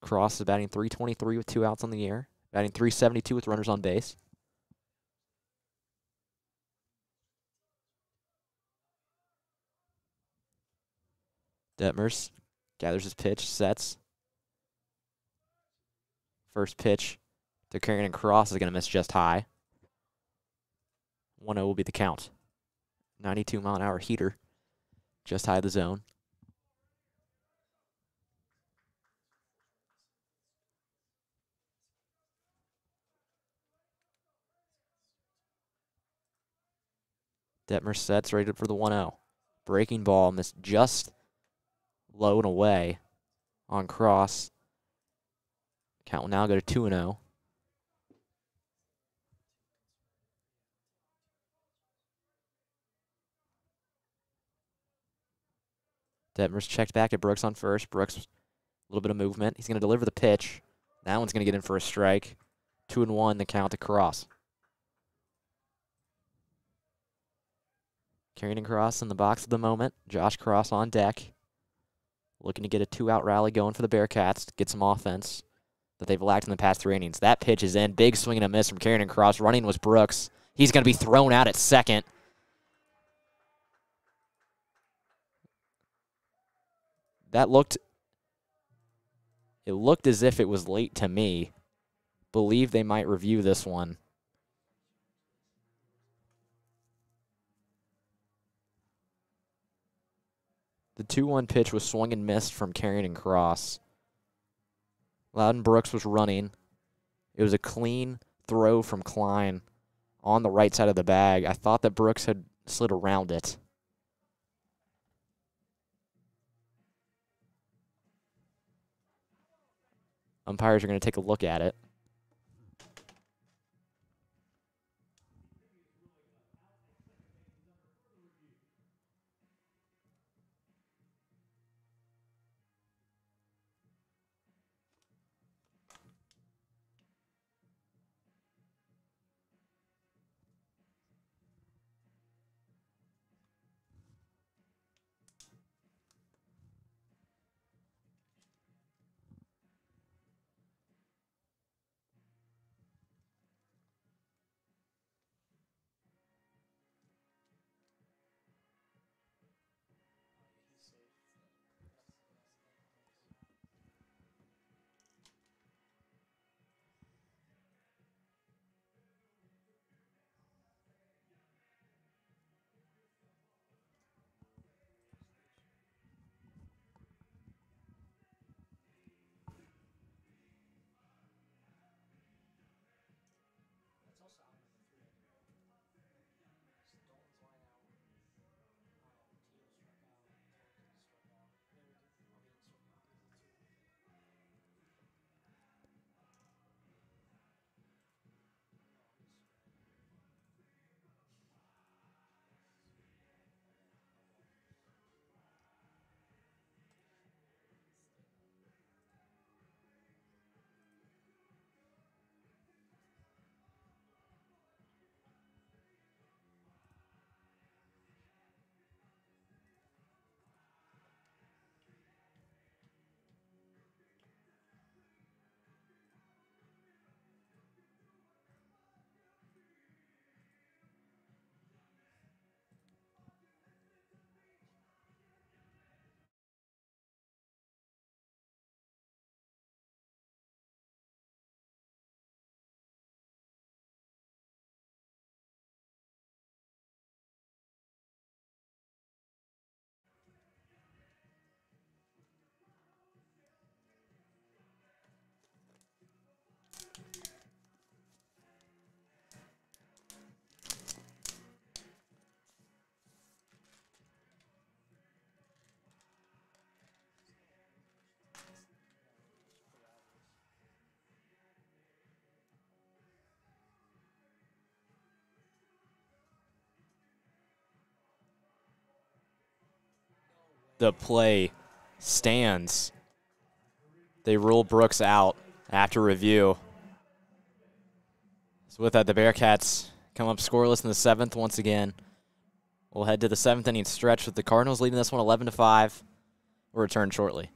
A: Cross is batting 323 with two outs on the air, batting 372 with runners on base. Detmers gathers his pitch, sets. First pitch to Carrington Cross is going to miss just high. 1 0 will be the count. 92 mile an hour heater, just high of the zone. Detmer sets ready for the 1 0. Breaking ball missed just low and away on cross. Count will now go to 2 0. Detmer's checked back at Brooks on first. Brooks, a little bit of movement. He's going to deliver the pitch. That one's going to get in for a strike. Two and one, the count to cross. Carrington Cross in the box at the moment. Josh Cross on deck. Looking to get a two out rally going for the Bearcats to get some offense that they've lacked in the past three innings. That pitch is in. Big swing and a miss from Carrington Cross. Running was Brooks. He's going to be thrown out at second. That looked it looked as if it was late to me. Believe they might review this one. The 2 1 pitch was swung and missed from Carrington Cross. Loudon Brooks was running. It was a clean throw from Klein on the right side of the bag. I thought that Brooks had slid around it. Umpires are going to take a look at it. The play stands. They rule Brooks out after review. So with that, the Bearcats come up scoreless in the seventh once again. We'll head to the seventh inning stretch with the Cardinals leading this one 11 to 5. We'll return shortly.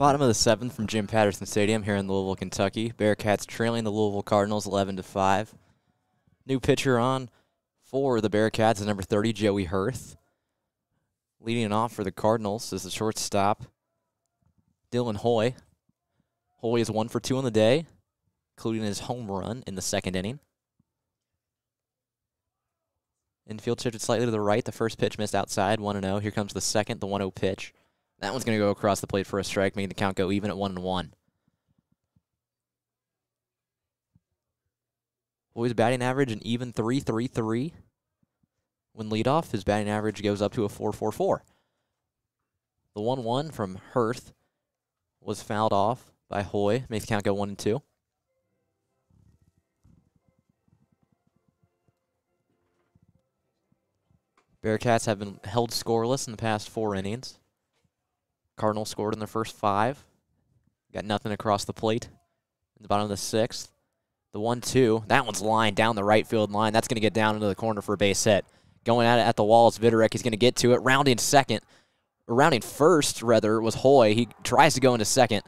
A: Bottom of the seventh from Jim Patterson Stadium here in Louisville, Kentucky. Bearcats trailing the Louisville Cardinals 11 to 5. New pitcher on for the Bearcats is number 30, Joey Hirth. Leading off for the Cardinals is the shortstop, Dylan Hoy. Hoy is one for two on the day, including his home run in the second inning. Infield shifted slightly to the right. The first pitch missed outside, 1 0. Here comes the second, the 1 0 pitch. That one's going to go across the plate for a strike, making the count go even at 1 and 1. Hoy's batting average an even 3 3 3. When leadoff, his batting average goes up to a 4 4 4. The 1 1 from Hirth was fouled off by Hoy, makes count go 1 and 2. Bearcats have been held scoreless in the past four innings. Cardinals scored in their first five. Got nothing across the plate. In the bottom of the sixth. The one two. That one's lined down the right field line. That's going to get down into the corner for a base hit. Going at it at the wall walls. Viderick is going to get to it. Rounding second. Rounding first, rather, was Hoy. He tries to go into second,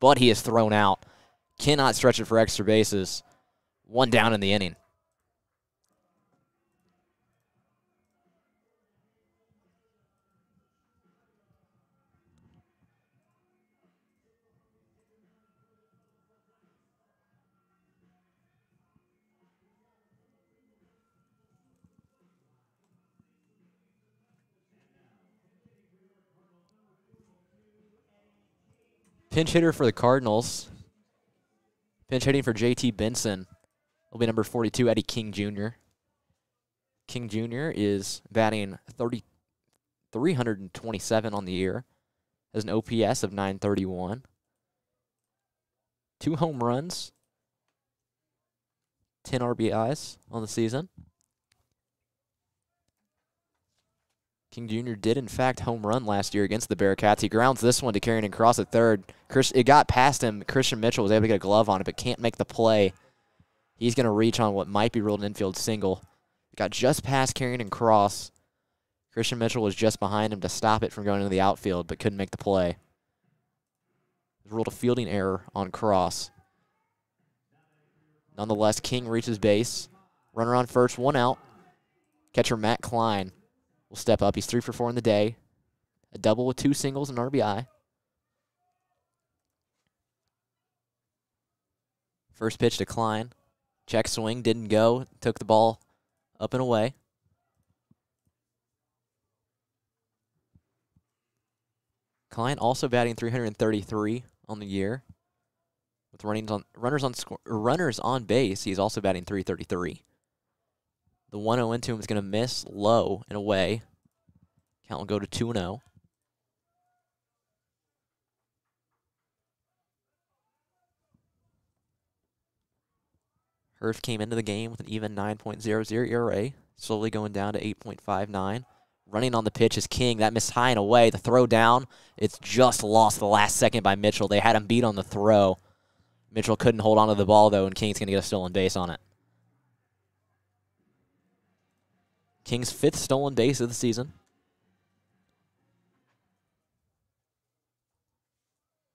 A: but he is thrown out. Cannot stretch it for extra bases. One down in the inning. Pinch hitter for the Cardinals. Pinch hitting for JT Benson will be number 42, Eddie King Jr. King Jr. is batting 30, 327 on the year, has an OPS of 931, two home runs, 10 RBIs on the season. King Jr. did, in fact, home run last year against the Bearcats. He grounds this one to Carrington Cross at third. Chris, it got past him. Christian Mitchell was able to get a glove on it, but can't make the play. He's going to reach on what might be ruled an infield single. It got just past Carrington Cross. Christian Mitchell was just behind him to stop it from going into the outfield, but couldn't make the play. Ruled a fielding error on Cross. Nonetheless, King reaches base. Runner on first, one out. Catcher Matt Klein will step up. He's three for four in the day. A double with two singles and RBI. First pitch decline. Check swing, didn't go. Took the ball up and away. Klein also batting 333 on the year. With runnings on runners on runners on base, he's also batting 333. The 1 0 into him is going to miss low and away. Count will go to 2 0. Hirth came into the game with an even 9.00 ERA, slowly going down to 8.59. Running on the pitch is King. That missed high and away. The throw down, it's just lost the last second by Mitchell. They had him beat on the throw. Mitchell couldn't hold on to the ball, though, and King's going to get a stolen base on it. King's fifth stolen base of the season.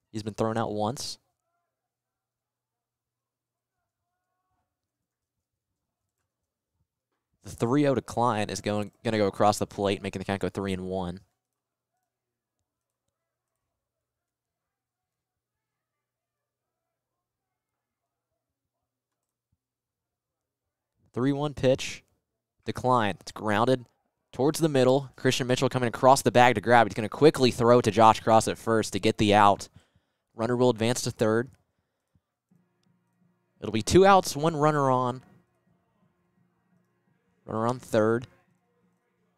A: He's been thrown out once. The 3 0 decline is going, going to go across the plate, making the count go 3 and 1. Three one pitch, decline. It's grounded towards the middle. Christian Mitchell coming across the bag to grab. He's going to quickly throw to Josh Cross at first to get the out. Runner will advance to third. It'll be two outs, one runner on. Runner on third.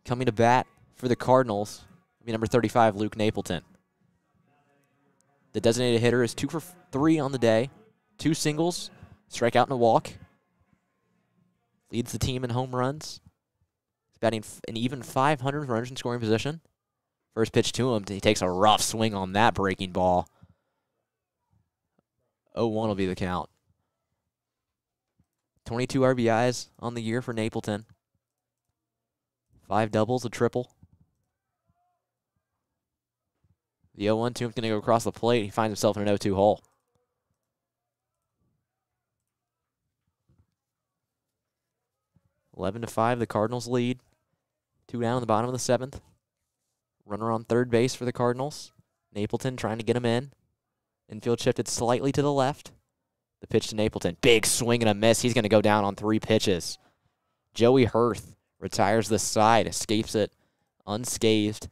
A: Coming to bat for the Cardinals will be number 35, Luke Napleton. The designated hitter is two for three on the day. Two singles, strikeout and a walk. Leads the team in home runs. He's batting an even 500 runners in scoring position. First pitch to him, he takes a rough swing on that breaking ball. 0 1 will be the count. 22 RBIs on the year for Napleton. Five doubles, a triple. The 0 1 2 is going to go across the plate. He finds himself in an 0 2 hole. Eleven to five, the Cardinals lead. Two down in the bottom of the seventh. Runner on third base for the Cardinals. Napleton trying to get him in. Infield shifted slightly to the left. The pitch to Napleton. Big swing and a miss. He's going to go down on three pitches. Joey Hirth retires the side, escapes it unscathed.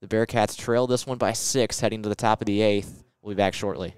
A: The Bearcats trail this one by six, heading to the top of the eighth. We'll be back shortly.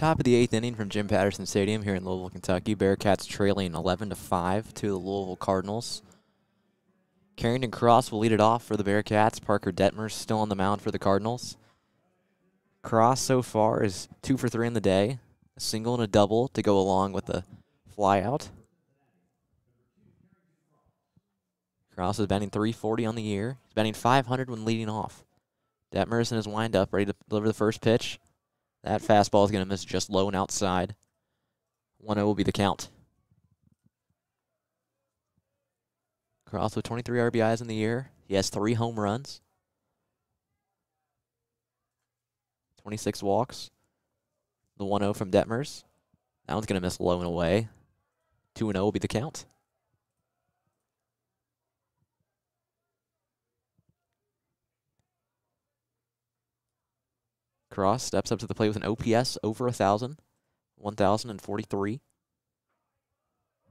A: Top of the eighth inning from Jim Patterson Stadium here in Louisville, Kentucky. Bearcats trailing 11 to 5 to the Louisville Cardinals. Carrington Cross will lead it off for the Bearcats. Parker Detmers still on the mound for the Cardinals. Cross so far is two for three in the day, a single and a double to go along with the flyout. Cross is batting 340 on the year. He's batting 500 when leading off. Detmers in his windup, ready to deliver the first pitch. That fastball is going to miss just low and outside. 1 0 will be the count. Cross with 23 RBIs in the year. He has three home runs, 26 walks. The 1 0 from Detmers. That one's going to miss low and away. 2 0 will be the count. Cross steps up to the plate with an OPS over 1,000, 1,043.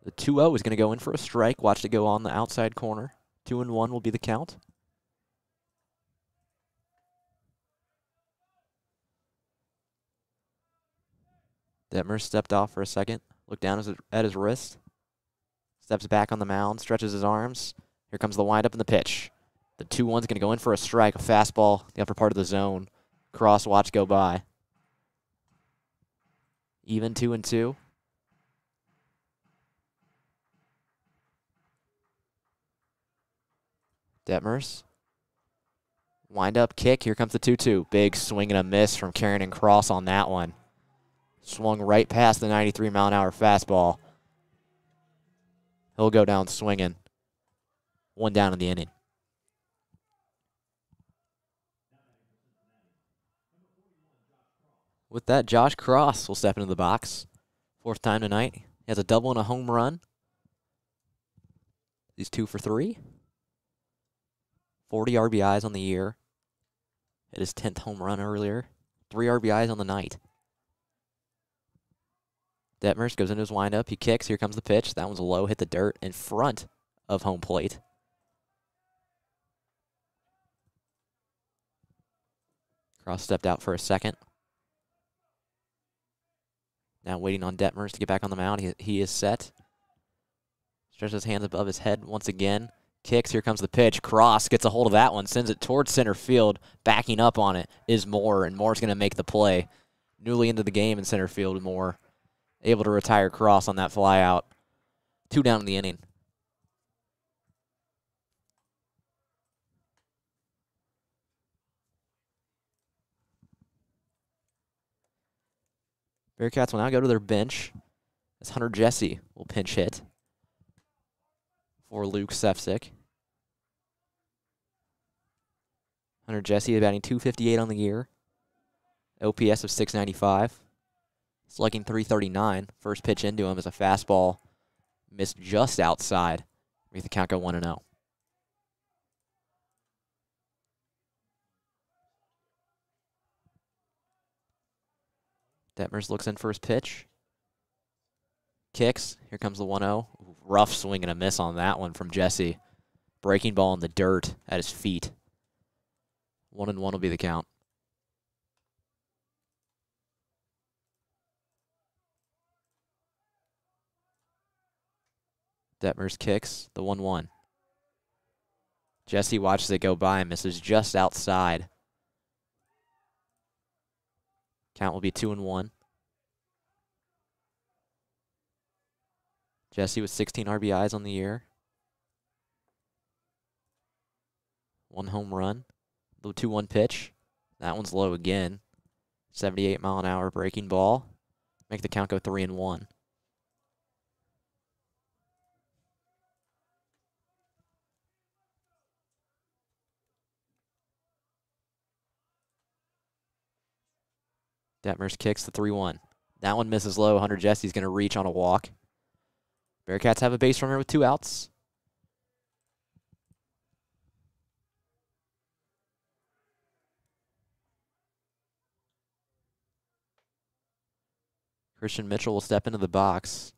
A: The 2 0 is going to go in for a strike. Watch it go on the outside corner. 2 and 1 will be the count. Detmer stepped off for a second, looked down at his wrist, steps back on the mound, stretches his arms. Here comes the windup and the pitch. The 2 1 is going to go in for a strike, a fastball, the upper part of the zone. Cross watch go by. Even two and two. Detmers. Wind up kick. Here comes the 2 2. Big swing and a miss from Carrington Cross on that one. Swung right past the 93 mile an hour fastball. He'll go down swinging. One down in the inning. With that, Josh Cross will step into the box. Fourth time tonight. He has a double and a home run. He's two for three. 40 RBIs on the year. Hit his 10th home run earlier. Three RBIs on the night. Detmers goes into his windup. He kicks. Here comes the pitch. That one's low. Hit the dirt in front of home plate. Cross stepped out for a second. Now waiting on Detmers to get back on the mound. He, he is set. Stretches his hands above his head once again. Kicks. Here comes the pitch. Cross gets a hold of that one. Sends it towards center field. Backing up on it is Moore, and Moore's going to make the play. Newly into the game in center field, Moore. Able to retire Cross on that fly out. Two down in the inning. Bearcats will now go to their bench as Hunter Jesse will pinch hit for Luke Sefcik. Hunter Jesse is batting 258 on the year. OPS of 695. Slugging 339. First pitch into him is a fastball. Missed just outside. Make the count go 1 0. Detmers looks in for his pitch. Kicks. Here comes the 1 0. Rough swing and a miss on that one from Jesse. Breaking ball in the dirt at his feet. One and one will be the count. Detmers kicks the 1 1. Jesse watches it go by and misses just outside. Count will be 2 and 1. Jesse with 16 RBIs on the year. One home run. The 2 1 pitch. That one's low again. 78 mile an hour breaking ball. Make the count go 3 and 1. Detmers kicks the 3 1. That one misses low. Hunter Jesse's going to reach on a walk. Bearcats have a base runner with two outs. Christian Mitchell will step into the box.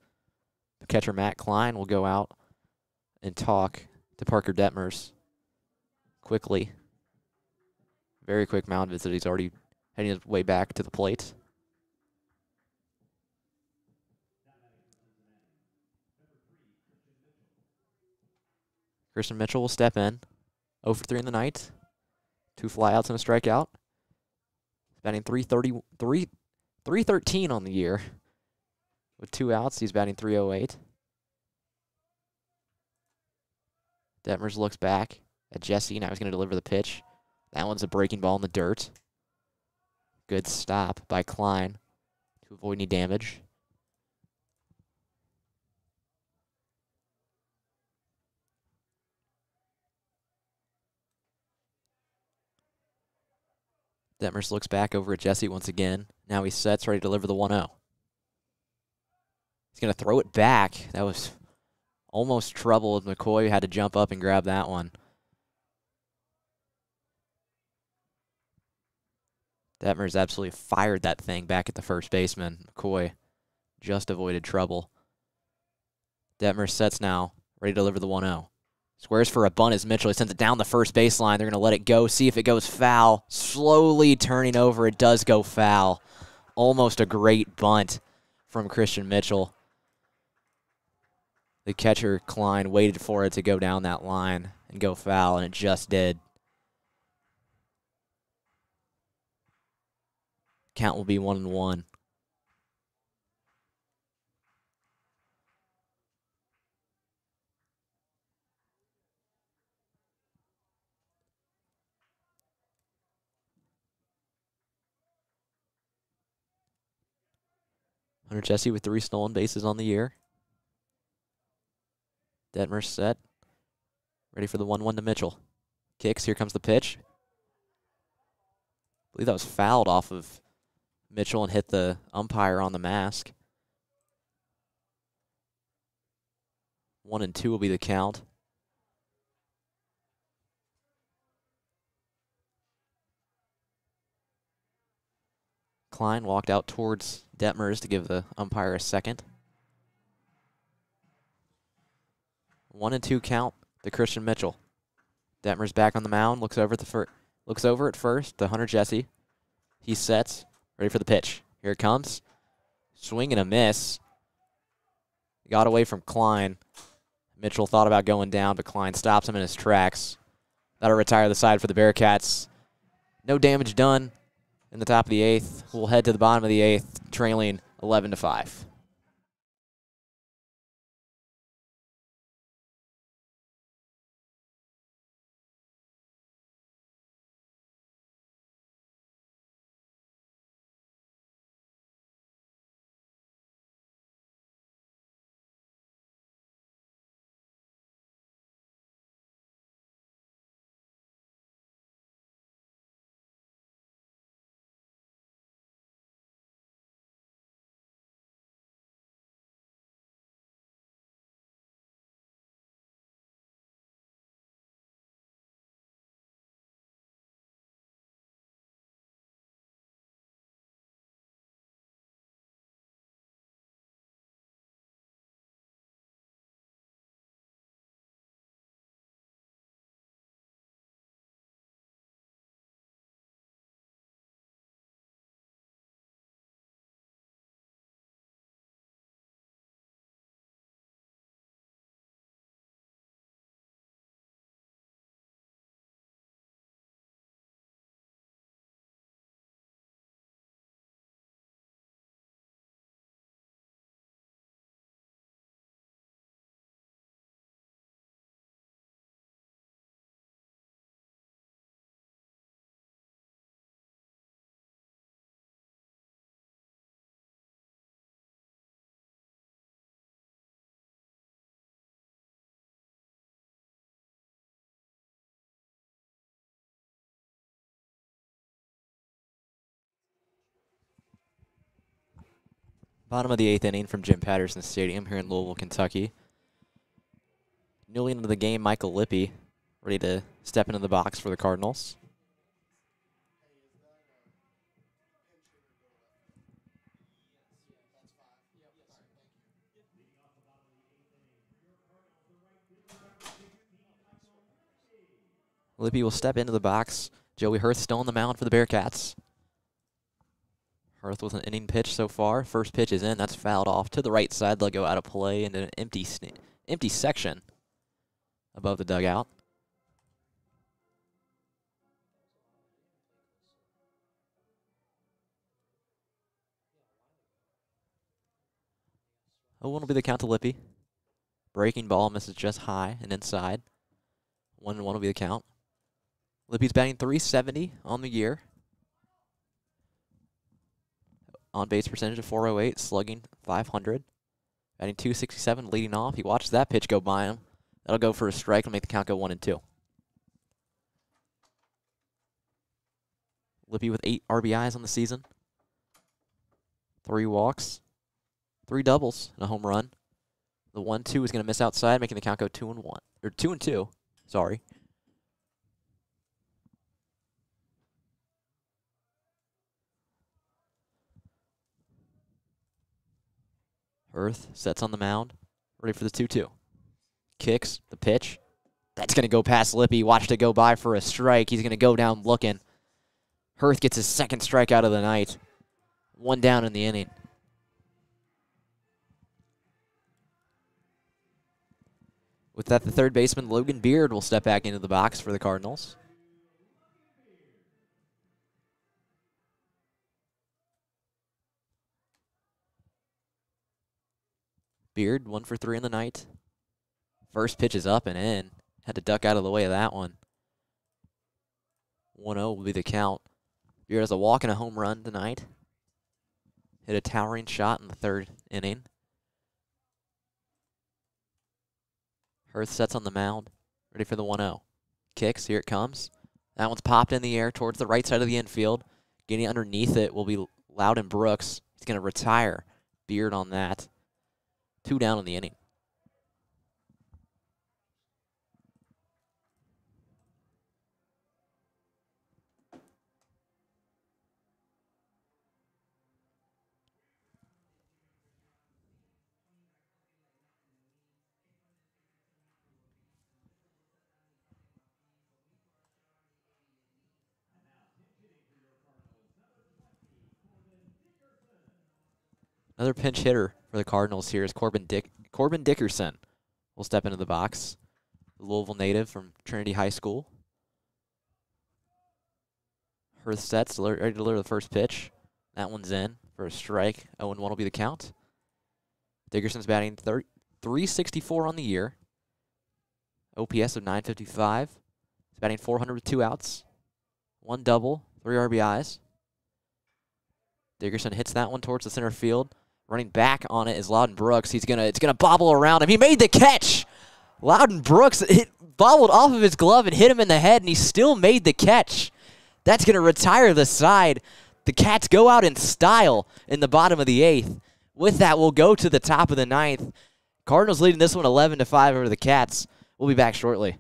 A: The catcher Matt Klein will go out and talk to Parker Detmers quickly. Very quick mound visit. He's already heading his way back to the plate. Christian Mitchell will step in. 0 for 3 in the night. Two flyouts and a strikeout. Batting 330, 3, 313 on the year. With two outs, he's batting 308. Detmers looks back at Jesse. Now he's going to deliver the pitch. That one's a breaking ball in the dirt. Good stop by Klein to avoid any damage. Detmers looks back over at Jesse once again. Now he sets, ready to deliver the 1 0. He's going to throw it back. That was almost trouble. McCoy had to jump up and grab that one. Detmers absolutely fired that thing back at the first baseman. McCoy just avoided trouble. Detmers sets now, ready to deliver the 1 0. Squares for a bunt as Mitchell. He sends it down the first baseline. They're going to let it go, see if it goes foul. Slowly turning over. It does go foul. Almost a great bunt from Christian Mitchell. The catcher, Klein, waited for it to go down that line and go foul, and it just did. Count will be one and one. Hunter Jesse with three stolen bases on the year. Detmer set. Ready for the 1 1 to Mitchell. Kicks. Here comes the pitch. I believe that was fouled off of Mitchell and hit the umpire on the mask. One and two will be the count. Klein walked out towards Detmers to give the umpire a second. One and two count to Christian Mitchell. Detmers back on the mound, looks over at the fir- looks over at first to Hunter Jesse. He sets, ready for the pitch. Here it comes. Swing and a miss. Got away from Klein. Mitchell thought about going down, but Klein stops him in his tracks. That'll retire the side for the Bearcats. No damage done in the top of the eighth. We'll head to the bottom of the eighth, trailing 11 to 5. Bottom of the eighth inning from Jim Patterson Stadium here in Louisville, Kentucky. Newly into the game, Michael Lippy, ready to step into the box for the Cardinals. Lippy will step into the box. Joey Hurth still on the mound for the Bearcats. Hurth with an inning pitch so far. First pitch is in. That's fouled off to the right side. They'll go out of play into an empty empty section above the dugout. Oh, one will be the count to Lippy. Breaking ball misses just high and inside. One and one will be the count. Lippy's batting 370 on the year. On base percentage of 408, slugging 500. Batting 267, leading off. He watched that pitch go by him. That'll go for a strike and make the count go one and two. Lippy with eight RBIs on the season. Three walks, three doubles, and a home run. The one two is going to miss outside, making the count go two and one or two and two. Sorry. Hurth sets on the mound, ready for the 2 2. Kicks the pitch. That's going to go past Lippy. Watched it go by for a strike. He's going to go down looking. Hurth gets his second strikeout of the night. One down in the inning. With that, the third baseman, Logan Beard, will step back into the box for the Cardinals. Beard, one for three in the night. First pitch is up and in. Had to duck out of the way of that one. 1 0 will be the count. Beard has a walk and a home run tonight. Hit a towering shot in the third inning. Hurth sets on the mound, ready for the 1 0. Kicks, here it comes. That one's popped in the air towards the right side of the infield. Getting underneath it will be Loudon Brooks. He's going to retire. Beard on that. Two down in the inning. Another pinch hitter for the Cardinals here is Corbin Dick Corbin Dickerson will step into the box. The Louisville native from Trinity High School. Hearth sets, ready to deliver the first pitch. That one's in for a strike. 0 1 will be the count. Dickerson's batting 364 on the year. OPS of 955. He's batting 400 with two outs. One double, three RBIs. Dickerson hits that one towards the center field. Running back on it is Loudon Brooks. He's gonna it's gonna bobble around him. He made the catch. Loudon Brooks hit bobbled off of his glove and hit him in the head, and he still made the catch. That's gonna retire the side. The Cats go out in style in the bottom of the eighth. With that, we'll go to the top of the ninth. Cardinals leading this one 11 to 5 over the Cats. We'll be back shortly.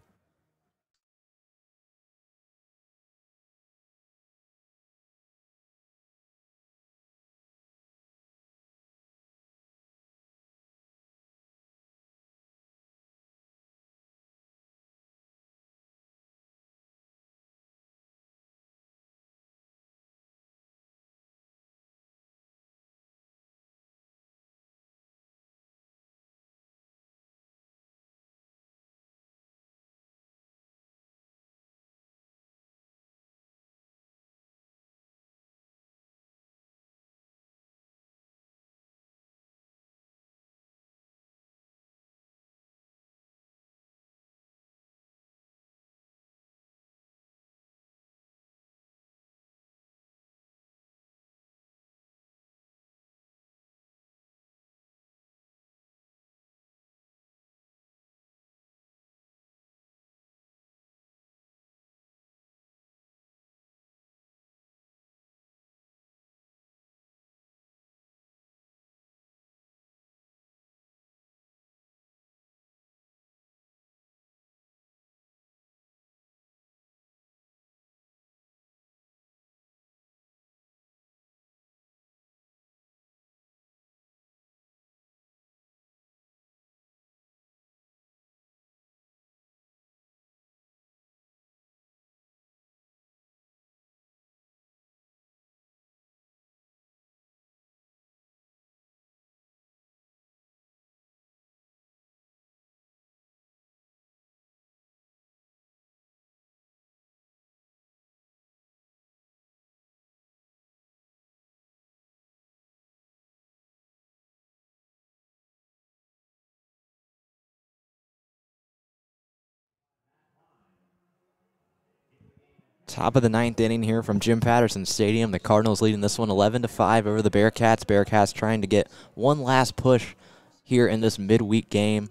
A: Top of the ninth inning here from Jim Patterson Stadium. The Cardinals leading this one 11 to 5 over the Bearcats. Bearcats trying to get one last push here in this midweek game.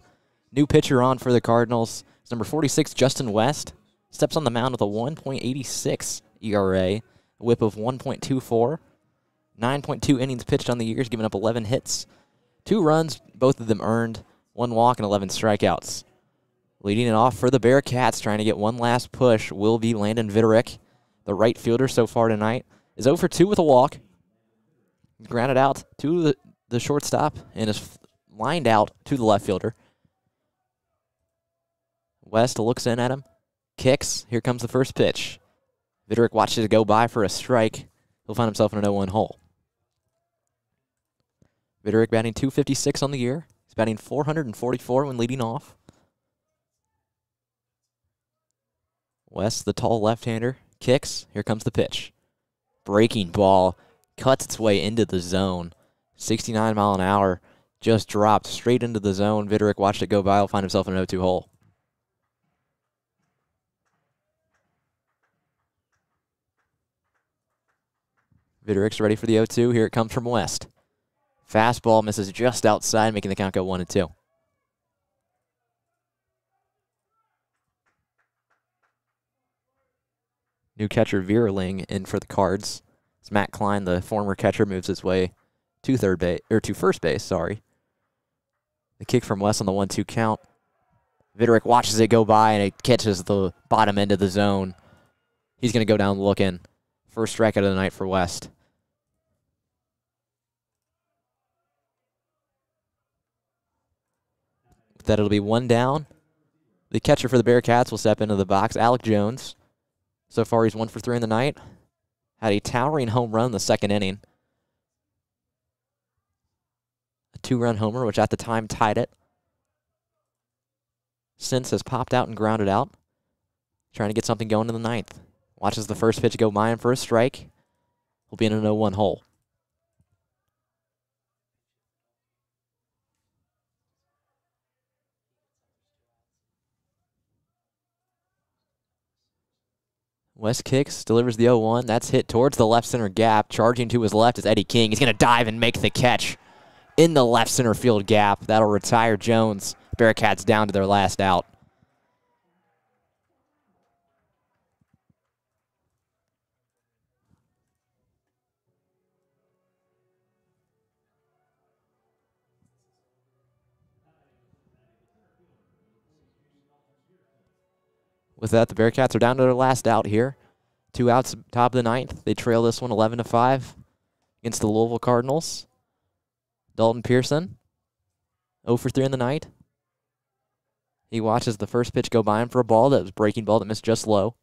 A: New pitcher on for the Cardinals. Number 46, Justin West. Steps on the mound with a 1.86 ERA, a whip of 1.24. 9.2 innings pitched on the year. Given up 11 hits. Two runs, both of them earned. One walk and 11 strikeouts. Leading it off for the Bearcats, trying to get one last push, will be Landon Viderick. The right fielder so far tonight is 0 for 2 with a walk. Grounded out to the, the shortstop and is lined out to the left fielder. West looks in at him, kicks. Here comes the first pitch. Viderick watches it go by for a strike. He'll find himself in an 0 1 hole. Viderick batting 256 on the year. He's batting 444 when leading off. West, the tall left-hander, kicks. Here comes the pitch. Breaking ball cuts its way into the zone. 69 mile an hour just dropped straight into the zone. Viderick watched it go by. Will find himself in an 0-2 hole. Viderick's ready for the 0-2. Here it comes from West. Fastball misses just outside, making the count go 1 and 2. New catcher Vierling in for the Cards. It's Matt Klein, the former catcher, moves his way to third base or to first base. Sorry. The kick from West on the one-two count. Viderick watches it go by and it catches the bottom end of the zone. He's going to go down looking. First strikeout of the night for West. With that, it'll be one down. The catcher for the Bearcats will step into the box, Alec Jones. So far, he's one for three in the night. Had a towering home run in the second inning. A two run homer, which at the time tied it. since has popped out and grounded out, trying to get something going in the ninth. Watches the first pitch go by him for a strike. Will be in an 0 1 hole. West kicks, delivers the 0 1. That's hit towards the left center gap. Charging to his left is Eddie King. He's going to dive and make the catch in the left center field gap. That'll retire Jones. Bearcats down to their last out. With that, the Bearcats are down to their last out here. Two outs, top of the ninth. They trail this one 11 to 5 against the Louisville Cardinals. Dalton Pearson, 0 for 3 in the night. He watches the first pitch go by him for a ball that was breaking ball that missed just low.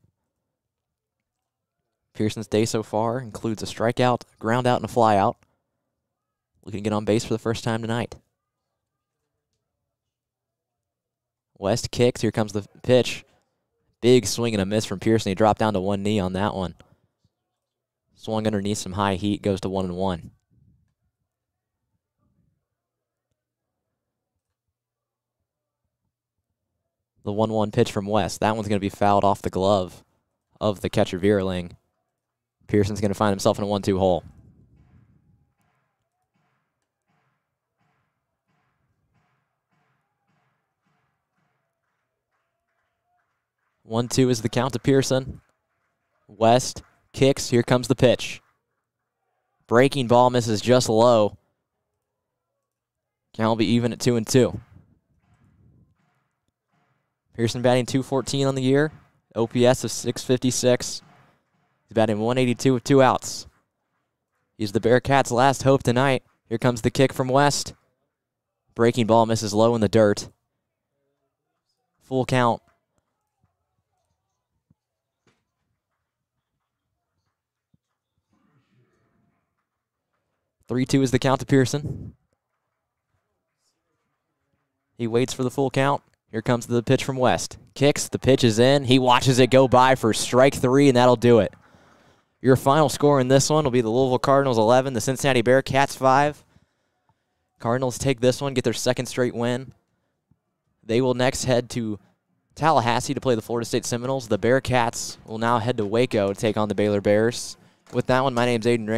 A: Pearson's day so far includes a strikeout, ground out, and a flyout. Looking to get on base for the first time tonight. West kicks. Here comes the pitch. Big swing and a miss from Pearson. He dropped down to one knee on that one. Swung underneath some high heat, goes to one and one. The 1 1 pitch from West. That one's going to be fouled off the glove of the catcher Vierling. Pearson's going to find himself in a 1 2 hole. One two is the count to Pearson. West kicks. Here comes the pitch. Breaking ball misses just low. Count will be even at two and two. Pearson batting 214 on the year. OPS of 656. He's batting 182 with two outs. He's the Bearcats' last hope tonight. Here comes the kick from West. Breaking ball misses low in the dirt. Full count. 3 2 is the count to Pearson. He waits for the full count. Here comes the pitch from West. Kicks, the pitch is in. He watches it go by for strike three, and that'll do it. Your final score in this one will be the Louisville Cardinals 11, the Cincinnati Bearcats 5. Cardinals take this one, get their second straight win. They will next head to Tallahassee to play the Florida State Seminoles. The Bearcats will now head to Waco to take on the Baylor Bears. With that one, my name's Aiden Ray.